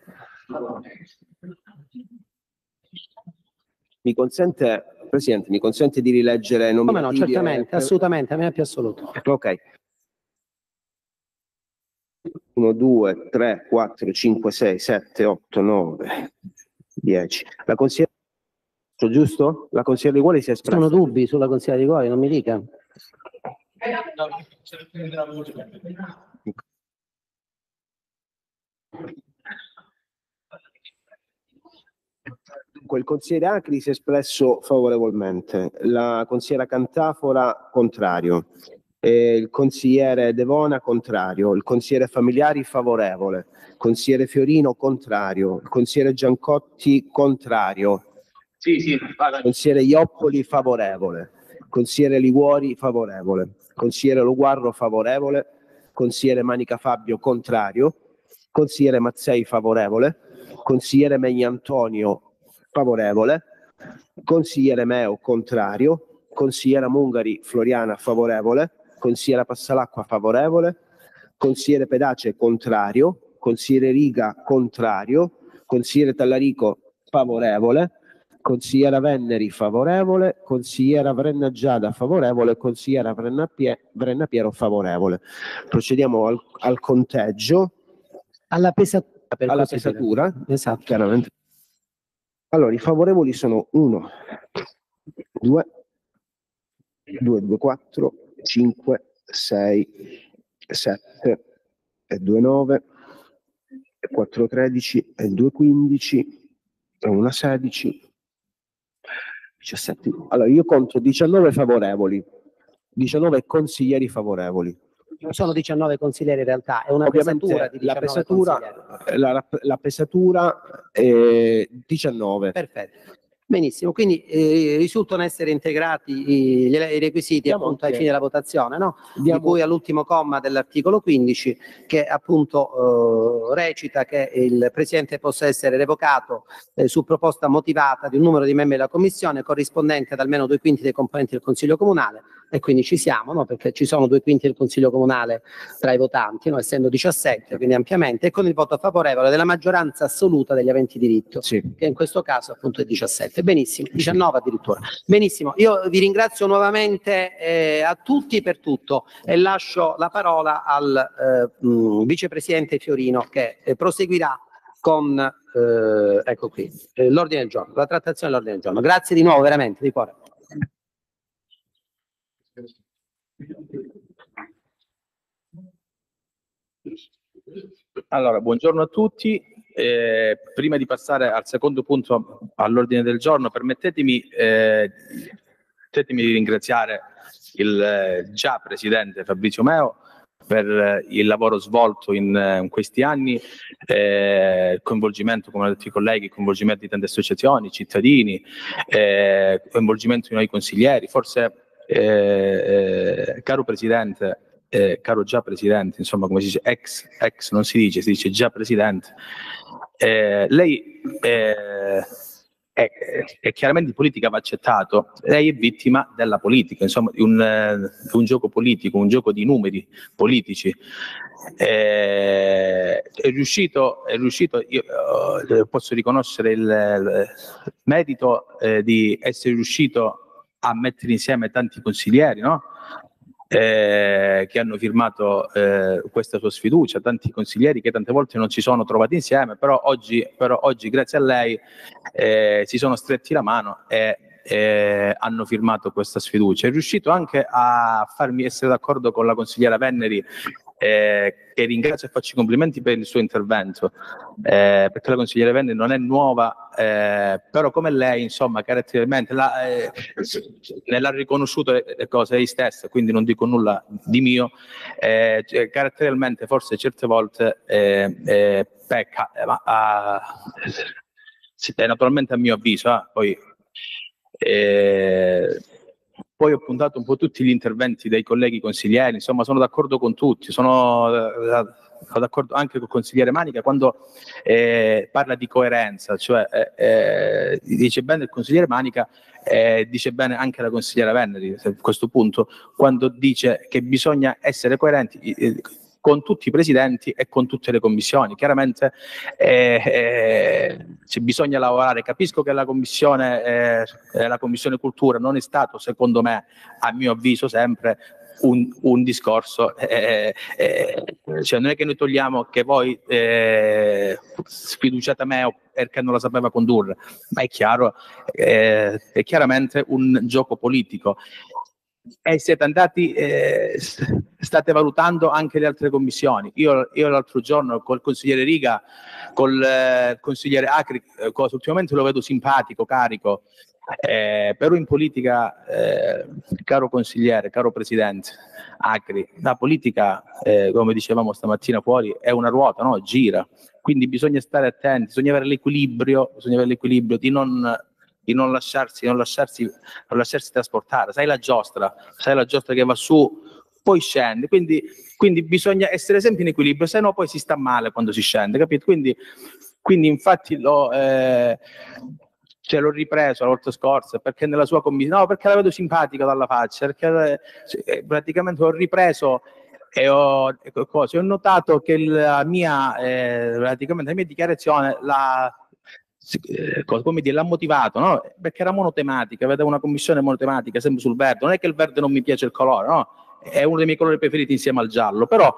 Mi consente, Presidente, mi consente di rileggere Come no, certamente, assolutamente, a me è più assoluto. Ok. 1, 2, 3, 4, 5, 6, 7, 8, 9, 10. La consigliera, giusto? La consigliera Liguori si è espressa. Sono dubbi sulla consigliera di Gori, non mi dica. Dunque, il consigliere Acri si è espresso favorevolmente, la consigliera Cantafora contrario, eh, il consigliere Devona contrario, il consigliere Familiari favorevole, il consigliere Fiorino contrario, il consigliere Giancotti contrario, Sì, sì. il consigliere Ioppoli favorevole, il consigliere Liguori favorevole, consigliere Loguarro favorevole, consigliere Manica Fabio contrario, consigliere Mazzei favorevole, consigliere Megni Antonio favorevole, consigliere Meo contrario, consigliera Mungari Floriana favorevole, consigliera Passalacqua favorevole, consigliere Pedace contrario, consigliere Riga contrario, consigliere Tallarico favorevole, consigliera Venneri favorevole, consigliera Vrenna Giada favorevole, consigliera Vrenna, Pie- Vrenna Piero favorevole. Procediamo al, al conteggio. Alla pesatura. per alla pesatura, Esatto. chiaramente. Allora, i favorevoli sono 1, 2, 2, 2, 4, 5, 6, 7, e 2, 9, e 4, 13, e 2, 15, e 1, 16, 17. Allora, io conto 19 favorevoli, 19 consiglieri favorevoli. Non sono 19 consiglieri in realtà, è una Ovviamente pesatura di 19 la pesatura, la, la- la pesatura è 19. Perfetto. Benissimo, quindi eh, risultano essere integrati i, i requisiti Diamo appunto ai fini della votazione, no? Diamo- di cui all'ultimo comma dell'articolo 15 che appunto eh, recita che il Presidente possa essere revocato eh, su proposta motivata di un numero di membri della Commissione corrispondente ad almeno due quinti dei componenti del Consiglio Comunale e quindi ci siamo, no? perché ci sono due quinti del Consiglio Comunale tra i votanti, no? essendo 17, quindi ampiamente, e con il voto favorevole della maggioranza assoluta degli aventi diritto, che in questo caso appunto è 17. Benissimo, 19 addirittura. Benissimo, io vi ringrazio nuovamente eh, a tutti per tutto e lascio la parola al eh, mh, vicepresidente Fiorino che eh, proseguirà con eh, ecco qui, eh, l'ordine del giorno, la trattazione dell'ordine del giorno. Grazie di nuovo, veramente, di cuore. Allora, buongiorno a tutti. Eh, prima di passare al secondo punto all'ordine del giorno, permettetemi, eh, permettetemi di ringraziare il eh, già presidente Fabrizio Meo per eh, il lavoro svolto in, eh, in questi anni, eh, coinvolgimento, come hanno detto i colleghi, coinvolgimento di tante associazioni, cittadini, eh, coinvolgimento di noi consiglieri. Forse, eh, eh, caro presidente, eh, caro già presidente, insomma, come si dice, ex, ex non si dice, si dice già presidente, eh, lei eh, è, è chiaramente in politica va accettato, lei è vittima della politica, insomma, di un, eh, un gioco politico, un gioco di numeri politici. Eh, è riuscito, è riuscito io eh, posso riconoscere il, il merito di essere riuscito a mettere insieme tanti consiglieri, no? Eh, che hanno firmato eh, questa sua sfiducia, tanti consiglieri che tante volte non si sono trovati insieme, però oggi, però oggi grazie a lei eh, si sono stretti la mano e eh, hanno firmato questa sfiducia. È riuscito anche a farmi essere d'accordo con la consigliera Venneri eh, che ringrazio e faccio i complimenti per il suo intervento, eh, perché la consigliera Venneri non è nuova, eh, però come lei, insomma, caratterialmente la, eh, l'ha riconosciuto le, le cose lei stessa, quindi non dico nulla di mio, eh, cioè, caratterialmente forse certe volte eh, eh, pecca, ma ah, sì, eh, naturalmente a mio avviso, ah, poi eh, poi ho puntato un po' tutti gli interventi dei colleghi consiglieri, insomma sono d'accordo con tutti, sono, eh, d'accordo anche con il consigliere Manica quando eh, parla di coerenza, cioè eh, eh, dice bene il consigliere Manica, eh, dice bene anche la consigliera Veneri a questo punto, quando dice che bisogna essere coerenti con tutti i presidenti e con tutte le commissioni. Chiaramente eh, eh, ci bisogna lavorare. Capisco che la commissione, eh, eh, la commissione cultura non è stato, secondo me, a mio avviso, sempre un, un discorso, eh, eh, cioè non è che noi togliamo che voi eh, sfiduciate me o perché non la sapeva condurre, ma è chiaro, eh, è chiaramente un gioco politico e siete andati, eh, state valutando anche le altre commissioni. Io, io l'altro giorno col consigliere Riga, col eh, consigliere Acri, eh, ultimamente lo vedo simpatico, carico, eh, però in politica, eh, caro consigliere, caro presidente Acri, la politica, eh, come dicevamo stamattina fuori, è una ruota, no? gira. Quindi bisogna stare attenti, bisogna avere l'equilibrio, bisogna avere l'equilibrio di non di non lasciarsi, non lasciarsi, non lasciarsi trasportare. Sai la giostra, sai la giostra che va su, poi scende. Quindi, quindi bisogna essere sempre in equilibrio, se no poi si sta male quando si scende, capito? Quindi, quindi infatti l'ho, eh, cioè, l'ho ripreso la volta scorsa perché nella sua commissione, no, perché la vedo simpatica dalla faccia, perché eh, praticamente ho ripreso e ho, ecco, cose. ho notato che la mia, eh, praticamente la mia dichiarazione la eh, come dire, l'ha motivato, no? Perché era monotematica, aveva una commissione monotematica, sempre sul verde. Non è che il verde non mi piace il colore, no? È uno dei miei colori preferiti insieme al giallo, però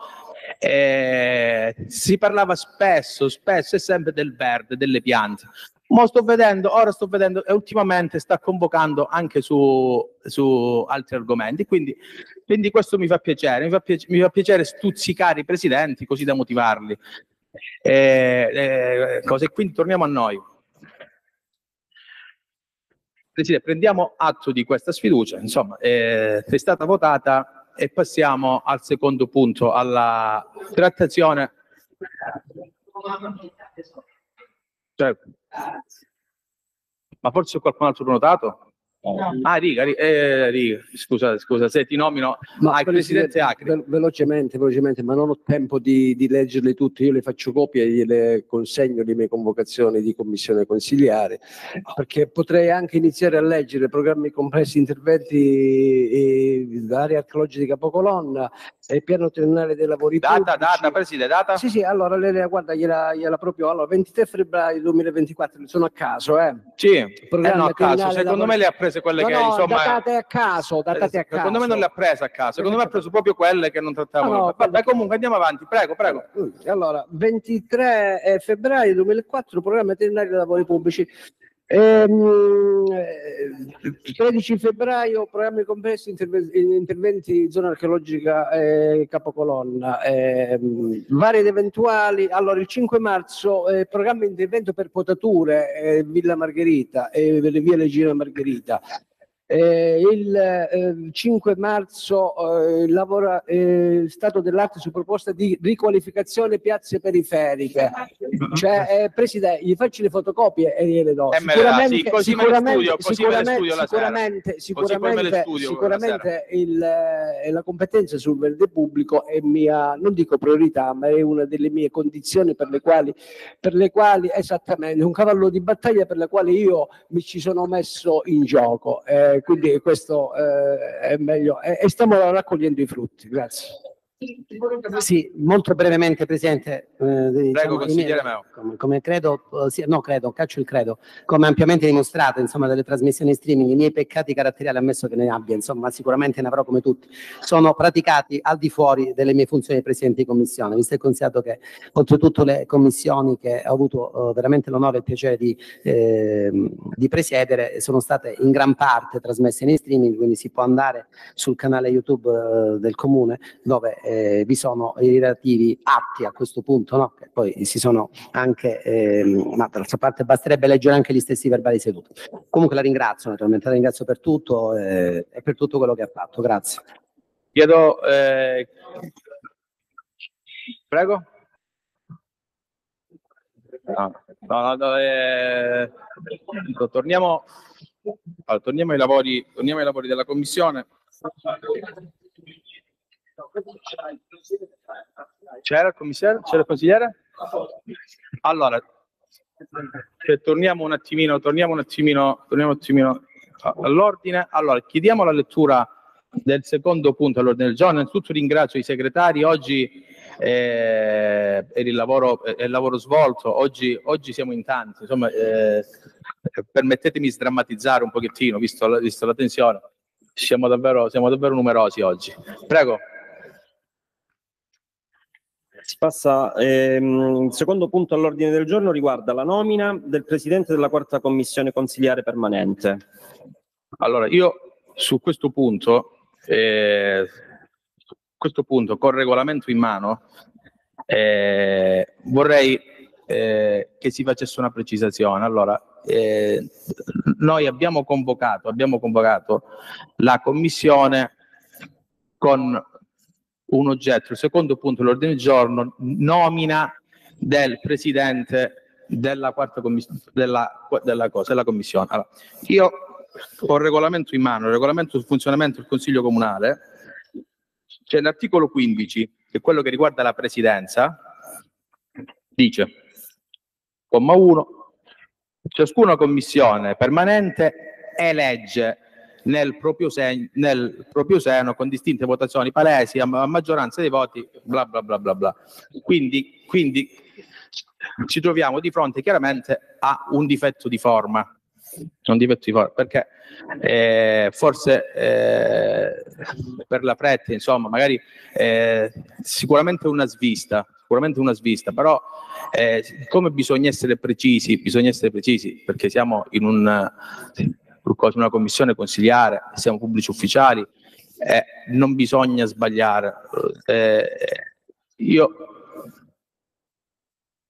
eh, si parlava spesso, spesso e sempre del verde, delle piante. Mo sto vedendo, ora sto vedendo, e ultimamente sta convocando anche su, su altri argomenti, quindi, quindi questo mi fa piacere, mi fa, piace- mi fa piacere stuzzicare i presidenti così da motivarli. Eh, eh, cose, quindi torniamo a noi. Presidente, prendiamo atto di questa sfiducia, insomma, eh, è stata votata e passiamo al secondo punto, alla trattazione. Cioè, ma forse qualcun altro prenotato? Ah, Riga, Ri- eh, Riga, scusa, scusa, se ti nomino, ah, il Presidente Acri. ve- velocemente, velocemente, ma non ho tempo di, di leggerle tutte, io le faccio copia e gliele consegno le mie convocazioni di commissione consigliare, perché potrei anche iniziare a leggere programmi complessi, interventi, eh, area archeologica di Capocolonna e piano triennale dei lavori Data, pubblici. data, Presidente, data? Sì, sì, allora lei, guarda, gliela, gliela proprio, allora, 23 febbraio 2024, sono a caso, eh. Sì, eh no, a caso. Secondo lavori- me le ha prese quelle No, che no, insomma. datate a caso, datate a caso. Secondo me non le ha prese a caso, secondo me ha preso proprio quelle che non trattavano. Ah, no, Vabbè, comunque andiamo avanti, prego, prego. Allora, 23 eh, febbraio 2004, programma dei lavori pubblici. Ehm, eh, 13 febbraio, programmi complessi, interve- interventi zona archeologica eh, capocolonna, ehm, vari ed eventuali. Allora, il 5 marzo, eh, programma intervento per potature, eh, Villa Margherita e via Regina Margherita. Eh, il eh, 5 marzo eh, lavora eh, Stato dell'arte su proposta di riqualificazione piazze periferiche. Cioè, eh, Presidente, gli faccio le fotocopie e gliele do. Eh, sicuramente, sicuramente, sicuramente, studio sicuramente il, eh, la competenza sul verde pubblico è mia, non dico priorità, ma è una delle mie condizioni per le quali, per le quali esattamente, un cavallo di battaglia per la quale io mi ci sono messo in gioco. Eh, quindi questo eh, è meglio e, e stiamo raccogliendo i frutti. Grazie. Sì, molto brevemente, Presidente. eh, diciamo, Meo. Come, come credo, eh, sia- no credo, calcio il credo, come ampiamente dimostrato, insomma, dalle trasmissioni streaming, i miei peccati caratteriali, ammesso che ne abbia, insomma, sicuramente ne avrò come tutti, sono praticati al di fuori delle mie funzioni di Presidente di Commissione, visto e considerato che oltretutto le commissioni che ho avuto eh, veramente l'onore e il piacere di, ehm, di presiedere sono state in gran parte trasmesse in streaming, quindi si può andare sul canale YouTube eh, del Comune dove eh, vi sono i relativi atti a questo punto, no? che poi si sono anche, ehm, ma d'altra parte basterebbe leggere anche gli stessi verbali di seduta. Comunque la ringrazio, naturalmente la ringrazio per tutto eh, e per tutto quello che ha fatto, grazie. Chiedo, eh, prego. No, no, no, eh, torniamo, allora, torniamo ai lavori, torniamo ai lavori della commissione. C'era il commissario? C'era il consigliere? Allora, cioè, torniamo un attimino, torniamo un attimino, torniamo un attimino all'ordine. Allora, chiediamo la lettura del secondo punto all'ordine del giorno. Innanzitutto ringrazio i segretari, oggi eh, per il lavoro, eh, il lavoro svolto, oggi, oggi siamo in tanti, insomma, eh, permettetemi di sdrammatizzare un pochettino, visto, la- visto la tensione. Siamo davvero, siamo davvero numerosi oggi. Prego. Si passa, ehm, il secondo punto all'ordine del giorno riguarda la nomina del Presidente della quarta commissione consiliare permanente. Allora, io su questo punto, eh, questo punto col regolamento in mano, eh, vorrei eh, che si facesse una precisazione. Allora, eh, noi abbiamo convocato, abbiamo convocato la commissione con un oggetto, il secondo punto dell'ordine del giorno, nomina del presidente della quarta commissione, della, della cosa, della commissione. Allora, io ho il regolamento in mano, il regolamento sul funzionamento del Consiglio Comunale, c'è l'articolo 15, che è quello che riguarda la presidenza, dice, comma 1, ciascuna commissione permanente elegge nel proprio, seg- nel proprio seno con distinte votazioni palesi a maggioranza dei voti, bla bla bla bla bla. Quindi, quindi ci troviamo di fronte chiaramente a un difetto di forma. Un difetto di forma, perché eh, forse eh, per la fretta, insomma, magari eh, sicuramente una svista, sicuramente una svista, però eh, come bisogna essere precisi, bisogna essere precisi perché siamo in un, una commissione consigliare, siamo pubblici ufficiali, eh, non bisogna sbagliare. Eh, io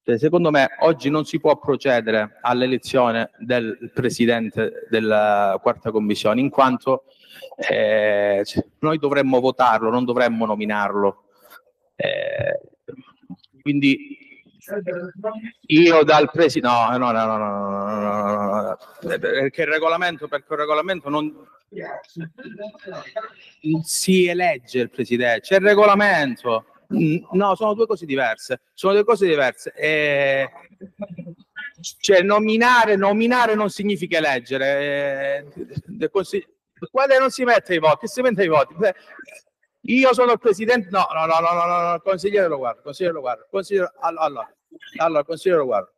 cioè, secondo me oggi non si può procedere all'elezione del presidente della quarta commissione in quanto eh, noi dovremmo votarlo, non dovremmo nominarlo. Eh, quindi io dal presidente, no, no, no, no, perché il regolamento, perché il regolamento non si elegge il presidente, c'è il regolamento. No, sono due cose diverse, sono due cose diverse. E... Cioè, nominare, nominare non significa eleggere. Quando non si mette i voti, si mette i voti. Io sono il presidente, no, no, no, no, no, no, consigliere lo guarda, consigliere lo guarda, consigliere, allora, allora, consigliere lo guardo.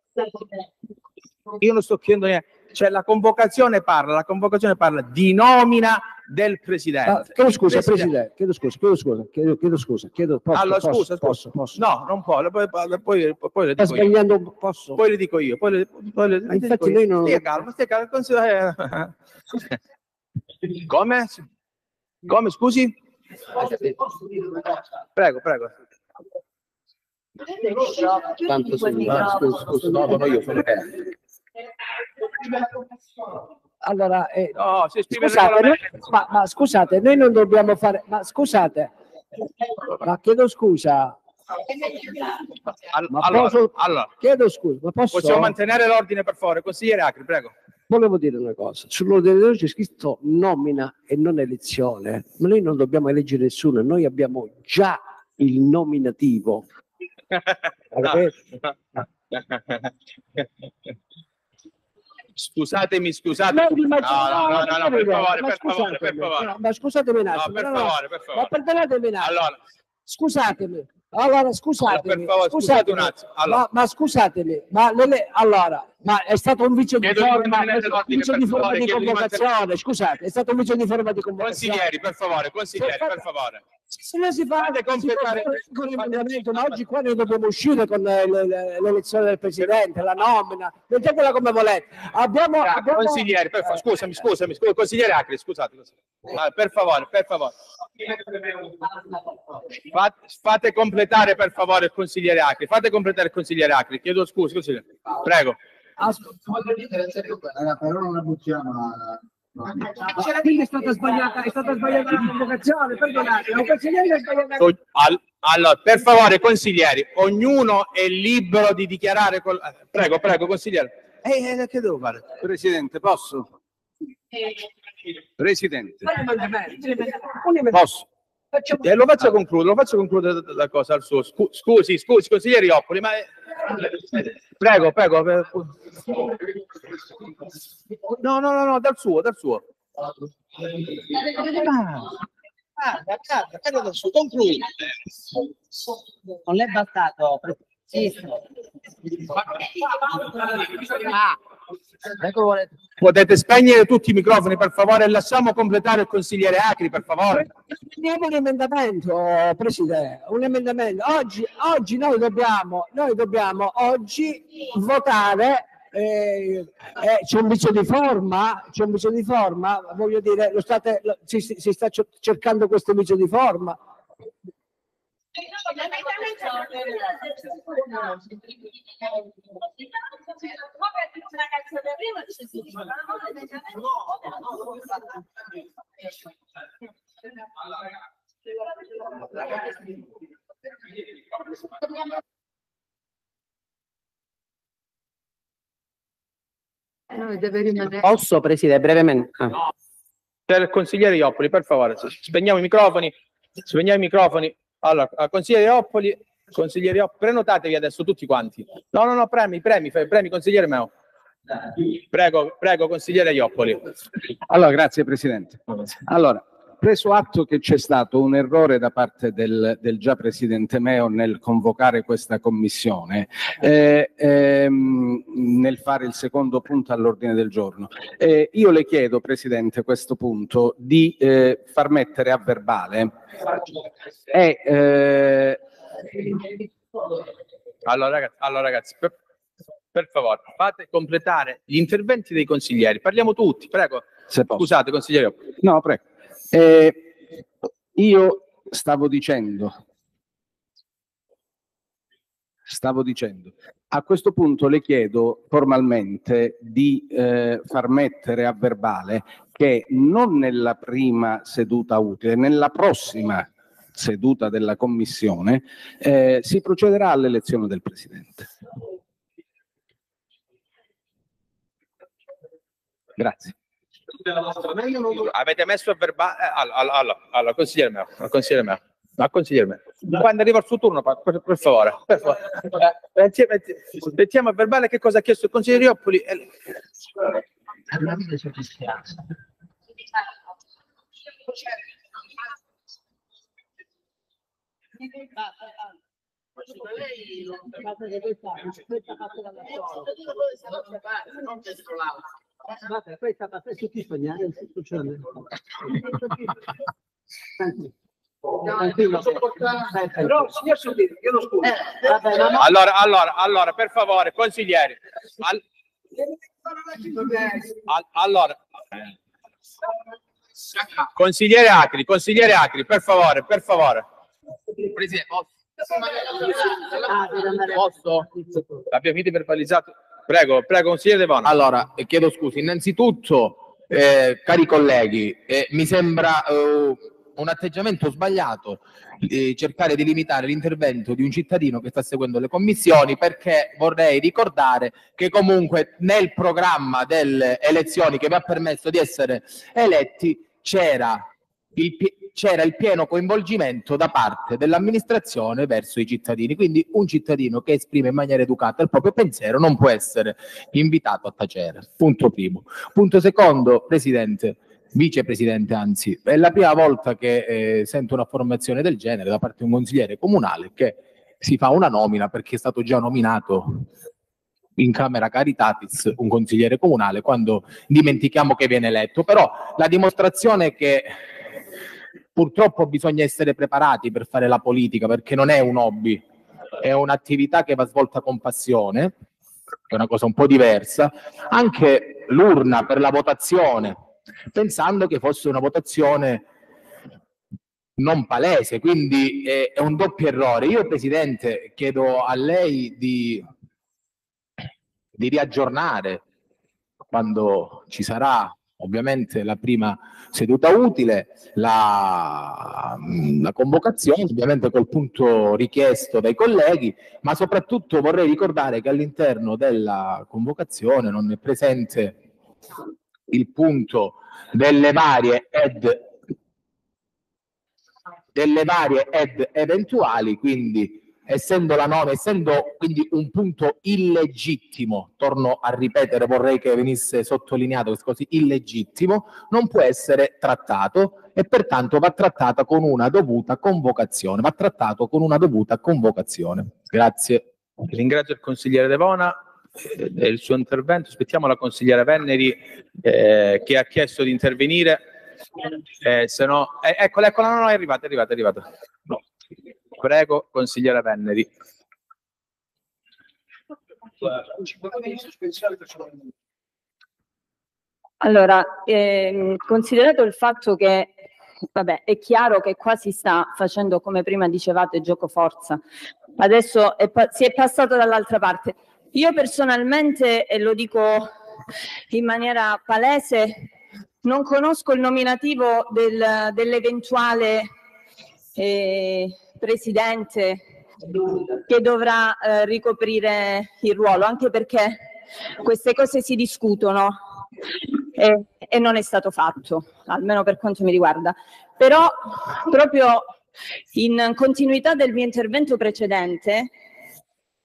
Io non sto chiedendo niente. Cioè, la convocazione parla, la convocazione parla di nomina del presidente. Ah, chiedo scusa, Il presidente, chiedo scusa, chiedo scusa, chiedo, chiedo scusa, chiedo, posso, allora, posso, scusa, posso, scusa. posso. No, non può, poi, poi, poi, le Sta dico io. sbagliando, posso? Poi le dico io, poi le, poi le, le dico infatti io. noi non- Stia calmo, stia calmo. considera- Come? Come, scusi? Prego, prego. Tanto scusa, no, io sono. Allora, eh, No, scusate, noi- ma, ma scusate, noi non dobbiamo fare, ma scusate, ma chiedo scusa, All- ma allora, posso- allora, chiedo scusa, ma posso? possiamo mantenere l'ordine per favore? Consigliere Acri, prego. Volevo dire una cosa, sull'ordine dei giorni c'è scritto nomina e non elezione, ma noi non dobbiamo eleggere nessuno, noi abbiamo già il nominativo. Scusatemi, scusate. No, No, ma- no, no, no, no, per favore, per favore, per scusatemi, favore. no, ma scusatemi un attimo, No, per favore, per favore. ma perdonatemi un attimo. Allora, Scusatemi, allora scusatemi, per favore, scusate scusatemi, un attimo. Allora. ma, ma scusatemi, ma le- allora, ma è stato un vicio di Chiedo di forma, vicio per di forma di di convocazione, scusate, è stato un vicio di forma di convocazione. consiglieri, per favore, consiglieri, Sì, per favore. Se non si fa Fate completare- con l'emendamento, ma oggi qua noi dobbiamo uscire con le- le- l'elezione del presidente, la nomina, mettetela come volete. Abbiamo, Ah, abbiamo- Consiglieri, per favore, scusami, scusami, scusa, consigliere Acri, scusate. Ah, per favore, per favore. Fate, fate completare per favore il consigliere Acri, fate completare il consigliere Acri, chiedo scusa, consigliere. Prego. La parola non la buttiamo. Quindi è stata sbagliata, è stata sbagliata la convocazione, perdonate, la consigliere è sbagliata. Allora, per favore, consiglieri, ognuno è libero di dichiarare. col- eh, Prego, prego, consigliere. Eh, eh, che devo fare? Presidente, posso? Presidente, Posso? Eh, lo faccio concludere, lo faccio concludere la cosa al suo. Scu- Scusi, scusi, consigliere Iopoli, ma... Prego, prego. No, no, no, no, dal suo, dal suo. Ah, Guarda, dal suo, concludi. Non è bastato. Sì. Ah, ecco Potete spegnere tutti i microfoni, per favore, e lasciamo completare il consigliere Acri, per favore. Prendiamo un emendamento, Presidente, un emendamento. Oggi, oggi noi dobbiamo, noi dobbiamo oggi votare, eh, eh, c'è un vicio di forma, c'è un vicio di forma, voglio dire, lo state, lo- si, si- sta cer- cercando questo vicio di forma. No, deve rimanere. Posso, Presidente, brevemente? Ah. Il consigliere Iopoli, per favore, spegniamo i microfoni, spegniamo i microfoni. Allora, eh, consigliere Iopoli, consigliere Iopoli, prenotatevi adesso tutti quanti. No, no, no, premi, premi, premi, consigliere Meo. Prego, prego, consigliere Iopoli. allora grazie Presidente. Allora, preso atto che c'è stato un errore da parte del, del già Presidente Meo nel convocare questa commissione, eh, ehm, nel fare il secondo punto all'ordine del giorno, eh, io le chiedo, Presidente, questo punto di eh, far mettere a verbale e eh, Allora ragazzi, allora, ragazzi per, per favore, fate completare gli interventi dei consiglieri. Parliamo tutti, prego. Scusate, consigliere. No, prego. Eh, io stavo dicendo, stavo dicendo, a questo punto le chiedo formalmente di eh, far mettere a verbale che non nella prima seduta utile, nella prossima seduta della Commissione eh, si procederà all'elezione del Presidente. Grazie. Avete messo a verbale. eh, allora, allora, allora, consigliere al consigliere Meo. No, al consigliere. Quando arriva il suo turno, per, per favore, per favore. Eh, metti- metti- mettiamo a verbale che cosa ha chiesto il consigliere Ioppoli. e- Guarda, questa parte su chi spagnare, non succede. Tranquillo. Però, signor Sottile, io lo scuso. Vabbè, ma no- Allora, allora, allora, per favore, consiglieri. al- al- allora. Consigliere Acri, consigliere Acri, per favore, per favore. Presidente, posso? Posso? Abbiamo finito verbalizzato. Prego, prego, consigliere De Bono. Allora, chiedo scusa, innanzitutto, eh, cari colleghi, eh, mi sembra eh, un atteggiamento sbagliato eh, cercare di limitare l'intervento di un cittadino che sta seguendo le commissioni perché vorrei ricordare che comunque nel programma delle elezioni che vi ha permesso di essere eletti c'era il, c'era il pieno coinvolgimento da parte dell'amministrazione verso i cittadini. Quindi un cittadino che esprime in maniera educata il proprio pensiero non può essere invitato a tacere. Punto primo. Punto secondo, Presidente, Vicepresidente anzi, è la prima volta che eh, sento una formazione del genere da parte di un consigliere comunale che si fa una nomina perché è stato già nominato in Camera Caritatis un consigliere comunale quando dimentichiamo che viene eletto. Però la dimostrazione che purtroppo bisogna essere preparati per fare la politica perché non è un hobby, è un'attività che va svolta con passione, è una cosa un po' diversa. Anche l'urna per la votazione, pensando che fosse una votazione non palese, quindi è, è un doppio errore. Io, Presidente, chiedo a lei di, di riaggiornare quando ci sarà ovviamente la prima seduta utile, la, la convocazione, ovviamente col punto richiesto dai colleghi, ma soprattutto vorrei ricordare che all'interno della convocazione non è presente il punto delle varie ed delle varie ed eventuali, quindi essendo la nona, essendo quindi un punto illegittimo, torno a ripetere, vorrei che venisse sottolineato questo così illegittimo, non può essere trattato e pertanto va trattata con una dovuta convocazione, va trattato con una dovuta convocazione. Grazie. Ringrazio il consigliere Devona eh, e il suo intervento. Aspettiamo la consigliera Venneri eh, che ha chiesto di intervenire. Eh, se no, eh, eccola, eccola, no, no, è arrivata, è arrivata, è arrivata. No. Prego, consigliera Venneri. Allora, ehm, considerato il fatto che, vabbè, è chiaro che qua si sta facendo, come prima dicevate, gioco forza. Adesso è si è passato dall'altra parte. Io personalmente, e lo dico in maniera palese, non conosco il nominativo del- dell'eventuale eh, presidente che dovrà eh, ricoprire il ruolo, anche perché queste cose si discutono e, e non è stato fatto, almeno per quanto mi riguarda. Però proprio in continuità del mio intervento precedente,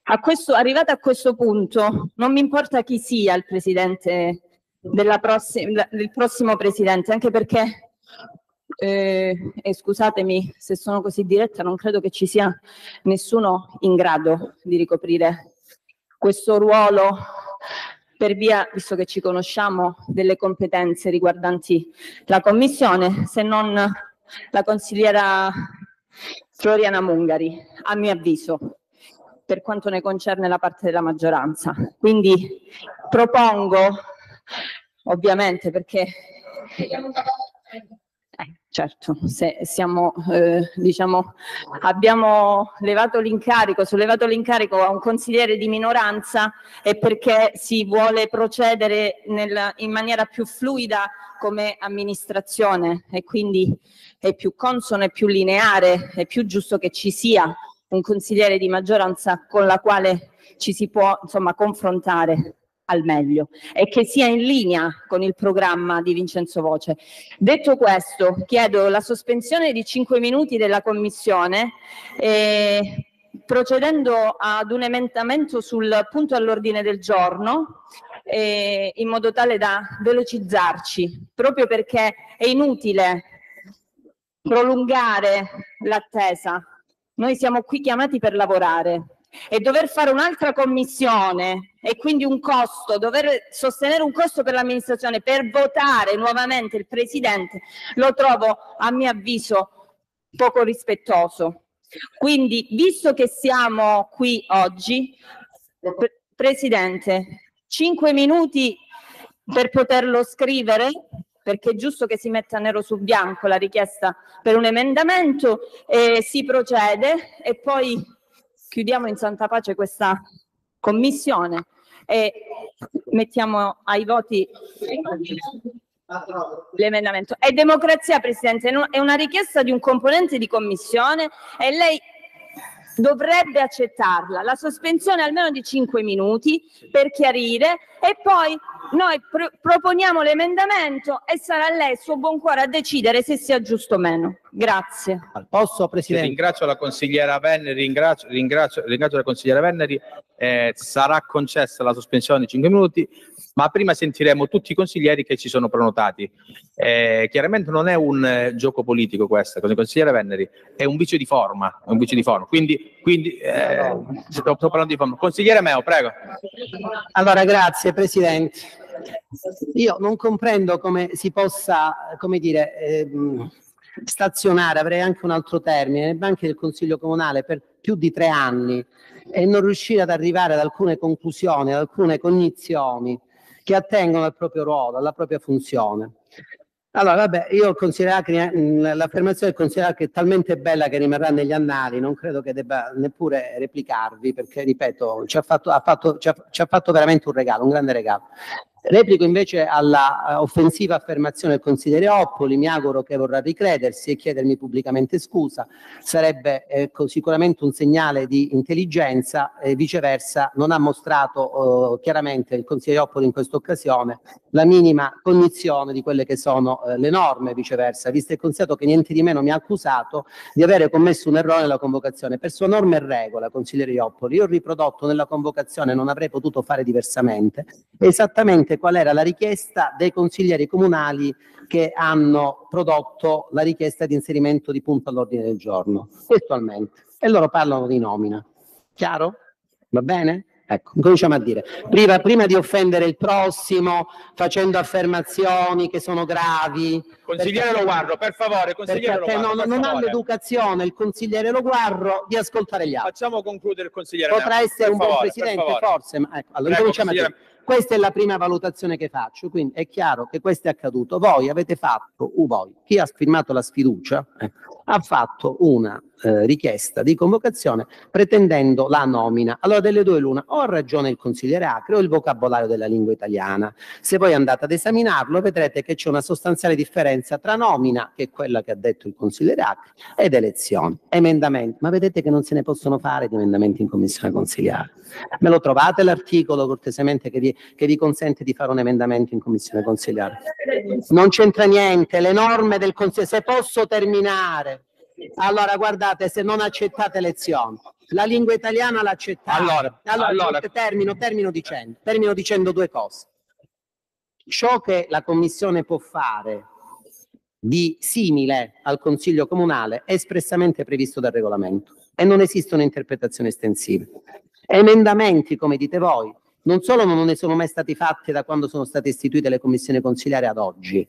a questo, arrivata a questo punto, non mi importa chi sia il presidente della prossima, il prossimo presidente, anche perché eh, e scusatemi se sono così diretta, non credo che ci sia nessuno in grado di ricoprire questo ruolo per via, visto che ci conosciamo, delle competenze riguardanti la Commissione, se non la consigliera Floriana Mungari, a mio avviso, per quanto ne concerne la parte della maggioranza. Quindi propongo, ovviamente, perché certo, se siamo, eh, diciamo, abbiamo levato l'incarico, sollevato l'incarico a un consigliere di minoranza è perché si vuole procedere nel- in maniera più fluida come amministrazione e quindi è più consono e più lineare, è più giusto che ci sia un consigliere di maggioranza con la quale ci si può insomma confrontare al meglio e che sia in linea con il programma di Vincenzo Voce. Detto questo, chiedo la sospensione di 5 minuti della Commissione e procedendo ad un emendamento sul punto all'ordine del giorno eh, in modo tale da velocizzarci, proprio perché è inutile prolungare l'attesa. Noi siamo qui chiamati per lavorare e dover fare un'altra commissione e quindi un costo, dover sostenere un costo per l'amministrazione per votare nuovamente il presidente, lo trovo a mio avviso poco rispettoso. Quindi, visto che siamo qui oggi, pre- Presidente, cinque minuti per poterlo scrivere, perché è giusto che si metta nero su bianco la richiesta per un emendamento, e si procede e poi chiudiamo in santa pace questa commissione e mettiamo ai voti l'emendamento. È democrazia, Presidente, è una richiesta di un componente di commissione e lei dovrebbe accettarla. La sospensione almeno di 5 minuti per chiarire e poi noi pro- proponiamo l'emendamento e sarà lei, il suo buon cuore, a decidere se sia giusto o meno. Grazie. Posso, Presidente? Ringrazio la consigliera Venneri, ringrazio, ringrazio, ringrazio la consigliera Venneri, eh, sarà concessa la sospensione di 5 minuti, ma prima sentiremo tutti i consiglieri che ci sono prenotati. Eh, chiaramente non è un eh, gioco politico questo, con la consigliera Venneri, è un vicio di forma, è un vicio di forma. Quindi, quindi eh, sto, sto parlando di forma. Consigliere Meo, prego. Allora, grazie Presidente. Io non comprendo come si possa, come dire, ehm, stazionare, avrei anche un altro termine, nei banchi del Consiglio Comunale per più di tre anni e non riuscire ad arrivare ad alcune conclusioni, ad alcune cognizioni che attengono al proprio ruolo, alla propria funzione. Allora, vabbè, io l'affermazione del consigliere è talmente bella che rimarrà negli annali, non credo che debba neppure replicarvi, perché, ripeto, ci ha fatto, ha fatto- ci ha- ci ha fatto veramente un regalo, un grande regalo. Replico invece alla eh, offensiva affermazione del consigliere Oppoli, mi auguro che vorrà ricredersi e chiedermi pubblicamente scusa, sarebbe ecco, sicuramente un segnale di intelligenza e viceversa non ha mostrato eh, chiaramente il consigliere Oppoli in questa occasione la minima cognizione di quelle che sono eh, le norme, viceversa, visto e considerato che niente di meno mi ha accusato di avere commesso un errore nella convocazione. Per sua norma e regola, consigliere Ioppoli, io ho riprodotto nella convocazione, non avrei potuto fare diversamente, esattamente qual era la richiesta dei consiglieri comunali che hanno prodotto la richiesta di inserimento di punto all'ordine del giorno, testualmente. E loro parlano di nomina. Chiaro? Va bene? Ecco, cominciamo a dire. Prima, prima di offendere il prossimo, facendo affermazioni che sono gravi. Consigliere perché- Loguarro, per favore, consigliere Loguarro, non, non ha l'educazione il consigliere Loguarro di ascoltare gli altri. Facciamo concludere il consigliere Potrà Meo, essere per un buon favore, per presidente, forse, ma ecco, allora Prego, cominciamo a dire. Questa è la prima valutazione che faccio, quindi è chiaro che questo è accaduto. Voi avete fatto, uh, voi, chi ha firmato la sfiducia, eh, ha fatto una eh, richiesta di convocazione pretendendo la nomina. Allora delle due l'una, o ha ragione il consigliere Acre o il vocabolario della lingua italiana. Se voi andate ad esaminarlo vedrete che c'è una sostanziale differenza tra nomina, che è quella che ha detto il consigliere Acre, ed elezioni. Emendamenti, ma vedete che non se ne possono fare di emendamenti in commissione consigliare. Me lo trovate l'articolo cortesemente che vi, che vi consente di fare un emendamento in commissione consigliare? Non c'entra niente, le norme del consiglio, se posso terminare. Allora, guardate, se non accettate lezioni, la lingua italiana l'accettate. Allora, allora- termino, termino dicendo, termino dicendo due cose. Ciò che la Commissione può fare di simile al Consiglio Comunale è espressamente previsto dal regolamento e non esistono interpretazioni estensive. Emendamenti, come dite voi, non solo non ne sono mai stati fatti da quando sono state istituite le commissioni consigliari ad oggi,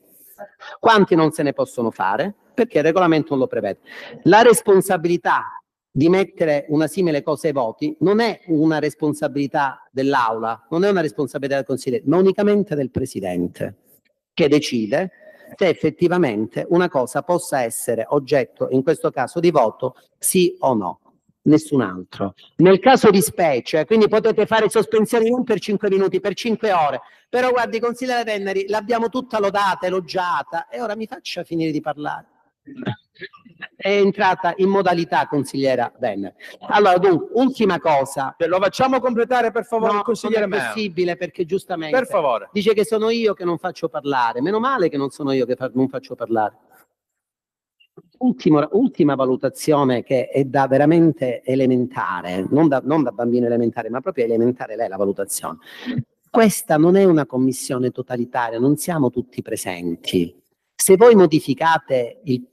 quanti non se ne possono fare perché il regolamento non lo prevede. La responsabilità di mettere una simile cosa ai voti non è una responsabilità dell'Aula, non è una responsabilità del Consiglio, ma unicamente del Presidente, che decide se effettivamente una cosa possa essere oggetto, in questo caso, di voto, sì o no. Nessun altro. Nel caso di specie, quindi potete fare sospensioni non per 5 minuti, per 5 ore. Però guardi, consigliere Venneri, l'abbiamo tutta lodata, elogiata, e ora mi faccia finire di parlare. È entrata in modalità consigliera Venner. Allora, dunque, ultima cosa. Lo facciamo completare per favore No, consigliere non è Meo. possibile perché giustamente Per favore. dice che sono io che non faccio parlare. Meno male che non sono io che non faccio parlare. Ultimo- ultima valutazione che è da veramente elementare, non da, non da bambino elementare, ma proprio elementare lei la valutazione. Questa non è una commissione totalitaria, non siamo tutti presenti. Se voi modificate il-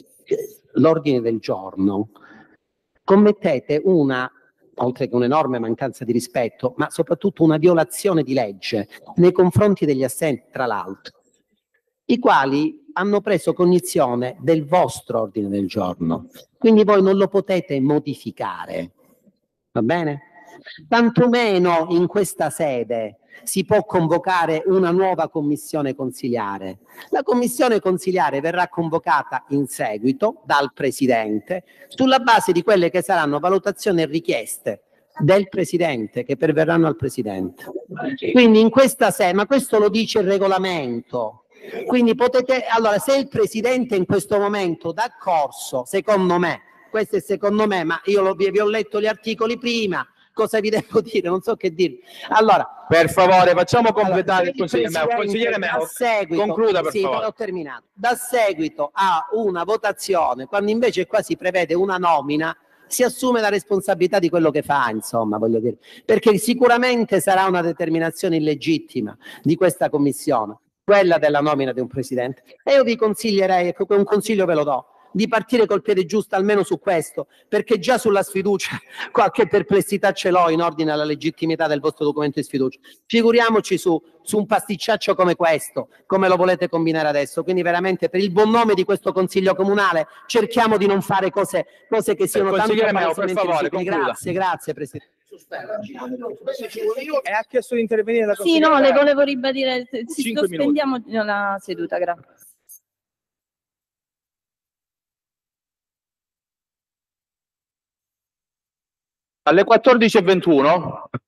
l'ordine del giorno, commettete una, oltre che un'enorme mancanza di rispetto, ma soprattutto una violazione di legge nei confronti degli assenti, tra l'altro, i quali hanno preso cognizione del vostro ordine del giorno. Quindi voi non lo potete modificare. Va bene? Tantomeno in questa sede si può convocare una nuova commissione consiliare. La commissione consiliare verrà convocata in seguito dal Presidente sulla base di quelle che saranno valutazioni e richieste del Presidente che perverranno al Presidente. Quindi in questa sede, ma questo lo dice il regolamento. Quindi potete, allora se il Presidente in questo momento dà corso, secondo me, questo è secondo me, ma io lo- vi, ho letto gli articoli prima, cosa vi devo dire? Non so che dire. Allora, Per favore, facciamo completare se il consigliere Meo. Consigliere Meo, seguito- concluda per sì, favore. ho terminato. Dà seguito a una votazione, quando invece qua si prevede una nomina, si assume la responsabilità di quello che fa, insomma, voglio dire, perché sicuramente sarà una determinazione illegittima di questa commissione, quella della nomina di un presidente. E io vi consiglierei, ecco, un consiglio ve lo do, di partire col piede giusto almeno su questo, perché già sulla sfiducia qualche perplessità ce l'ho in ordine alla legittimità del vostro documento di sfiducia. Figuriamoci su, su un pasticciaccio come questo, come lo volete combinare adesso. Quindi veramente per il buon nome di questo Consiglio Comunale cerchiamo di non fare cose, cose che siano tanto Meo, per favore. Grazie, grazie Presidente. E ha chiesto di intervenire la Sì, no, le volevo ribadire, Cinque sospendiamo la seduta, grazie. Alle 14.21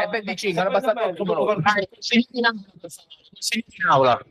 È 25, era abbastanza 8 minuti. Dai, consigliere in aula,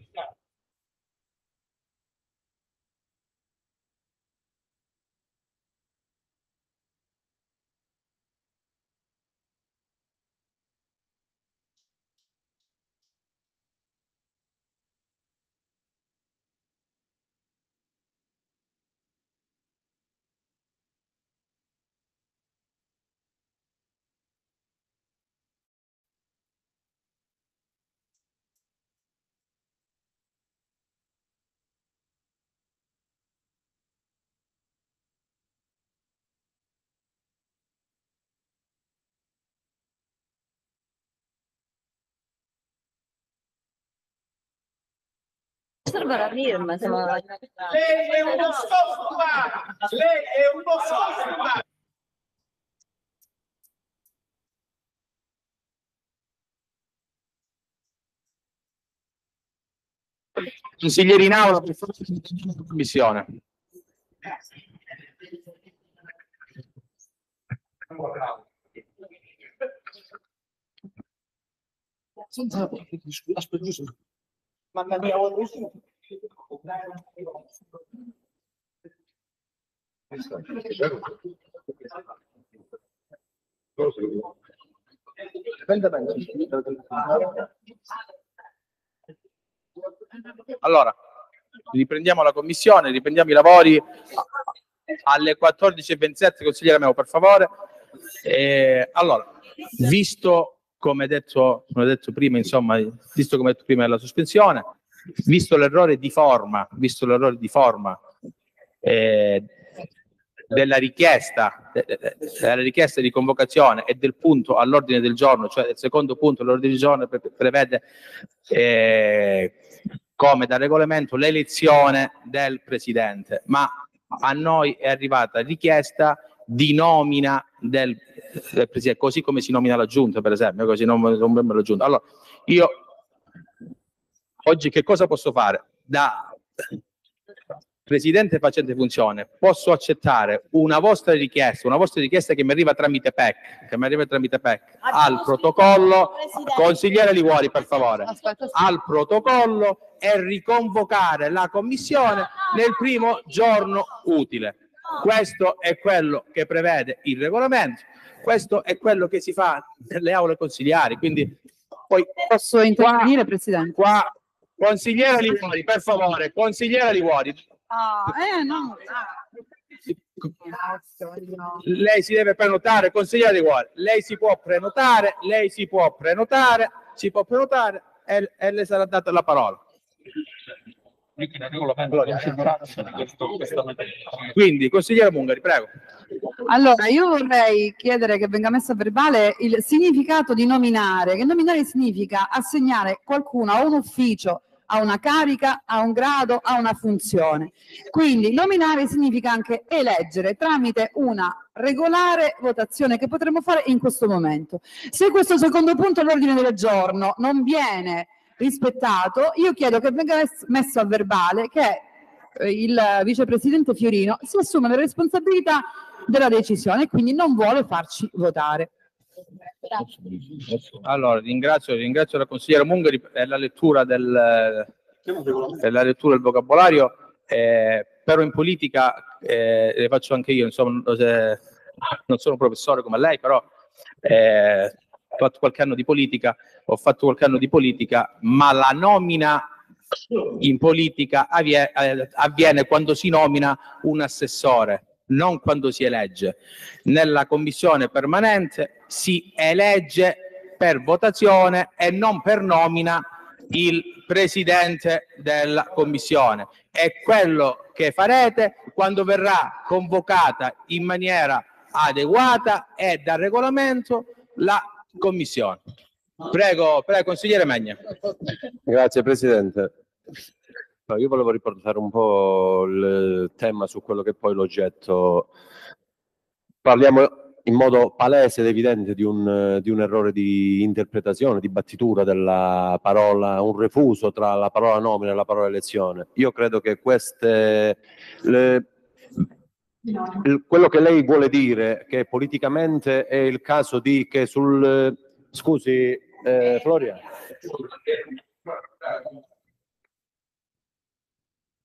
in. Servono a firma, siamo... Lei è uno software! Lei è uno software! Consiglieri in aula, per favore, commissione. Allora, riprendiamo la commissione, riprendiamo i lavori alle 14.27, consigliere Meo, per favore. Eh, allora, visto come detto, come detto prima, insomma, visto come detto prima della sospensione, visto l'errore di forma, visto l'errore di forma eh, della richiesta, de- de- della richiesta di convocazione e del punto all'ordine del giorno, cioè del secondo punto all'ordine del giorno pre- prevede eh, come da regolamento l'elezione del presidente, ma a noi è arrivata richiesta di nomina del, del presidente, così come si nomina la giunta, per esempio, così non, non membro della giunta. Allora, io oggi che cosa posso fare? Da presidente facente funzione, posso accettare una vostra richiesta, una vostra richiesta che mi arriva tramite PEC, che mi arriva tramite PEC, al protocollo, consigliere Liguori per favore, al protocollo e riconvocare la commissione nel primo giorno utile. Questo è quello che prevede il regolamento, questo è quello che si fa nelle aule consigliari, quindi poi Posso intervenire, Presidente? qua consigliere Liguori, per favore, consigliere Liguori, Ah, eh, no. lei si deve prenotare, consigliere Liguori, lei si può prenotare, lei si può prenotare, si può prenotare e, e le sarà data la parola. Quindi, consigliere Mungari, prego. Allora, io vorrei chiedere che venga messo a verbale il significato di nominare, che nominare significa assegnare qualcuno a un ufficio, a una carica, a un grado, a una funzione. Quindi nominare significa anche eleggere tramite una regolare votazione che potremmo fare in questo momento. Se questo secondo punto all'ordine del giorno non viene rispettato, io chiedo che venga mess- messo a verbale che eh, il vicepresidente Fiorino si assume le responsabilità della decisione e quindi non vuole farci votare. Allora, ringrazio, ringrazio la consigliera Mungari per la lettura del, per la lettura del vocabolario, eh, però in politica eh, le faccio anche io, insomma, non se- non sono professore come lei, però eh, fatto qualche anno di politica, ho fatto qualche anno di politica, ma la nomina in politica eh, avviene quando si nomina un assessore, non quando si elegge. Nella commissione permanente si elegge per votazione e non per nomina il presidente della commissione. È quello che farete quando verrà convocata in maniera adeguata e dal regolamento la commissione. Prego, prego, consigliere Megna. Grazie Presidente. Io volevo riportare un po' il tema su quello che è poi l'oggetto. Parliamo in modo palese ed evidente di un, di un errore di interpretazione, di battitura della parola, un refuso tra la parola nomina e la parola elezione. Io credo che queste, le- quello che lei vuole dire, che politicamente è il caso di che sul, Scusi, eh, Floria.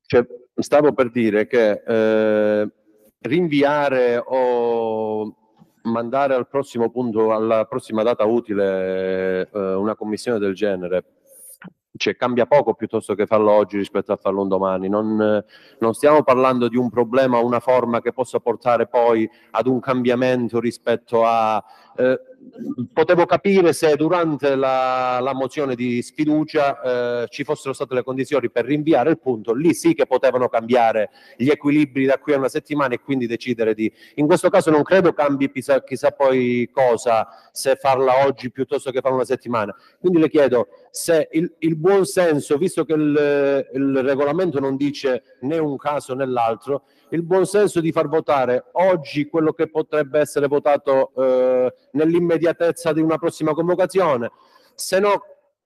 Cioè, stavo per dire che eh, rinviare o mandare al prossimo punto, alla prossima data utile eh, una commissione del genere, cioè cambia poco piuttosto che farlo oggi rispetto a farlo un domani. Non, non stiamo parlando di un problema, una forma che possa portare poi ad un cambiamento rispetto a... eh, potevo capire se durante la, la mozione di sfiducia eh, ci fossero state le condizioni per rinviare il punto, lì sì che potevano cambiare gli equilibri da qui a una settimana e quindi decidere di... In questo caso non credo cambi chissà, chissà poi cosa se farla oggi piuttosto che farla una settimana. Quindi le chiedo se il, il buon senso, visto che il, il regolamento non dice né un caso né l'altro, il buon senso di far votare oggi quello che potrebbe essere votato eh, nell'immediatezza di una prossima convocazione. Se no,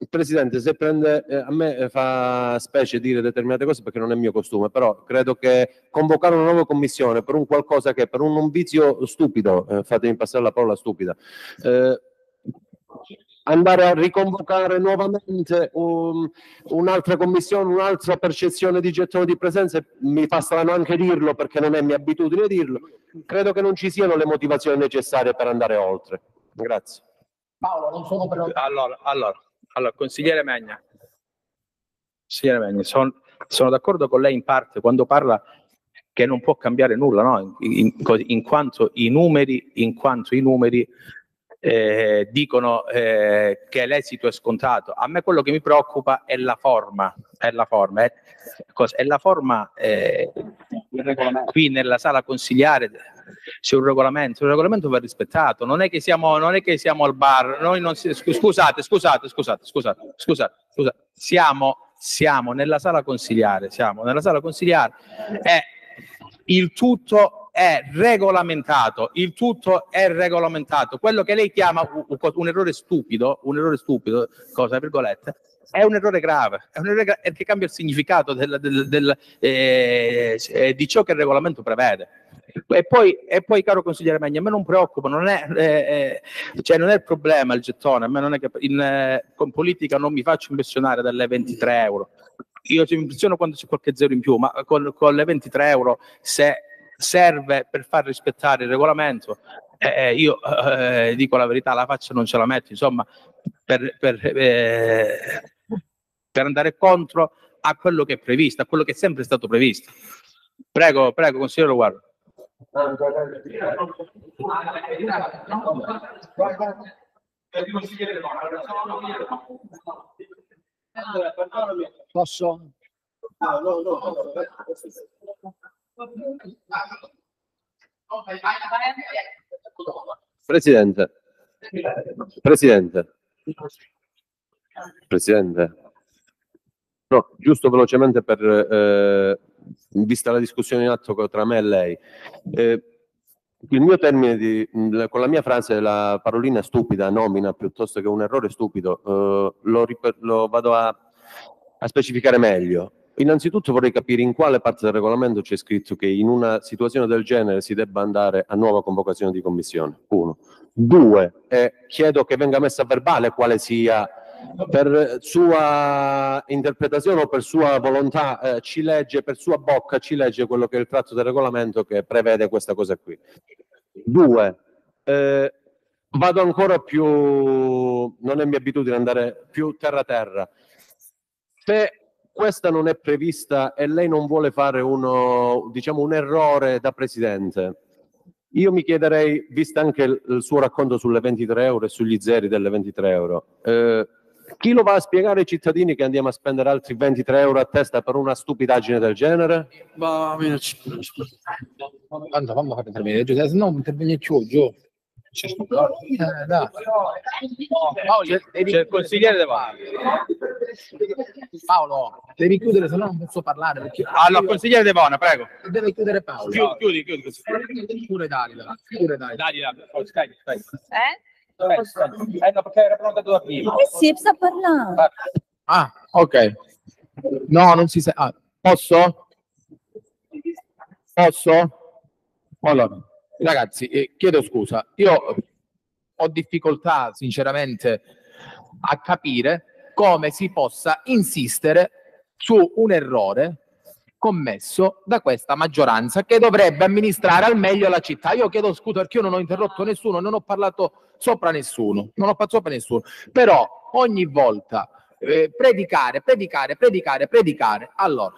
Presidente, se prende, eh, a me eh, fa specie dire determinate cose perché non è mio costume, però credo che convocare una nuova commissione per un qualcosa che per un, un vizio stupido, eh, fatemi passare la parola stupida, eh, andare a riconvocare nuovamente un- un'altra commissione, un'altra percezione di gettone di presenze, mi fa strano anche dirlo perché non è mia abitudine dirlo, credo che non ci siano le motivazioni necessarie per andare oltre. Grazie. Paolo, non sono per... Allora, allora, allora, consigliere Megna, consigliere Megna, son- sono d'accordo con lei in parte quando parla che non può cambiare nulla, no? in, in- in quanto i numeri, in quanto i numeri eh, dicono eh, che l'esito è scontato. A me quello che mi preoccupa è la forma, è la forma, è, cos- è la forma eh, qui nella sala consigliare c'è un regolamento, il regolamento va rispettato, non è che siamo, non è che siamo al bar, noi non si- scu- scusate, scusate, scusate, scusate, scusate, scusate, siamo, siamo nella sala consigliare, siamo nella sala consigliare. E il tutto è regolamentato, il tutto è regolamentato. Quello che lei chiama un, errore stupido, un errore stupido, cosa virgolette, è un errore grave, è un errore gra- che cambia il significato del- del- del, eh, eh, di ciò che il regolamento prevede. E poi, e poi, caro consigliere Megna, a me non preoccupa, non è, eh, eh, cioè non è il problema il gettone, a me non è che in, eh, con politica non mi faccio impressionare dalle 23 euro. Io ci impressiono quando c'è qualche zero in più, ma con, con le 23 euro se serve per far rispettare il regolamento, eh, eh, io eh, dico la verità, la faccia non ce la metto, insomma, per, per, eh, per andare contro a quello che è previsto, a quello che è sempre stato previsto. Prego, prego, consigliere Guardo. Posso? Presidente, Presidente, Presidente, no, giusto velocemente per, eh, vista la discussione in atto tra me e lei, eh, il mio termine di, con la mia frase, la parolina stupida, nomina piuttosto che un errore stupido, eh, lo, lo vado a, a specificare meglio. Innanzitutto vorrei capire in quale parte del regolamento c'è scritto che in una situazione del genere si debba andare a nuova convocazione di commissione. Uno. Due, eh, chiedo che venga messa a verbale quale sia per sua interpretazione o per sua volontà eh, ci legge, per sua bocca ci legge quello che è il tratto del regolamento che prevede questa cosa qui. Due, eh, vado ancora più, non è mia abitudine andare più terra terra. Se questa non è prevista e lei non vuole fare uno, diciamo, un errore da presidente, io mi chiederei, vista anche il, suo racconto sulle 23 euro e sugli zeri delle 23 euro, eh, chi lo va a spiegare ai cittadini che andiamo a spendere altri 23 euro a testa per una stupidaggine del genere? Tanto fammi fare intervenire, Giuseppe, se no intervieni più, giù. Eh, dai. C'è il consigliere De Vana. Paolo, devi chiudere, se no non posso parlare. Perché Allora, consigliere De Vana, prego. Deve chiudere Paolo. Chiudi, chiudi, chiudi. consigliere. Pure Dalila, pure Dalila. Dai, dai, dai. Stai, stai. Eh? Stai. Eh no, perché era pronta da prima. Eh sì, sta parlando. Ah, ok. No, non si sente. Ah, posso? Posso? Allora, ragazzi, eh, chiedo scusa. Io ho difficoltà sinceramente a capire come si possa insistere su un errore commesso da questa maggioranza che dovrebbe amministrare al meglio la città. Io chiedo scusa perché io non ho interrotto nessuno, non ho parlato sopra nessuno, non ho parlato sopra nessuno, però ogni volta eh, predicare, predicare, predicare, predicare, allora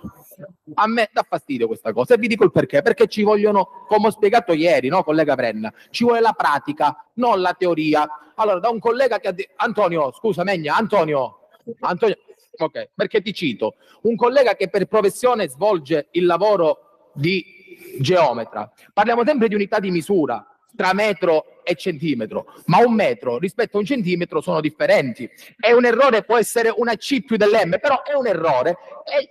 a me dà fastidio questa cosa e vi dico il perché, perché ci vogliono, come ho spiegato ieri, no collega Brenna, ci vuole la pratica, non la teoria. Allora, da un collega che ha detto, Antonio, scusa Megna, Antonio, Antonio, ok, perché ti cito, un collega che per professione svolge il lavoro di geometra, parliamo sempre di unità di misura, tra metro e centimetro, ma un metro rispetto a un centimetro sono differenti. È un errore, può essere una C più dell'M, però è un errore. E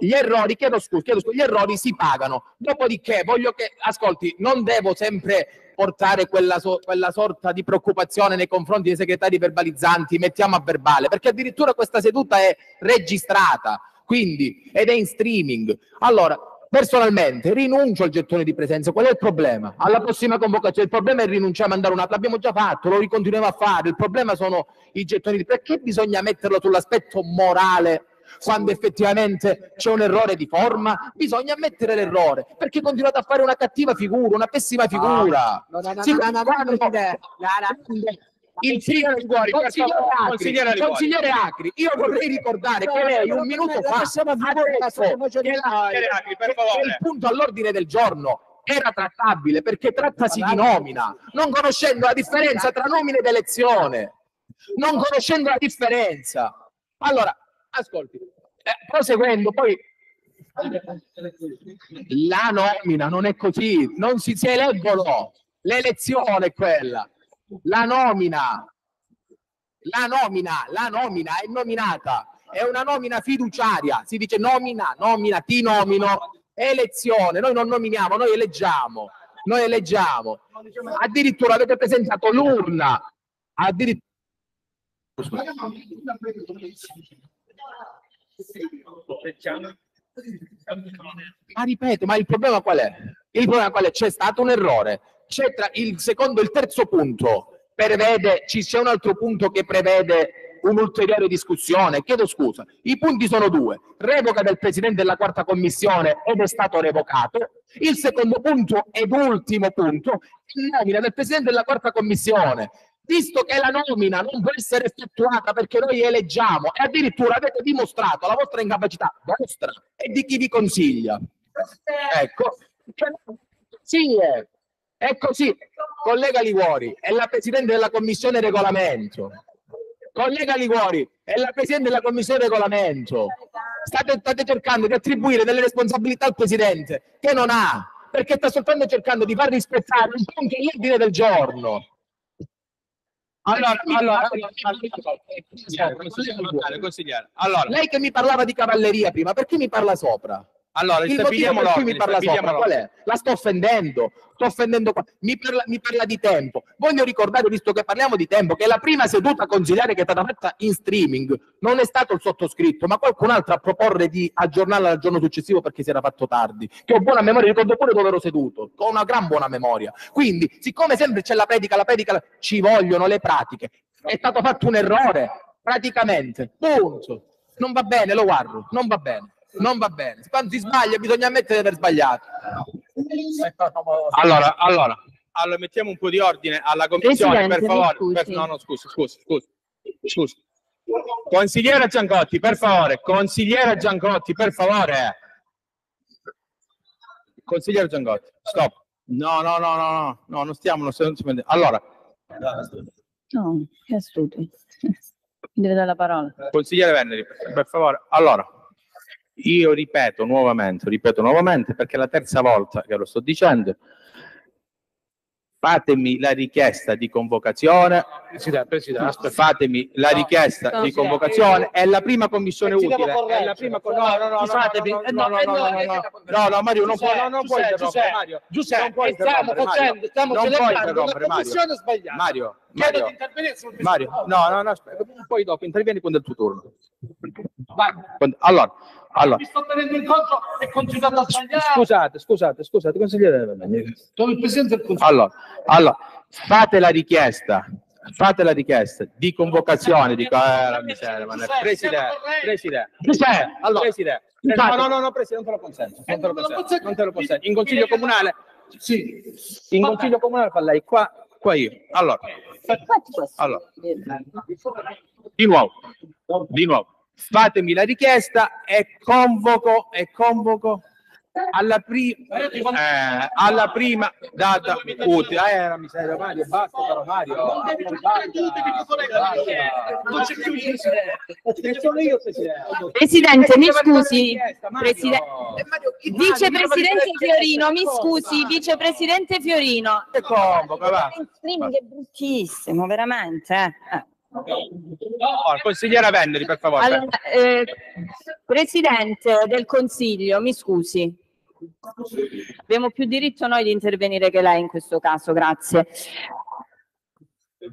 gli errori, chiedo scusa, chiedo scusa, gli errori si pagano. Dopodiché voglio che, ascolti, non devo sempre portare quella, so- quella sorta di preoccupazione nei confronti dei segretari verbalizzanti, mettiamo a verbale, perché addirittura questa seduta è registrata, quindi, ed è in streaming. Allora, personalmente rinuncio al gettone di presenza. Qual è il problema? Alla prossima convocazione il problema è rinunciare a mandare una l'abbiamo già fatto, lo ricontinuiamo a fare. Il problema sono i gettoni di presenza. Perché bisogna metterlo sull'aspetto morale quando effettivamente c'è un errore di forma? Bisogna ammettere l'errore, perché continuate a fare una cattiva figura, una pessima figura. No, no, no, Sì, no, Acri, consigliere Liguori. consigliere Acri, io vorrei ricordare che lei un minuto fa ha detto che, la- che- che il punto all'ordine del giorno era trattabile perché trattasi di nomina, non conoscendo la differenza tra nomina ed elezione, non conoscendo la differenza. Allora, ascolti, eh, proseguendo, poi la nomina non è così, non si, si eleggono, l'elezione è quella, la nomina, la nomina, la nomina è nominata, è una nomina fiduciaria, si dice nomina, nomina, ti nomino, elezione, noi non nominiamo, noi eleggiamo, noi eleggiamo, addirittura avete presentato l'urna, addirittura Ma ripeto, ma il problema qual è? Il problema qual è? C'è stato un errore. C'è tra il secondo e il terzo punto prevede, ci c'è un altro punto che prevede un'ulteriore discussione. Chiedo scusa. I punti sono due. Revoca del Presidente della quarta commissione ed è stato revocato. Il secondo punto ed ultimo punto, nomina del Presidente della quarta commissione. Visto che la nomina non può essere effettuata perché noi eleggiamo e addirittura avete dimostrato la vostra incapacità, vostra e di chi vi consiglia. Ecco, sì, è, è così. Collega Liguori, è la Presidente della Commissione Regolamento. Collega Liguori, è la Presidente della Commissione Regolamento. State, state cercando di attribuire delle responsabilità al Presidente che non ha, perché sta soltanto cercando di far rispettare un po' anche l'ordine del giorno. Allora, allora. Allora, Lei che mi parlava di cavalleria prima, perché mi parla sopra? Allora, il motivo stabiliamo per cui mi parla sopra qual è? La sto offendendo, sto offendendo qua. Mi parla, mi parla di tempo. Voglio ricordare, visto che parliamo di tempo, che la prima seduta consigliare che è stata fatta in streaming non è stato il sottoscritto, ma qualcun altro a proporre di aggiornarla al giorno successivo perché si era fatto tardi. Che ho buona memoria, ricordo pure dove ero seduto, ho una gran buona memoria. Quindi, siccome sempre c'è la predica, la predica, la- ci vogliono le pratiche. È stato fatto un errore, praticamente. Punto. Non va bene, lo guardo, non va bene. Non va bene. Quando si sbaglia bisogna ammettere di aver sbagliato. Allora, allora, allora, mettiamo un po' di ordine alla commissione, per favore. Per- no, no, scusi, scusi, scusi. Scusi. Consigliere Giancotti, per favore. Consigliere Giancotti, per favore. Consigliere Giancotti, stop. No, no, no, no, no, no, non stiamo, non stiamo. non stiamo- Allora, No, che astuto. Deve dare la parola. consigliere Veneri, per favore. Allora, io ripeto nuovamente, ripeto nuovamente perché è la terza volta che lo sto dicendo. Fatemi la richiesta di convocazione. Presidente, Presidente, aspetta. Fatemi la richiesta no, di convocazione. È la prima commissione utile. È la prima no, no, no, no, Scusatemi, no, eh, no, no, no, eh, no, no, no, eh, eh, Mario, non puoi, non puoi Giuseppe, interrompere, Giuseppe, Mario. Giuseppe, non puoi e stiamo interrompere, Mario. facendo- stiamo non puoi celebrando interrompere, una Mario. commissione sbagliata. Mario, Chiedo Mario. di intervenire sul Mario, no, no, no, aspetta. Poi dopo intervieni quando è il tuo turno. Quando- Allora, allora. Mi sto tenendo in conto e continuando a sbagliare. Scusate, scusate, scusate, consigliere. Dove il Presidente del Consiglio. Allora, allora, fate la richiesta, fate la richiesta di convocazione, dico, eh, la miseria, ma ne- Presidente, Presidente, Presidente, allora, Presidente, no, no, no, no, Presidente, non te lo consento, non te lo consento, non te lo consento, in Consiglio Comunale, sì, in Consiglio Comunale fa lei, qua, qua io, allora, allora, di nuovo, di nuovo, fatemi la richiesta e convoco, e convoco alla, pri- eh, alla prima data utile. Eh, la miseria, Mario, basta però Mario. Sono io Presidente. Presidente, mi scusi, Preside- Vicepresidente Fiorino, mi scusi, Vicepresidente Fiorino. Che va. Il streaming è bruttissimo, veramente. eh. Eh. Oh, consigliera Veneri, per favore. Allora, eh, Presidente del Consiglio, mi scusi. Abbiamo più diritto noi di intervenire che lei in questo caso, grazie.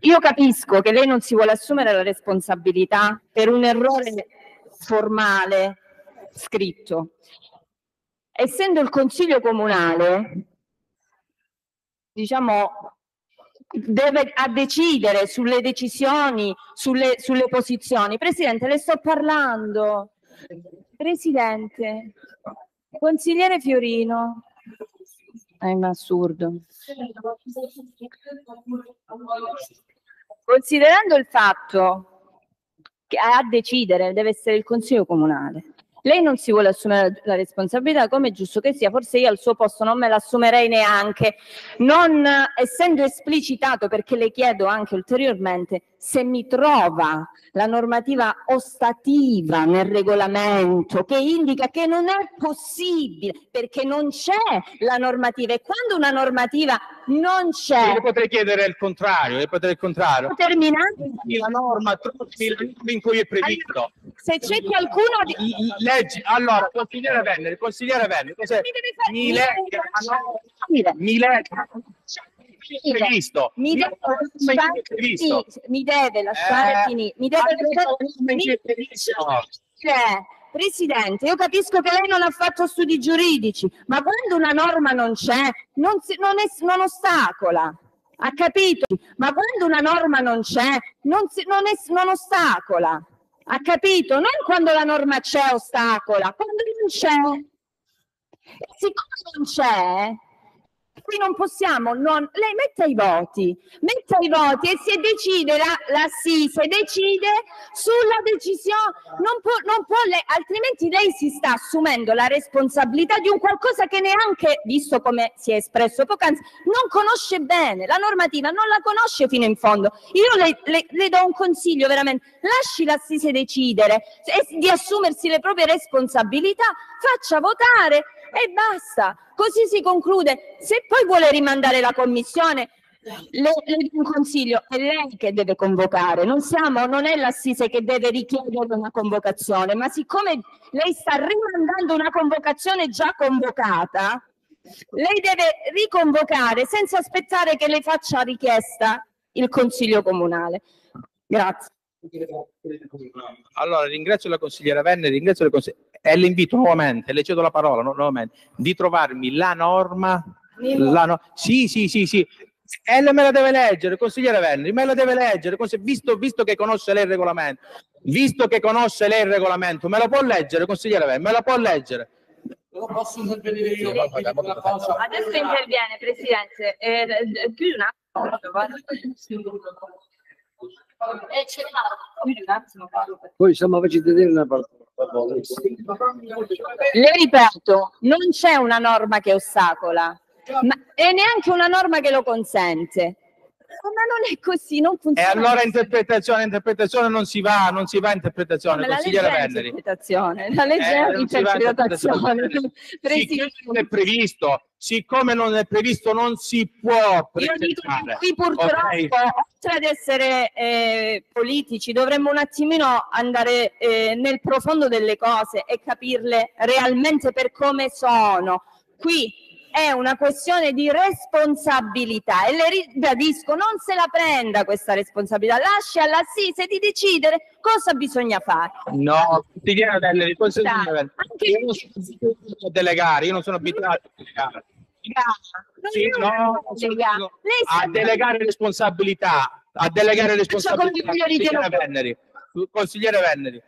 Io capisco che lei non si vuole assumere la responsabilità per un errore formale scritto. Essendo il Consiglio Comunale, diciamo, deve a decidere sulle decisioni, sulle, sulle posizioni. Presidente, le sto parlando. Presidente, consigliere Fiorino. È un assurdo. Considerando il fatto che a decidere deve essere il Consiglio Comunale, lei non si vuole assumere la responsabilità, come è giusto che sia, forse io al suo posto non me l'assumerei neanche, non eh, essendo esplicitato, perché le chiedo anche ulteriormente se mi trova la normativa ostativa nel regolamento che indica che non è possibile, perché non c'è la normativa e quando una normativa non c'è, Io potrei chiedere il contrario, io potrei il contrario. terminare La norma, in cui è previsto. se c'è qualcuno di... Leggi, allora, consigliere Venere, consigliere Venere, cos'è? Mi legga mi legga previsto. Mi deve lasciare previsto. finire, mi deve lasciare Eh, finire, mi deve lasciare? Cioè, Presidente, io capisco che lei non ha fatto studi giuridici, ma quando una norma non c'è, non, si- non è, non ostacola. Ha capito? Ma quando una norma non c'è, non, si- non è, non ostacola. Ha capito? Non quando la norma c'è ostacola, quando non c'è. E siccome non c'è, qui non possiamo, non, lei metta i voti, metta i voti e si decide, la, la sì, se decide sulla decisione, non può, non può lei, altrimenti lei si sta assumendo la responsabilità di un qualcosa che neanche, visto come si è espresso poc'anzi, non conosce bene, la normativa non la conosce fino in fondo. Io le, le- le do un consiglio veramente, lasci l'assise decidere e di assumersi le proprie responsabilità, faccia votare e basta. Così si conclude. Se poi vuole rimandare la commissione, le, le un consiglio, è lei che deve convocare, non siamo, non è l'assise che deve richiedere una convocazione, ma siccome lei sta rimandando una convocazione già convocata, lei deve riconvocare senza aspettare che le faccia richiesta il Consiglio Comunale. Grazie. Allora, ringrazio la consigliera Venere, ringrazio le consigliere e le invito nuovamente, le cedo la parola nu- nuovamente, di trovarmi la norma. La no- sì, sì, sì, sì. E lei me la deve leggere, consigliere Veneri, me la deve leggere, visto, visto che conosce lei il regolamento, visto che conosce lei il regolamento, me la può leggere, consigliere Veneri, me la può leggere. Posso intervenire io. Adesso interviene, Presidente. Eh, eh, chiudi un attimo. Eh, c'è chiudi un attimo. Poi siamo facendo dire una parola. Le ripeto, non c'è una norma che ostacola ma, e neanche una norma che lo consente. Ma non è così, non E funziona. allora interpretazione, interpretazione non si va, non si va a interpretazione, Ma la legge consigliere Veneri. interpretazione, la legge Eh, è interpretazione. Siccome non è previsto, siccome non è previsto non si può Io dico che qui purtroppo, Ok? oltre ad essere eh, politici, dovremmo un attimino andare eh, nel profondo delle cose e capirle realmente per come sono. Qui è una questione di responsabilità e le ribadisco, non se la prenda questa responsabilità, lasci all'assise di decidere cosa bisogna fare. No, consigliere Veneri, consigliere Veneri. Io non sono abituato a delegare, io non sono abituato a delegare. Sì, no, a delegare responsabilità, a delegare responsabilità. Consigliere Venneri, consigliere Venneri.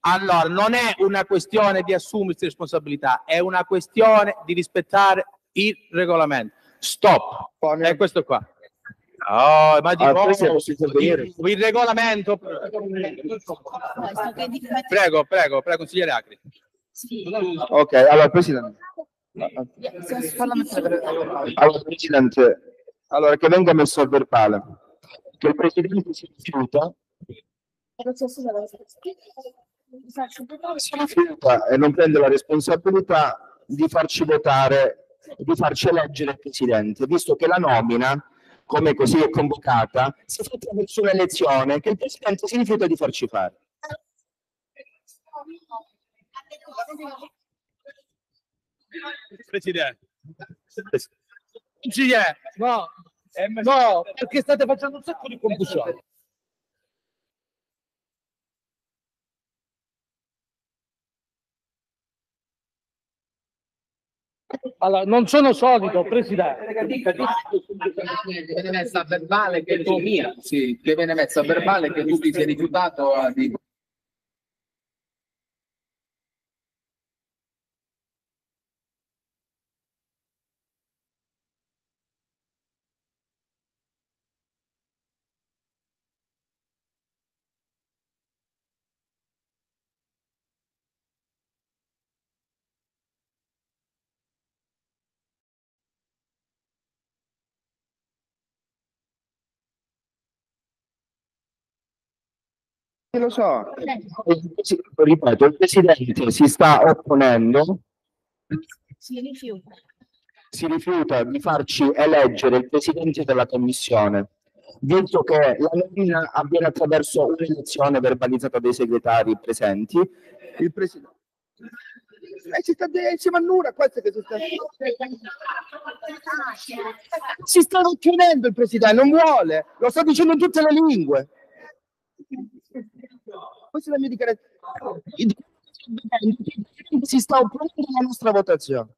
Allora, non è una questione di assumersi responsabilità, è una questione di rispettare il regolamento. Stop. È questo qua. Oh, ma di Ah, nuovo, il, il regolamento. Prego, prego, prego, consigliere Acri. Ok, allora Presidente. Allora, Presidente, allora che venga messo a verbale che il Presidente si rifiuta, si rifiuta e non prende la responsabilità di farci votare, di farci eleggere il Presidente, visto che la nomina, come così è convocata, si fa attraverso un'elezione che il Presidente si rifiuta di farci fare. Presidente. Consigliere, no, no, perché state facendo un sacco di confusione. Allora, non sono solito, Presidente. Viene messa a verbale che tu sì, che viene messa a verbale che tu ti sei rifiutato a di Lo so, ripeto, il Presidente si sta opponendo, Si rifiuta. si rifiuta di farci eleggere il Presidente della Commissione, visto che la nomina avviene attraverso un'elezione verbalizzata dai segretari presenti. Il Presidente... Eh, si sta insieme a Nura, questo che si sta... Si sta ottenendo il Presidente, non vuole, lo sta dicendo in tutte le lingue. Questa è la mia dichiarazione. Si sta opponendo alla nostra votazione.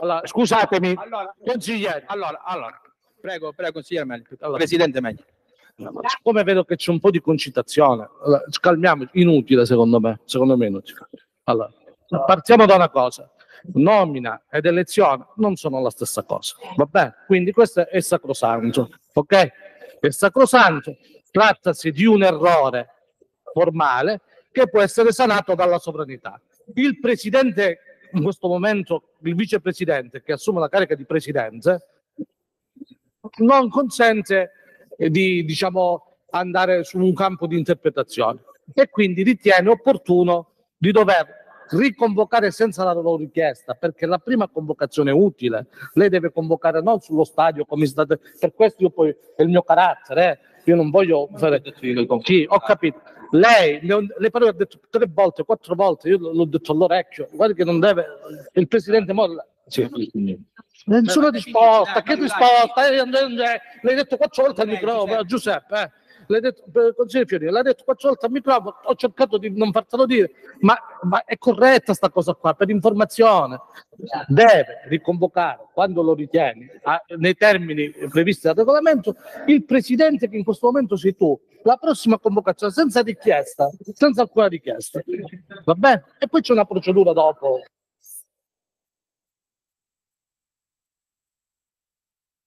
Allora, scusatemi, consigliere. Allora, allora, prego, prego, consigliere Meglio. Allora, Presidente Meglio. Come vedo che c'è un po' di concitazione, allora, calmiamoci, inutile secondo me, secondo me inutile. Allora, partiamo da una cosa, nomina ed elezione non sono la stessa cosa, va bene? Quindi questo è sacrosanto, ok? È sacrosanto, trattasi di un errore formale che può essere sanato dalla sovranità. Il presidente, in questo momento, il vicepresidente che assume la carica di presidente, non consente eh, di diciamo, andare su un campo di interpretazione e quindi ritiene opportuno di dover riconvocare senza la loro richiesta perché la prima convocazione è utile lei deve convocare non sullo stadio come state per questo io poi è il mio carattere eh. Io non voglio fare sì ho capito. Lei le, parole ha detto tre volte quattro volte io l'ho detto all'orecchio. Guardi che non deve il presidente Molla Nessuna risposta, che risposta? Eh, eh, eh, L'hai detto quattro volte al microfono, Giuseppe. eh. L'hai detto, consigliere Fiorino, l'hai detto quattro volte al microfono, ho cercato di non fartelo dire, ma, ma è corretta sta cosa qua, per informazione. Deve riconvocare, quando lo ritiene, a- nei termini previsti dal regolamento, il presidente che in questo momento sei tu, la prossima convocazione senza richiesta, senza alcuna richiesta. Va bene? E poi c'è una procedura dopo.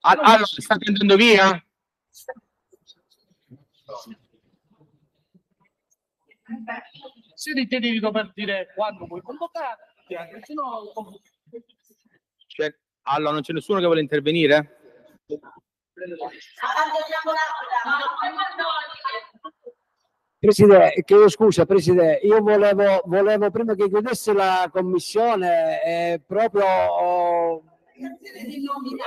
Al- Allora, state andando via? Se ritieni di dover dire quando vuoi convocare, se no... C'è- allora, non c'è nessuno che vuole intervenire? Presidente, chiedo scusa, Presidente, io volevo, volevo prima che chiudesse la commissione, eh, proprio oh,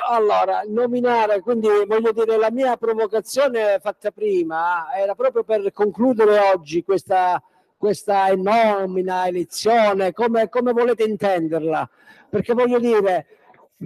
Allora, nominare, quindi voglio dire, la mia provocazione fatta prima era proprio per concludere oggi questa, questa nomina, elezione, come, come volete intenderla, perché voglio dire,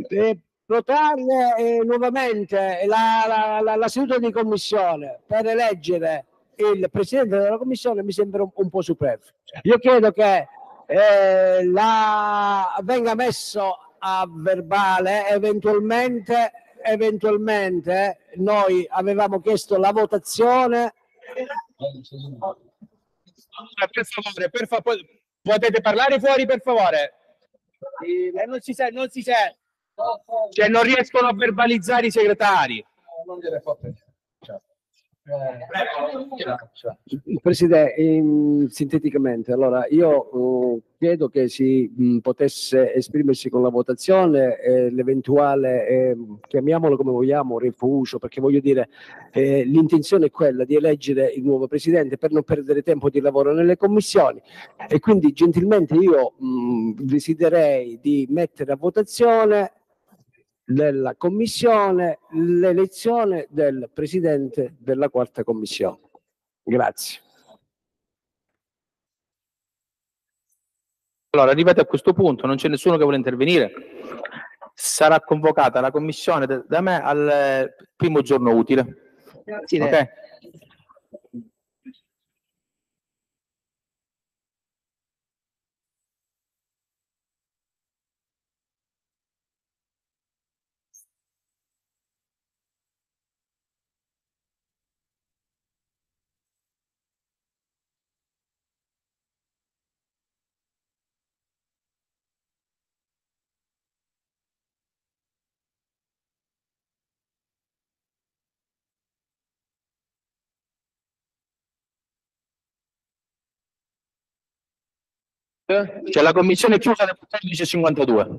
eh, votare eh, nuovamente la, la- la- la seduta di commissione per eleggere il presidente della commissione mi sembra un, un po' superfluo. Io chiedo che eh, la, venga messo a verbale eventualmente, eventualmente noi avevamo chiesto la votazione Per favore, per favore, potete parlare fuori per favore? Eh, non si sente, non si sente. Cioè non riescono a verbalizzare i segretari. Presidente, ehm, sinteticamente, allora io eh, chiedo che si mh, potesse esprimersi con la votazione eh, l'eventuale, ehm, chiamiamolo come vogliamo, rifugio, perché voglio dire, eh, l'intenzione è quella di eleggere il nuovo Presidente per non perdere tempo di lavoro nelle commissioni. E quindi gentilmente io mh, desiderei di mettere a votazione della commissione l'elezione del presidente della quarta commissione. Grazie. Allora, arrivati a questo punto, non c'è nessuno che vuole intervenire. Sarà convocata la commissione da me al eh, primo giorno utile. Ok? C'è la commissione chiusa alle 14.52.